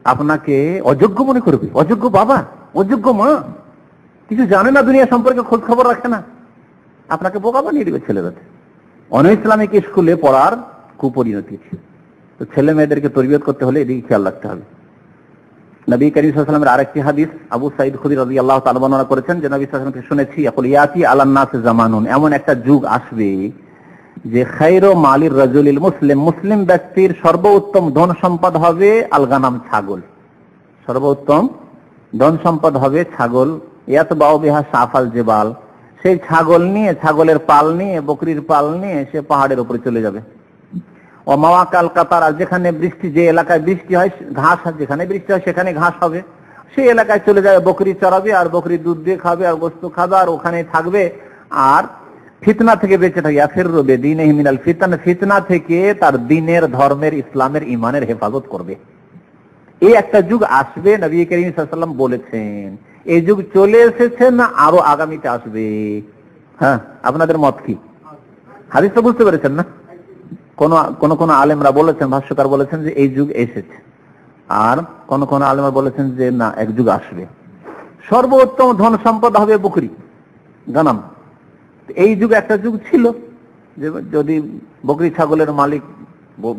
Speaker 2: আপনাকে অযোগ্য মনে করবে অযোগ্য বাবা অযোগ্য মা। কিছু জানে না দুনিয়া সম্পর্কে খোঁজ খবর রাখে না। আপনাকে বোকা বানিয়ে দিবে ছেলেরাতে অন ইসলামিক স্কুলে পড়ার কুপরিণতি। তো ছেলে মেয়েদেরকে তরবিয়ত করতে হলে এদিকে খেয়াল রাখতে হবে। নবী করিম সাল্লামের আরেকটি হাদিস, আবু সাইদ খুদি রাজি আল্লাহ তালা বর্ণনা করেছেন, যে নবী সাল্লামকে শুনেছি এখন ইয়াতি আলান্নাস জামানুন। এমন একটা যুগ আসবে যে খাইরো মালির রাজুলিল মুসলিম মুসলিম ব্যক্তির সর্বোত্তম ধন সম্পদ হবে আলগানাম ছাগল। সর্বোত্তম ধন সম্পদ হবে ছাগল। ইয়াত বাউ বিহা সাফাল জেবাল। সেই ছাগল নিয়ে, ছাগলের পাল নিয়ে, বকরির পাল নিয়ে সে পাহাড়ের উপরে চলে যাবে। ও মাওয়াকাল কাতার আর যেখানে বৃষ্টি, যে এলাকায় বৃষ্টি হয়, ঘাস, যেখানে বৃষ্টি হয়, সেখানে ঘাস হবে। সেই এলাকায় চলে যাবে, বকরি চড়াবে আর বকরি দুধ দিয়ে খাবে আর বস্তু খাবে আর ওখানে থাকবে। আর ফিতনা থেকে বেঁচে থাকে ফের রবে দিন মিনাল ফিতনা ফিতনা থেকে তার দিনের ধর্মের ইসলামের ইমানের হেফাজত করবে। এই একটা যুগ আসবে, নবী করিম সাল্লাম বলেছেন, এই যুগ চলে এসেছে না আরও আগামীতে আসবে? হ্যাঁ আপনাদের মত কি? হাদিস তো বুঝতে পেরেছেন না? কোন কোন কোন আলেমরা বলেছেন, ভাষ্যকার বলেছেন যে এই যুগ এসেছে। আর কোন কোন আলেমরা বলেছেন যে না, এক যুগ আসবে। সর্বোত্তম ধন সম্পদ হবে বকরি গানাম এই যুগ একটা যুগ ছিল, যে যদি বকরি ছাগলের মালিক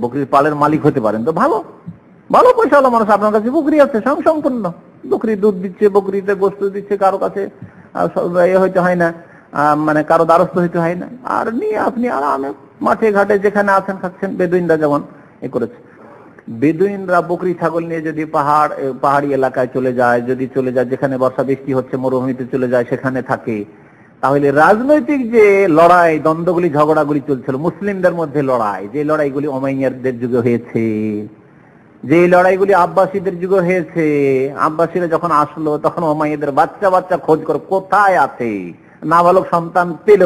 Speaker 2: বকরির পালের মালিক হতে পারেন, তো ভালো। ভালো পয়সা হলো মানুষ, আপনার কাছে বকরি আছে সম্পূর্ণ। বকরি দুধ দিচ্ছে, বকরিতে গোস্ত দিচ্ছে, কারও কাছে হইতে হয় না মানে কারও দ্বারস্থ হইতে হয় না। আর নিয়ে আপনি আরামে মাঠে, ঘাটে যেখানে আছেন খাচ্ছেন বেদুইনরা যেমন এ করেছে। বেদুইনরা বকরি, ছাগল নিয়ে যদি পাহাড় পাহাড়ি এলাকায় চলে যায়, যদি চলে যায়, যেখানে বর্ষা বৃষ্টি হচ্ছে, মরুভূমিতে চলে যায়, সেখানে থাকে, তাহলে রাজনৈতিক যে লড়াই, দ্বন্দ্বগুলি, ঝগড়াগুলি চলছিল, মুসলিমদের মধ্যে লড়াই, যে লড়াইগুলি ওমাইয়ারদের যুগে হয়েছে, যে লড়াইগুলি আব্বাসীদের যুগে হয়েছে, আব্বাসীরা যখন আসলো, তখন ওমাইয়াদের বাচ্চা বাচ্চা খোঁজ করে, কোথায় আছে? না নাবালক সন্তান পেল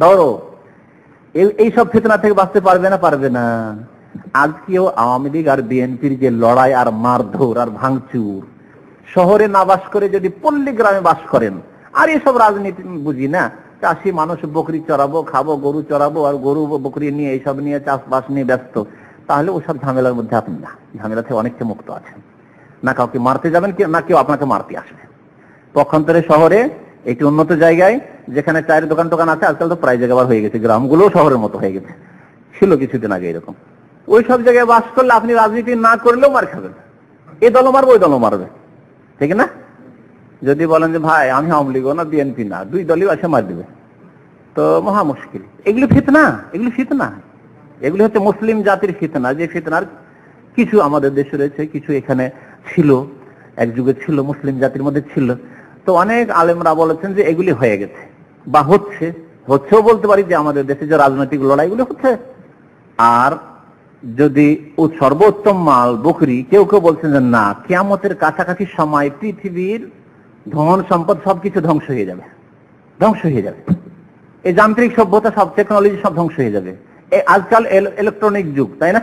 Speaker 2: ধরো এই- এইসব ফেতনা থেকে বাঁচতে পারবে না পারবে না। আজকেও আওয়ামী লীগ আর বিএনপির যে লড়াই আর মারধর আর ভাঙচুর, শহরে না বাস করে যদি পল্লী গ্রামে বাস করেন, আর এসব রাজনীতি বুঝি না, চাষি মানুষ বকরি চড়াবো, খাব, গরু চড়াবো, আর গরু বকরি নিয়ে, এইসব নিয়ে, চাষবাস নিয়ে ব্যস্ত, তাহলে ওসব ঝামেলার মধ্যে আপনি না। ঝামেলা থেকে অনেকটা মুক্ত আছেন। না কাউকে মারতে যাবেন না কেউ আপনাকে মারতে আসবে। পক্ষান্তরে শহরে একটি উন্নত জায়গায় যেখানে চায়ের দোকান টোকান আছে, আজকাল তো প্রায় জায়গা হয়ে গেছে, গ্রামগুলোও শহরের মতো হয়ে গেছে। ছিল কিছুদিন আগে এরকম। ওই সব জায়গায় বাস করলে আপনি রাজনীতি না করলেও মার খাবেন। এ দলও মারবে, ওই দলও মারবে। ঠিক না? যদি বলেন যে, ভাই, আমি আওয়ামী লীগ না, বিএনপি না, দুই দলই আছে মার দিবে। তো মহা মুশকিল। এগুলি ফিতনা এগুলি ফিতনা। এগুলি হচ্ছে মুসলিম জাতির ফিতনা। যে ফিতনার কিছু আমাদের দেশে রয়েছে, কিছু এখানে ছিল, এক যুগে ছিল, মুসলিম জাতির মধ্যে ছিল। তো অনেক আলেমরা বলেছেন যে এগুলি হয়ে গেছে। বা হচ্ছে, হচ্ছেও বলতে পারি যে আমাদের দেশে যে রাজনৈতিক লড়াইগুলি হচ্ছে। আর যদি ও সর্বোত্তম মাল বকরি, কেউ কেউ বলছেন যে না, কেয়ামতের কাছাকাছি সময় পৃথিবীর ধন সম্পদ সবকিছু ধ্বংস হয়ে যাবে। ধ্বংস হয়ে যাবে। এই যান্ত্রিক সভ্যতা, সব টেকনোলজি সব ধ্বংস হয়ে যাবে। আজকাল ইলেকট্রনিক যুগ, তাই না?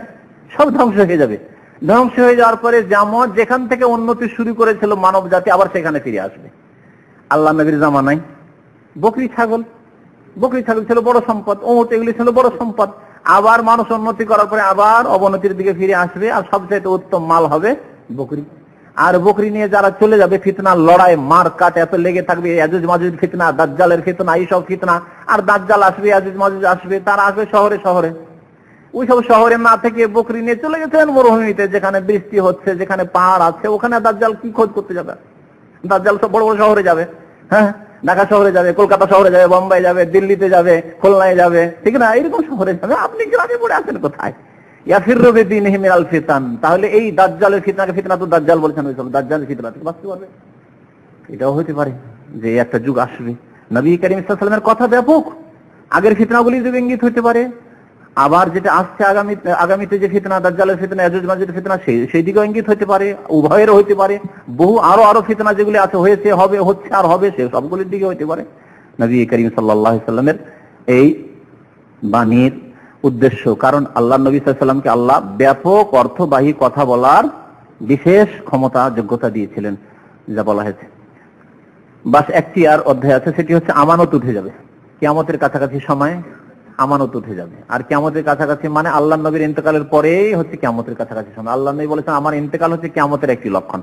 Speaker 2: সব ধ্বংস হয়ে যাবে। ধ্বংস হয়ে যাওয়ার পরে যেমন যেখান থেকে উন্নতি শুরু করেছিল মানব জাতি আবার সেখানে ফিরে আসবে। আল্লাহ নবীর জামানায়। বকরি ছাগল বকরি ছাগল ছিল বড় সম্পদ ওট এগুলি ছিল বড় সম্পদ। আবার মানুষ উন্নতি করার পরে আবার অবনতির দিকে ফিরে আসবে, আর সবচেয়ে উত্তম মাল হবে বকরি। আর বকরি নিয়ে যারা চলে যাবে ফিতনা লড়াই, মার কাট, এত লেগে থাকবে আজুজ মাজুজ ফিতনা, দাজ্জালের ফিতনা, এইসব ফিতনা। আর দাজ্জাল আসবে, আজুজ মাজুজ আসবে, তারা আসবে শহরে শহরে। ওই সব শহরে না থেকে বকরি নিয়ে চলে গেছেন মরুভূমিতে, যেখানে বৃষ্টি হচ্ছে, যেখানে পাহাড় আছে, ওখানে দাজ্জাল কি খোঁজ করতে যাবে? দাজ্জাল সব বড় বড় শহরে যাবে। হ্যাঁ? ঢাকা শহরে যাবে, কলকাতা শহরে যাবে, বোম্বাই যাবে, দিল্লিতে যাবে, খুলনায় যাবে, ঠিক না? এরকম শহরে যাবে। আপনি গ্রামে পড়ে আছেন কোথায়? ফিতান। তাহলে এই দাজ্জালের ফিতনাকে ফিতনা তো দাজ্জাল বলছেন ওই সব দাজ্জালের ফিতনা থেকে বাঁচতে পারবে। এটাও হতে পারে যে একটা যুগ আসবে। নবী করিম সাল্লামের কথা ব্যাপক। আগের ফিতনাগুলি যুগ ইঙ্গিত হতে পারে আবার যেটা আসছে আগামী, আগামীতে যে ফিতনা, দাজ্জালের ফিতনা, ইয়াজুজ মাজুজের ফিতনা, সেই সেই দিকেও ইঙ্গিত হতে পারে, উভয়েরও হতে পারে, বহু আরও আরও ফিতনা যেগুলি আছে, হয়েছে, হবে, হচ্ছে, আর হবে, সে সবগুলির দিকে হতে পারে। নবী করিম সাল্লাহ সাল্লামের এই বাণীর উদ্দেশ্য, কারণ আল্লাহ নবী সাল্লামকে আল্লাহ ব্যাপক অর্থবাহী কথা বলার বিশেষ ক্ষমতা, যোগ্যতা দিয়েছিলেন, যা বলা হয়েছে। বাস একটি আর অধ্যায় আছে, সেটি হচ্ছে, আমানত উঠে যাবে। কিয়ামতের কাছাকাছি সময় আমানত উঠে যাবে। আর কিয়ামতের কাছাকাছি মানে আল্লাহ নবীর ইন্তেকালের পরেই হচ্ছে কিয়ামতের কাছাকাছি সময়। আল্লাহ নবী বলেছেন, আমার ইন্তেকাল হচ্ছে কিয়ামতের একটি লক্ষণ।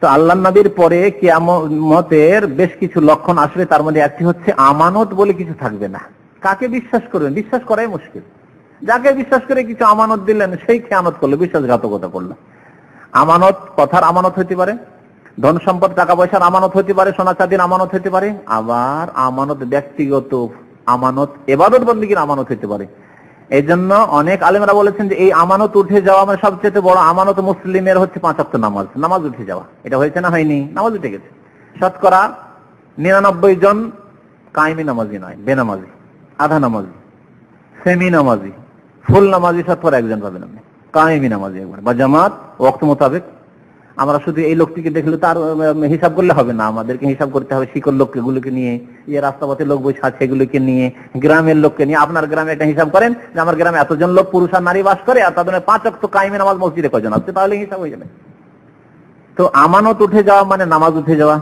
Speaker 2: তো আল্লাহ নবীর পরে কিয়ামতের বেশ কিছু লক্ষণ আসবে, তার মধ্যে একটি হচ্ছে আমানত বলে কিছু থাকবে না। কাকে বিশ্বাস করবেন? বিশ্বাস করাই মুশকিল। যাকে বিশ্বাস করে কিছু আমানত দিলেন, সেই খেয়ানত করল, বিশ্বাসঘাতকতা করল। আমানত, কথার আমানত হতে পারে, ধন সম্পদ, টাকা পয়সার আমানত হতে পারে, সোনা চাঁদির আমানত হতে পারে, আবার আমানত ব্যক্তিগত আমানত, এবাদত বন্দীগীর আমানত হতে পারে। এই জন্য অনেক আলেমরা বলেছেন যে এই আমানত উঠে যাওয়া মানে সবচেয়ে বড় আমানত মুসলিমের হচ্ছে পাঁচাত্ত নামাজ। নামাজ উঠে যাওয়া। এটা হয়েছে না হয়নি? নামাজ উঠে গেছে। শতকরা নিরানব্বই জন কায়েমি নামাজি নয়, বেনামাজি, আধা নামাজি, সেমি নামাজি, ফুল নামাজি শতকরা একজন পাবেন আপনি। কায়েমি নামাজি একবার। বা জামাত ওক্ত মোতাবেক আমরা শুধু এই লোকটিকে দেখলে তার হিসাব করলে হবে না। আমাদেরকে হিসাব করতে হবে শিকল লোকগুলোকে নিয়ে ইয়ে রাস্তাপথে লোক বসে আছে এগুলোকে নিয়ে, গ্রামের লোককে নিয়ে। আপনার গ্রামে একটা হিসাব করেন যে আমার গ্রামে এতজন লোক, পুরুষ আর নারী বাস করে, আর তাদের পাঁচ অক্ট কায়েমি নামাজ মসজিদে কজন আছে? তাহলে হিসাব হয়ে যাবে। তো আমানত উঠে যাওয়া মানে নামাজ উঠে যাওয়া।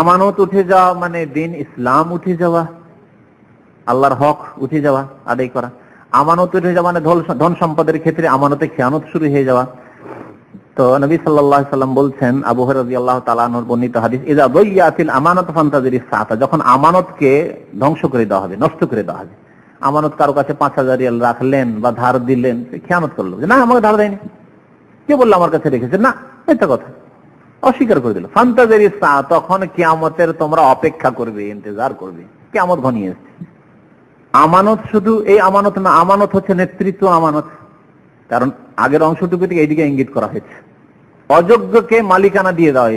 Speaker 2: আমানত উঠে যাওয়া মানে দিন ইসলাম উঠে যাওয়া। আল্লাহর হক উঠে যাওয়া, আদায় করা। আমানত উঠে যাওয়া মানে ধন সম্পদের ক্ষেত্রে আমানতে খেয়ানত শুরু হয়ে যাওয়া। তো নবী সাল্লাম বলছেন, আবু তাআলা বর্ণিত হাদিস আমানাত ফান্তাজিরি সাতা যখন আমানতকে ধ্বংস করে দেওয়া হবে, নষ্ট করে দেওয়া হবে। আমানত কারও কাছে পাঁচ হাজার রিয়াল রাখলেন বা ধার দিলেন করল। যে না, আমাকে ধার দেয়নি। কে বলল আমার কাছে রেখেছে? না এটা কথা। অস্বীকার করে দিল। ফান্তাজেরি সা তখন কিয়ামতের তোমরা অপেক্ষা করবে, ইন্তজার করবে। কিয়ামত ঘনিয়ে এসছে। আমানত শুধু এই আমানত না, আমানত হচ্ছে নেতৃত্ব আমানত। কারণ আগের অংশটুকু থেকে এইদিকে ইঙ্গিত করা হয়েছে। অযোগ্যকে মালিকানা দিয়ে দেওয়া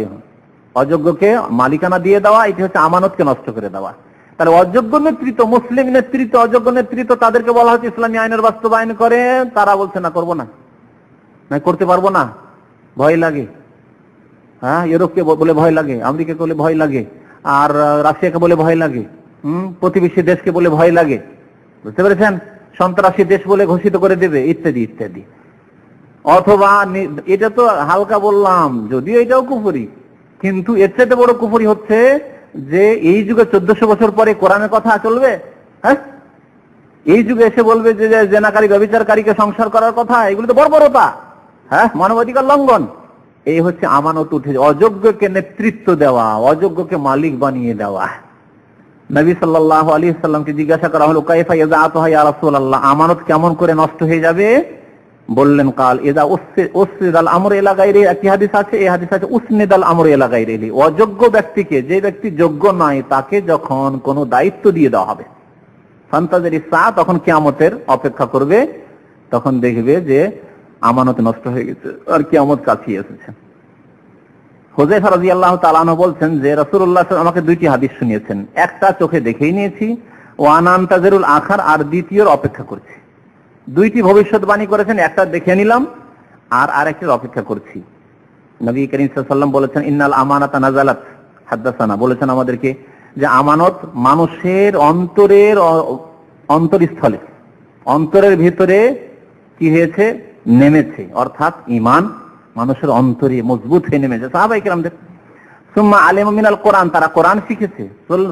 Speaker 2: অযোগ্যকে মালিকানা দিয়ে দেওয়া, এটি হচ্ছে আমানতকে নষ্ট করে দেওয়া। তাহলে অযোগ্য নেতৃত্ব, মুসলিম নেতৃত্ব, অযোগ্য নেতৃত্ব তাদেরকে বলা হচ্ছে ইসলামী আইনের বাস্তবায়ন করে, তারা বলছে, না, করব না। না, করতে পারব না। ভয় লাগে। হ্যাঁ ইউরোপকে বলে ভয় লাগে, আমেরিকাকে বলে ভয় লাগে, আর রাশিয়াকে বলে ভয় লাগে, হম, প্রতিবেশী দেশকে বলে ভয় লাগে। বুঝতে পেরেছেন? সন্ত্রাসী দেশ বলে ঘোষিত করে দেবে, ইত্যাদি ইত্যাদি। অথবা এটা তো হালকা বললাম, যদিও এটাও কুফুরি। কিন্তু এর চাইতে বড় কুফুরি হচ্ছে যে এই যুগে চোদ্দশো বছর পরে কোরআনের কথা চলবে হ্যাঁ? এই যুগে এসে বলবে যে জেনাকারী ব্যবচারকারীকে সংসার করার কথা, এগুলো তো বর্বরতা হ্যাঁ? মানবাধিকার লঙ্ঘন। এই হচ্ছে আমানত উঠে, অযোগ্যকে নেতৃত্ব দেওয়া, অযোগ্যকে মালিক বানিয়ে দেওয়া। নবী সাল্লাল্লাহু আলাইহি সাল্লামকে জিজ্ঞাসা করা হলো, কাইফা ইয়াযাতুহা ইয়া রাসূলুল্লাহ? আমানত কেমন করে নষ্ট হয়ে যাবে? বললেন, কাল এদা উসরিদাল আমর এলা গায়রে একটি হাদিস আছে, এই হাদিস আছে, উসনিদাল আমর এলা গায়রে অযোগ্য ব্যক্তিকে, যে ব্যক্তি যোগ্য নয়, তাকে যখন কোনো দায়িত্ব দিয়ে দেওয়া হবে, ফান্তাজের ইসা তখন কিয়ামতের অপেক্ষা করবে, তখন দেখবে যে আমানত নষ্ট হয়ে গেছে, আর কিয়ামত কাছিয়ে এসেছে। বলছেন যে আমাকে দুইটি হাদিস শুনিয়েছেন। একটা চোখে দেখেই নিয়েছি আখার, আর দ্বিতীয়র অপেক্ষা করছি। দুইটি করেছেন, একটা দেখে নিলাম, আর আরেকটির অপেক্ষা করছি। নবী করিম বলেছেন, ইন্নাল আমানাতা নাজালাত হাদ্দাসানা। বলেছেন আমাদেরকে যে আমানত মানুষের অন্তরের অন্তরস্থলে, অন্তরের ভিতরে কি হয়েছে? নেমেছে, অর্থাৎ ইমান মানুষের অন্তরে মজবুত হয়ে নেমেছে সাহাবাই কিরামদের। সুম্মা আলিম মিনাল কোরআন, তারা কোরআন শিখেছে।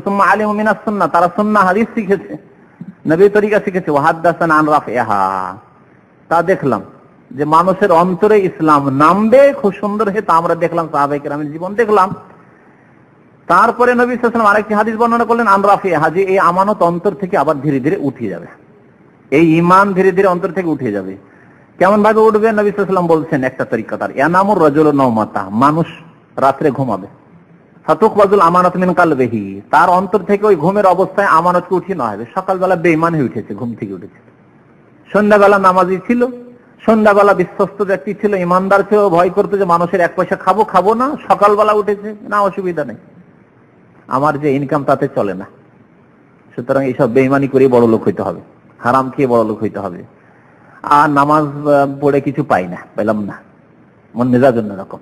Speaker 2: সুম্মা আলিম মিনাস সুন্নাহ, তারা সুন্নাহ হাদিস শিখেছে। নবী তরিকা শিখেছে ওয়াহাদ্দাসান আন রাফিহা তা দেখলাম যে মানুষের অন্তরে ইসলাম নামবে, খুব সুন্দর হয়ে তা আমরা দেখলাম, সাহাবাই কিরামের জীবন দেখলাম। তারপরে নবী সাল্লাম আরেকটি হাদিস বর্ণনা করলেন আনরাফি হাজি এই আমানত অন্তর থেকে আবার ধীরে ধীরে উঠে যাবে। এই ইমান ধীরে ধীরে অন্তর থেকে উঠে যাবে। কেমন ভাবে উঠবে? নবী বলছেন একটা তরিকা তার। এনামুর রজল নৌমাতা, মানুষ রাত্রে ঘুমাবে। ফাতুক বাজুল আমানত মিন কালবেহি, তার অন্তর থেকে ওই ঘুমের অবস্থায় আমানতকে উঠিয়ে নেওয়া হবে। সকালবেলা বেইমান হয়ে উঠেছে, ঘুম থেকে উঠেছে। সন্ধ্যাবেলা নামাজি ছিল, সন্ধ্যাবেলা বিশ্বস্ত ব্যক্তি ছিল, ইমানদার ছিল, ভয় করতো যে মানুষের এক পয়সা খাব খাব না, সকালবেলা উঠেছে, না অসুবিধা নেই। আমার যে ইনকাম তাতে চলে না। সুতরাং এইসব বেইমানি করে বড় লোক হইতে হবে। হারাম খেয়ে বড় লোক হইতে হবে। আর নামাজ পড়ে কিছু পাই না, পেলাম না। মন মেজাজ অন্যরকম।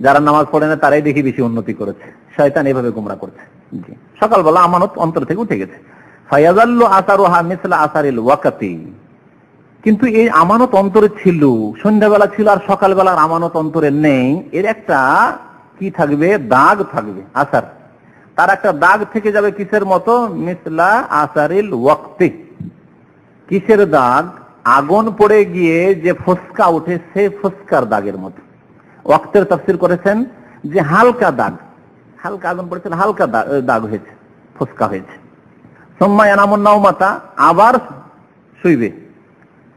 Speaker 2: যারা নামাজ পড়ে না, তারাই দেখি বেশি উন্নতি করেছে। শয়তান এভাবে গুমরা করছে। জি। সকালবেলা আমানত অন্তর থেকে উঠে গেছে। ফায়াজাল্লু আসারুহা মিসলা আসারিল ওয়াকাতি। কিন্তু এই আমানত অন্তরে ছিল, সন্ধ্যাবেলা ছিল, আর সকালবেলার আমানত অন্তরে নেই। এর একটা কি থাকবে? দাগ থাকবে, আসার। তার একটা দাগ থেকে যাবে কিসের মতো? মিসলা আসারিল ওয়াক্তি। কিসের দাগ? আগুন পড়ে গিয়ে যে ফসকা উঠে সেই ফসকার দাগের মতো। ওয়াক্তের তফসির করেছেন যে হালকা দাগ, হালকা আগুন পড়েছিল, হালকা দাগ হয়েছে, ফসকা হয়েছে। সোম্মা এনামুন মাতা আবার শুইবে।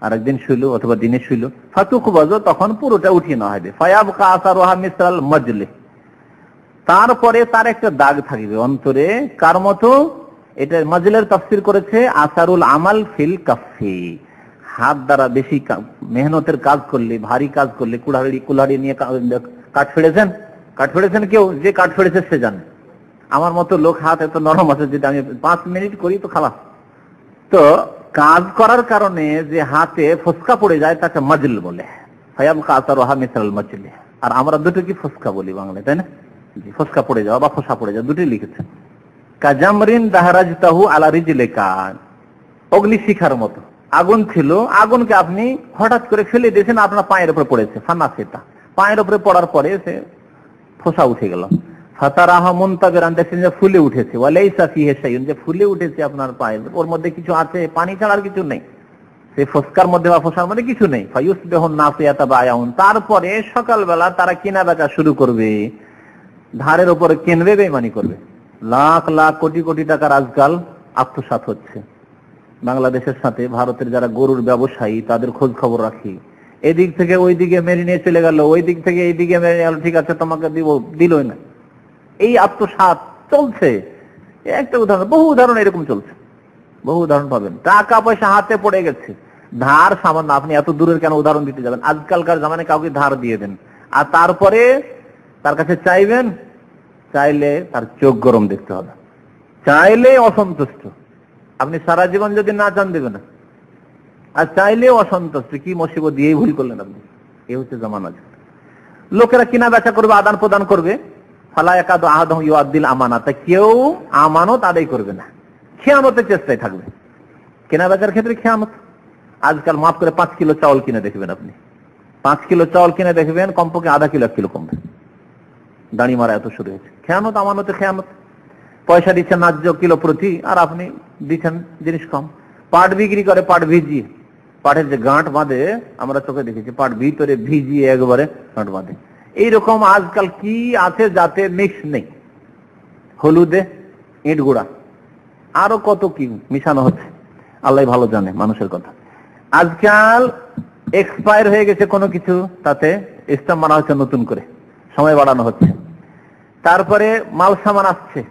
Speaker 2: আরেকদিন শুইল অথবা দিনে শুইল। ফাতুক বাজো তখন পুরোটা উঠিয়ে নেওয়া হবে। ফায়াব কাসার ওহা মিসাল মজলে। তারপরে তার একটা দাগ থাকবে অন্তরে। কার মতো? এটা মজলের তফসির করেছে, আসারুল আমাল ফিল কাফি হাত দ্বারা বেশি মেহনতের কাজ করলে, ভারী কাজ করলে, কুড়াড়ি, কুলাড়ি নিয়ে কাঠ ফেড়েছেন? কাঠ ফেড়েছেন কেউ? যে কাঠ ফেড়েছে সে জানে। আমার মতো লোক হাত এত নরম আছে, যদি আমি পাঁচ মিনিট করি তো খালাস তো কাজ করার কারণে যে হাতে ফসকা পড়ে যায়, তাকে মজল বলে। ফায়াম কাসার ওহা মিসাল মজলে। আর আমরা দুটো কি ফসকা বলি বাংলায়, তাই না? ফসকা পড়ে যাওয়া বা ফসা পড়ে যাওয়া, দুটোই লিখেছে কাজামরিন দাহারাজতাহু আলা রিজলে কান অগ্নি শিখার মতো। আগুন ছিল, আগুনকে আপনি হঠাৎ করে ফেলে দিয়েছেন, আপনার পায়ের উপরে পড়েছে ফানা সেটা পায়ের উপরে পড়ার পরে সে ফোসা উঠে গেল। ফুলে উঠেছে। যে ফুলে উঠেছে আপনার পায়ে। ওর মধ্যে কিছু আছে, পানি ছাড়া আর কিছু নেই। সেই ফসকার মধ্যে বা ফসার মধ্যে কিছু নেই। ফাইউস বেহন নাফিয়াতা বায়াউন। তারপরে সকালবেলা তারা কেনা বেচা শুরু করবে। ধারের উপরে কেনবে বেমানি করবে। লাখ লাখ কোটি কোটি টাকার আজকাল আত্মসাত হচ্ছে। বাংলাদেশের সাথে ভারতের যারা গরুর ব্যবসায়ী, তাদের খোঁজ খবর রাখি। এদিক থেকে ওই দিকে মেরে নিয়ে চলে গেল ওই দিক থেকে এই দিকে মেরে গেল ঠিক আছে, তোমাকে দিব, দিলই না। এই আত্মসাত চলছে। একটা উদাহরণ, বহু উদাহরণ এরকম চলছে। বহু উদাহরণ পাবেন। টাকা পয়সা হাতে পড়ে গেছে। ধার সামান্য, আপনি এত দূরের কেন উদাহরণ দিতে যাবেন? আজকালকার জামানে কাউকে ধার দিয়ে দেন। আর তারপরে তার কাছে চাইবেন, চাইলে তার চোখ গরম দেখতে হবে। চাইলে অসন্তুষ্ট। আপনি সারা জীবন যদি না চান দেবে না আর চাইলে অসন্তুষ্ট, কি মসিব দিয়েই ভুল করলেন আপনি? এ হচ্ছে জামানা লোকেরা কিনা বেচা করবে, আদান প্রদান করবে। ফালা একাদ আহাদম ইউআদ্দিল আমানাত কেউ আমানত আদায় করবে না। খেয়ামতের চেষ্টায় থাকবে। কেনা বেচার ক্ষেত্রে খেয়ামত। আজকাল মাফ করে পাঁচ কিলো চাউল কিনে দেখবেন আপনি। পাঁচ কিলো চাউল কিনে দেখবেন, কমপক্ষে আধা কিলো, এক কিলো কমবে। দাঁড়ি মারা এত শুরু হয়েছে। খেয়ামত, আমানতে খেয়ামত। পয়সা দিচ্ছেন ন্যায্য কিলো প্রতি, আর আপনি দিচ্ছেন জিনিস কম। পাট বিক্রি করে পাট ভিজিয়ে। পাটের যে গাঁট বাঁধে, আমরা চোখে দেখেছি, পাট ভিতরে ভিজিয়ে একবারে গাঁট বাঁধে। এইরকম আজকাল কি আছে যাতে মিক্স নেই? হলুদে ইট গুঁড়া। আরও কত কি মিশানো হচ্ছে? আল্লাহ ভালো জানে, মানুষের কথা। আজকাল এক্সপায়ার হয়ে গেছে কোনো কিছু, তাতে স্টাম্প মারা হচ্ছে নতুন করে। সময় বাড়ানো হচ্ছে। তারপরে মাল সামান আসছে।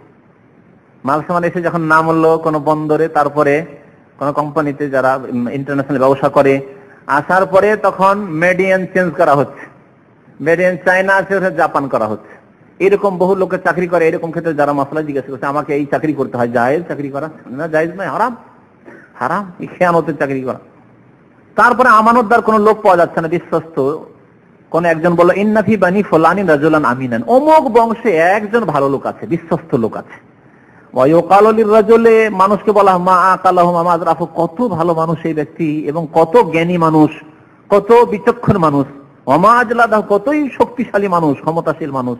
Speaker 2: মাল সামান এসে যখন নাম হলো কোনো বন্দরে, তারপরে কোন কোম্পানিতে যারা ইন্টারন্যাশনাল ব্যবসা করে, আসার পরে তখন মেডিয়ান চেঞ্জ করা হচ্ছে। মেডিয়ান চায়না আছে জাপান করা হচ্ছে। এরকম বহু লোকের চাকরি করে, এরকম ক্ষেত্রে যারা মশলা জিজ্ঞাসা করছে, আমাকে এই চাকরি করতে হয়, জায়েজ চাকরি করা? না, জায়েজ নয়, হারাম। হারাম খেয়ানতের চাকরি করা। তারপরে আমানতদার কোন লোক পাওয়া যাচ্ছে না, বিশ্বস্ত। কোন একজন বলল, ইন্নাফি বানি ফলানি রাজুলান আমিনান। অমুক বংশে একজন ভালো লোক আছে, বিশ্বস্ত লোক আছে। মানুষকে বলা মা আকালাহ মামাজ রাফু কত ভালো মানুষ এই ব্যক্তি এবং কত জ্ঞানী মানুষ, কত বিচক্ষণ মানুষ। অমাজলাদাহ কতই শক্তিশালী মানুষ, ক্ষমতাশীল মানুষ।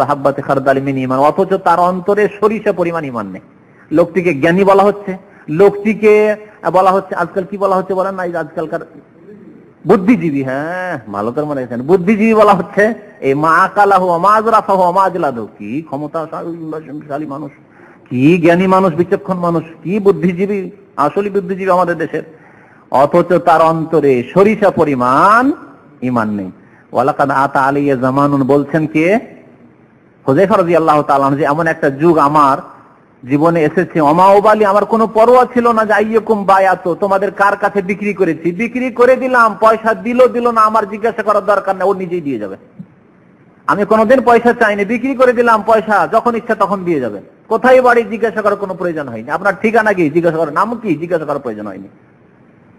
Speaker 2: হাব্বাতি অথচ তার অন্তরে সরিষা পরিমাণ ঈমান নেই। লোকটিকে জ্ঞানী বলা হচ্ছে। লোকটিকে বলা হচ্ছে, আজকাল কি বলা হচ্ছে বলেন না আজকালকার বুদ্ধিজীবী হ্যাঁ ভালো করে মনে রেখেছেন। বুদ্ধিজীবী বলা হচ্ছে এই মা কালাহ আমাজ রাফাহ আমাজ লাদহ কি ক্ষমতাশালী মানুষ, কি জ্ঞানী মানুষ, বিচক্ষণ মানুষ, কি বুদ্ধিজীবী আসলে বুদ্ধিজীবী আমাদের দেশের। অথচ তার অন্তরে সরিষা পরিমাণ ইমান নেই। ওয়ালাকাদ আতা আলিয়া জামানুন বলছেন কে? হুজাইফা রাদিয়াল্লাহু তাআলা যে, এমন একটা যুগ আমার জীবনে এসেছে। অমাওবালি আমার কোনো পরোয়া ছিল না যে আইয়কুম বায়াত, তোমাদের কার কাছে বিক্রি করেছি? বিক্রি করে দিলাম, পয়সা দিল দিল না, আমার জিজ্ঞাসা করার দরকার নেই, ও নিজেই দিয়ে যাবে। আমি কোনোদিন পয়সা চাইনি, বিক্রি করে দিলাম পয়সা, যখন ইচ্ছা তখন দিয়ে যাবে। কোথায় বাড়ি জিজ্ঞাসা করার কোনো প্রয়োজন হয়নি। আপনার ঠিকানা কি? জিজ্ঞাসা করার নাম কি? জিজ্ঞাসা করার প্রয়োজন হয়নি।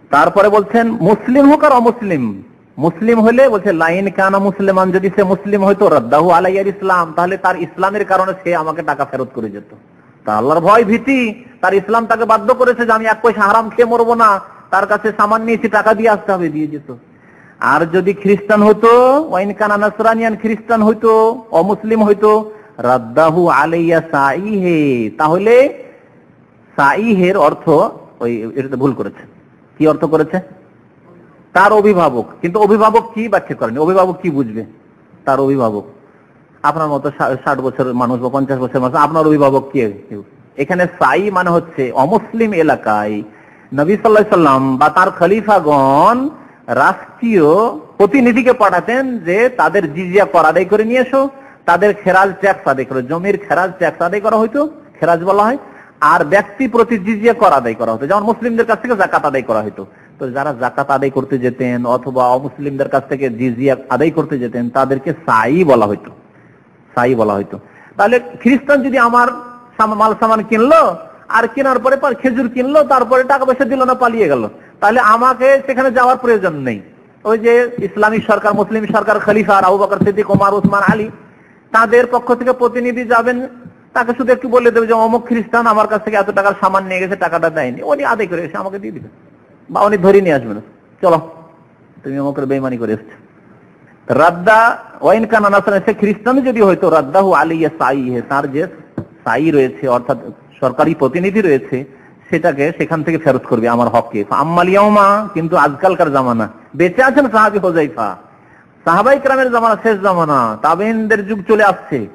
Speaker 2: তারপরে বলছেন, মুসলিম হোক আর অমুসলিম। মুসলিম হলে, বলছে, লাইন কানা মুসলিমান, যদি সে মুসলিম হয়তো রদ্দাহু আলাইয়ার ইসলাম, তাহলে তার ইসলামের কারণে সে আমাকে টাকা ফেরত করে যেত। তা আল্লাহর ভয় ভীতি, তার ইসলাম তাকে বাধ্য করেছে যে আমি এক পয়সা হারাম খেয়ে মরবো না, তার কাছে সামান নিয়েছি টাকা দিয়ে আসতে হবে, দিয়ে যেত। আর যদি খ্রিস্টান হতো, ওয়াইন কানা নাসরানিয়ান খ্রিস্টান হইতো, অমুসলিম হইতো, রাদ্দাহু আলাইয়া সাইহে তাহলে সাইহের অর্থ ওই এটা ভুল করেছে। কি অর্থ করেছে? তার অভিভাবক। কিন্তু অভিভাবক কি ব্যাখ্যা করেনি? অভিভাবক কি বুঝবে? তার অভিভাবক। আপনার মতো ষাট বছরের মানুষ বা পঞ্চাশ বছরের মানুষ, আপনার অভিভাবক কে? এখানে সাই মানে হচ্ছে অমুসলিম এলাকায় নবী সাল্লাহ সাল্লাম বা তার খলিফাগণ রাষ্ট্রীয় প্রতিনিধিকে পাঠাতেন যে তাদের জিজিয়া কর আদায় করে নিয়ে এসো, তাদের খেরাজ ট্যাক্স আদায় করে, জমির খেরাজ ট্যাক্স আদায় করা হইতো, খেরাজ বলা হয়, আর ব্যক্তি প্রতি জিজিয়া কর আদায় করা হতো। যেমন মুসলিমদের কাছ থেকে জাকাত আদায় করা হতো তো যারা জাকাত আদায় করতে যেতেন অথবা অমুসলিমদের কাছ থেকে জিজিয়া আদায় করতে যেতেন, তাদেরকে সাই বলা হইতো। সাই বলা হইতো। তাহলে খ্রিস্টান যদি আমার মাল সামান কিনলো, আর কেনার পরে খেজুর কিনলো, তারপরে টাকা পয়সা দিল না, পালিয়ে গেল। তাহলে আমাকে সেখানে যাওয়ার প্রয়োজন নেই। ওই যে ইসলামী সরকার, মুসলিম সরকার, খলিফা আবু বকর সিদ্দিক, ওমর, উসমান, আলী, তাদের পক্ষ থেকে প্রতিনিধি যাবেন। তাকে শুধু একটু বলে দেবে যে, অমুক খ্রিস্টান আমার কাছ থেকে এত টাকার সামান নিয়ে গেছে, টাকাটা দেয়নি। উনি আদায় করে এসে আমাকে দিয়ে দিবেন। বা উনি ধরে নিয়ে আসবেন। চলো, তুমি অমুকের বেইমানি করে এসছো। রাদ্দা, ওয়াইন কানা নাসারা সে খ্রিস্টান যদি হয়তো রাদ্দাহু আলিয়া সাই তার যে সাই রয়েছে, অর্থাৎ সরকারি প্রতিনিধি রয়েছে, সেটাকে সেখান থেকে ফেরত করবে আমার হককে। আম্মালিয়াউমা কিন্তু আজকালকার জামানা। বেঁচে আছেন সাহাবি হোজাইফা সাহাবাই ক্রামের জামানা, শেষ জামানা। তাবেনদের যুগ চলে আসছে।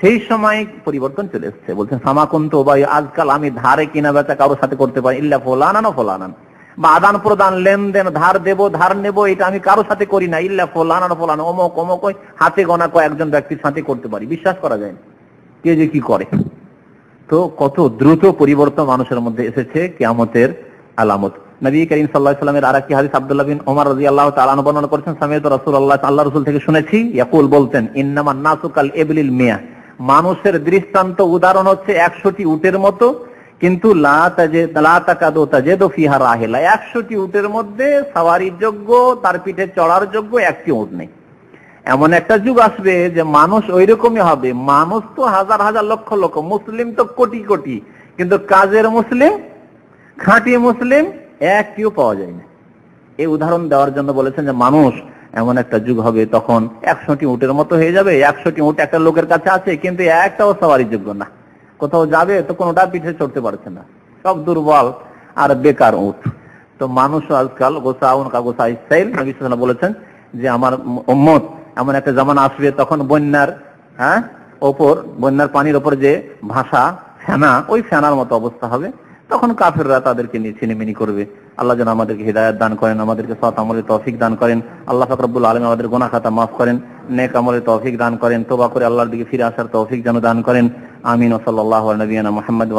Speaker 2: সেই সময় পরিবর্তন চলে এসছে। বলছেন সামাকুন্ত ভাই আজকাল আমি ধারে কিনা বেচা কারোর সাথে করতে পারি, ইল্লা ফোলানান ফোলানান। বা আদান প্রদান, লেনদেন, ধার দেব, ধার নেব, এটা আমি কারোর সাথে করি না। ইল্লা ফোলানান ফোলান, অমক অমক হাতে গোনা কয়েকজন ব্যক্তির সাথে করতে পারি। বিশ্বাস করা যায় কে যে কি করে? তো কত দ্রুত পরিবর্তন মানুষের মধ্যে এসেছে কিয়ামতের আলামত। নবী করিম সাল্লাহ সাল্লামের আর একটি হাদিস আব্দুল্লাহ বিন ওমর রাজি আল্লাহ তালান বর্ণনা করেছেন, সামিয়ত রসুল আল্লাহ আল্লাহ রসুল থেকে শুনেছি, ইয়াকুল বলতেন ইন্নামা নাসুকাল এবিলিল মিয়া। মানুষের দৃষ্টান্ত উদাহরণ হচ্ছে একশোটি উটের মতো কিন্তু একশোটি উটের মধ্যে সাওয়ারির যোগ্য, তার পিঠে চড়ার যোগ্য একটি উট নেই। এমন একটা যুগ আসবে যে মানুষ ওই রকমই হবে। মানুষ তো হাজার হাজার লক্ষ লক্ষ, মুসলিম তো কোটি কোটি। কিন্তু কাজের মুসলিম, খাঁটি মুসলিম একটিও পাওয়া যায় না। এই উদাহরণ দেওয়ার জন্য বলেছেন যে মানুষ এমন একটা যুগ হবে তখন একশোটি উটের মতো হয়ে যাবে। একশোটি উট একটা লোকের কাছে আছে, কিন্তু একটাও সওয়ারির যোগ্য না। কোথাও যাবে তো কোনোটা পিঠে চড়তে পারছে না। সব দুর্বল আর বেকার উঠ। তো মানুষ আজকাল গোসাউন কা গোসা ইসাইল নবী বলেছেন যে আমার উম্মত এমন একটা জামানা আসবে তখন বন্যার হ্যাঁ ওপর, বন্যার পানির ওপর যে ভাষা, ফেনা, ওই ফেনার মতো অবস্থা হবে। তখন কাফেররা তাদেরকে নিয়ে ছিনিমিনি করবে। আল্লাহ যেন আমাদেরকে হৃদায়ত দান করেন, আমাদেরকে সৎ আমলে তৌফিক দান করেন। আল্লাহ ফাকরাবুল আলম আমাদের গোনা খাতা মাফ করেন। নেক আমলে তৌফিক দান করেন, তোবা করে আল্লাহর দিকে ফিরে আসার তৌফিক যেন দান করেন। আমিন ও সাল্লাহ নবীনা মোহাম্মদ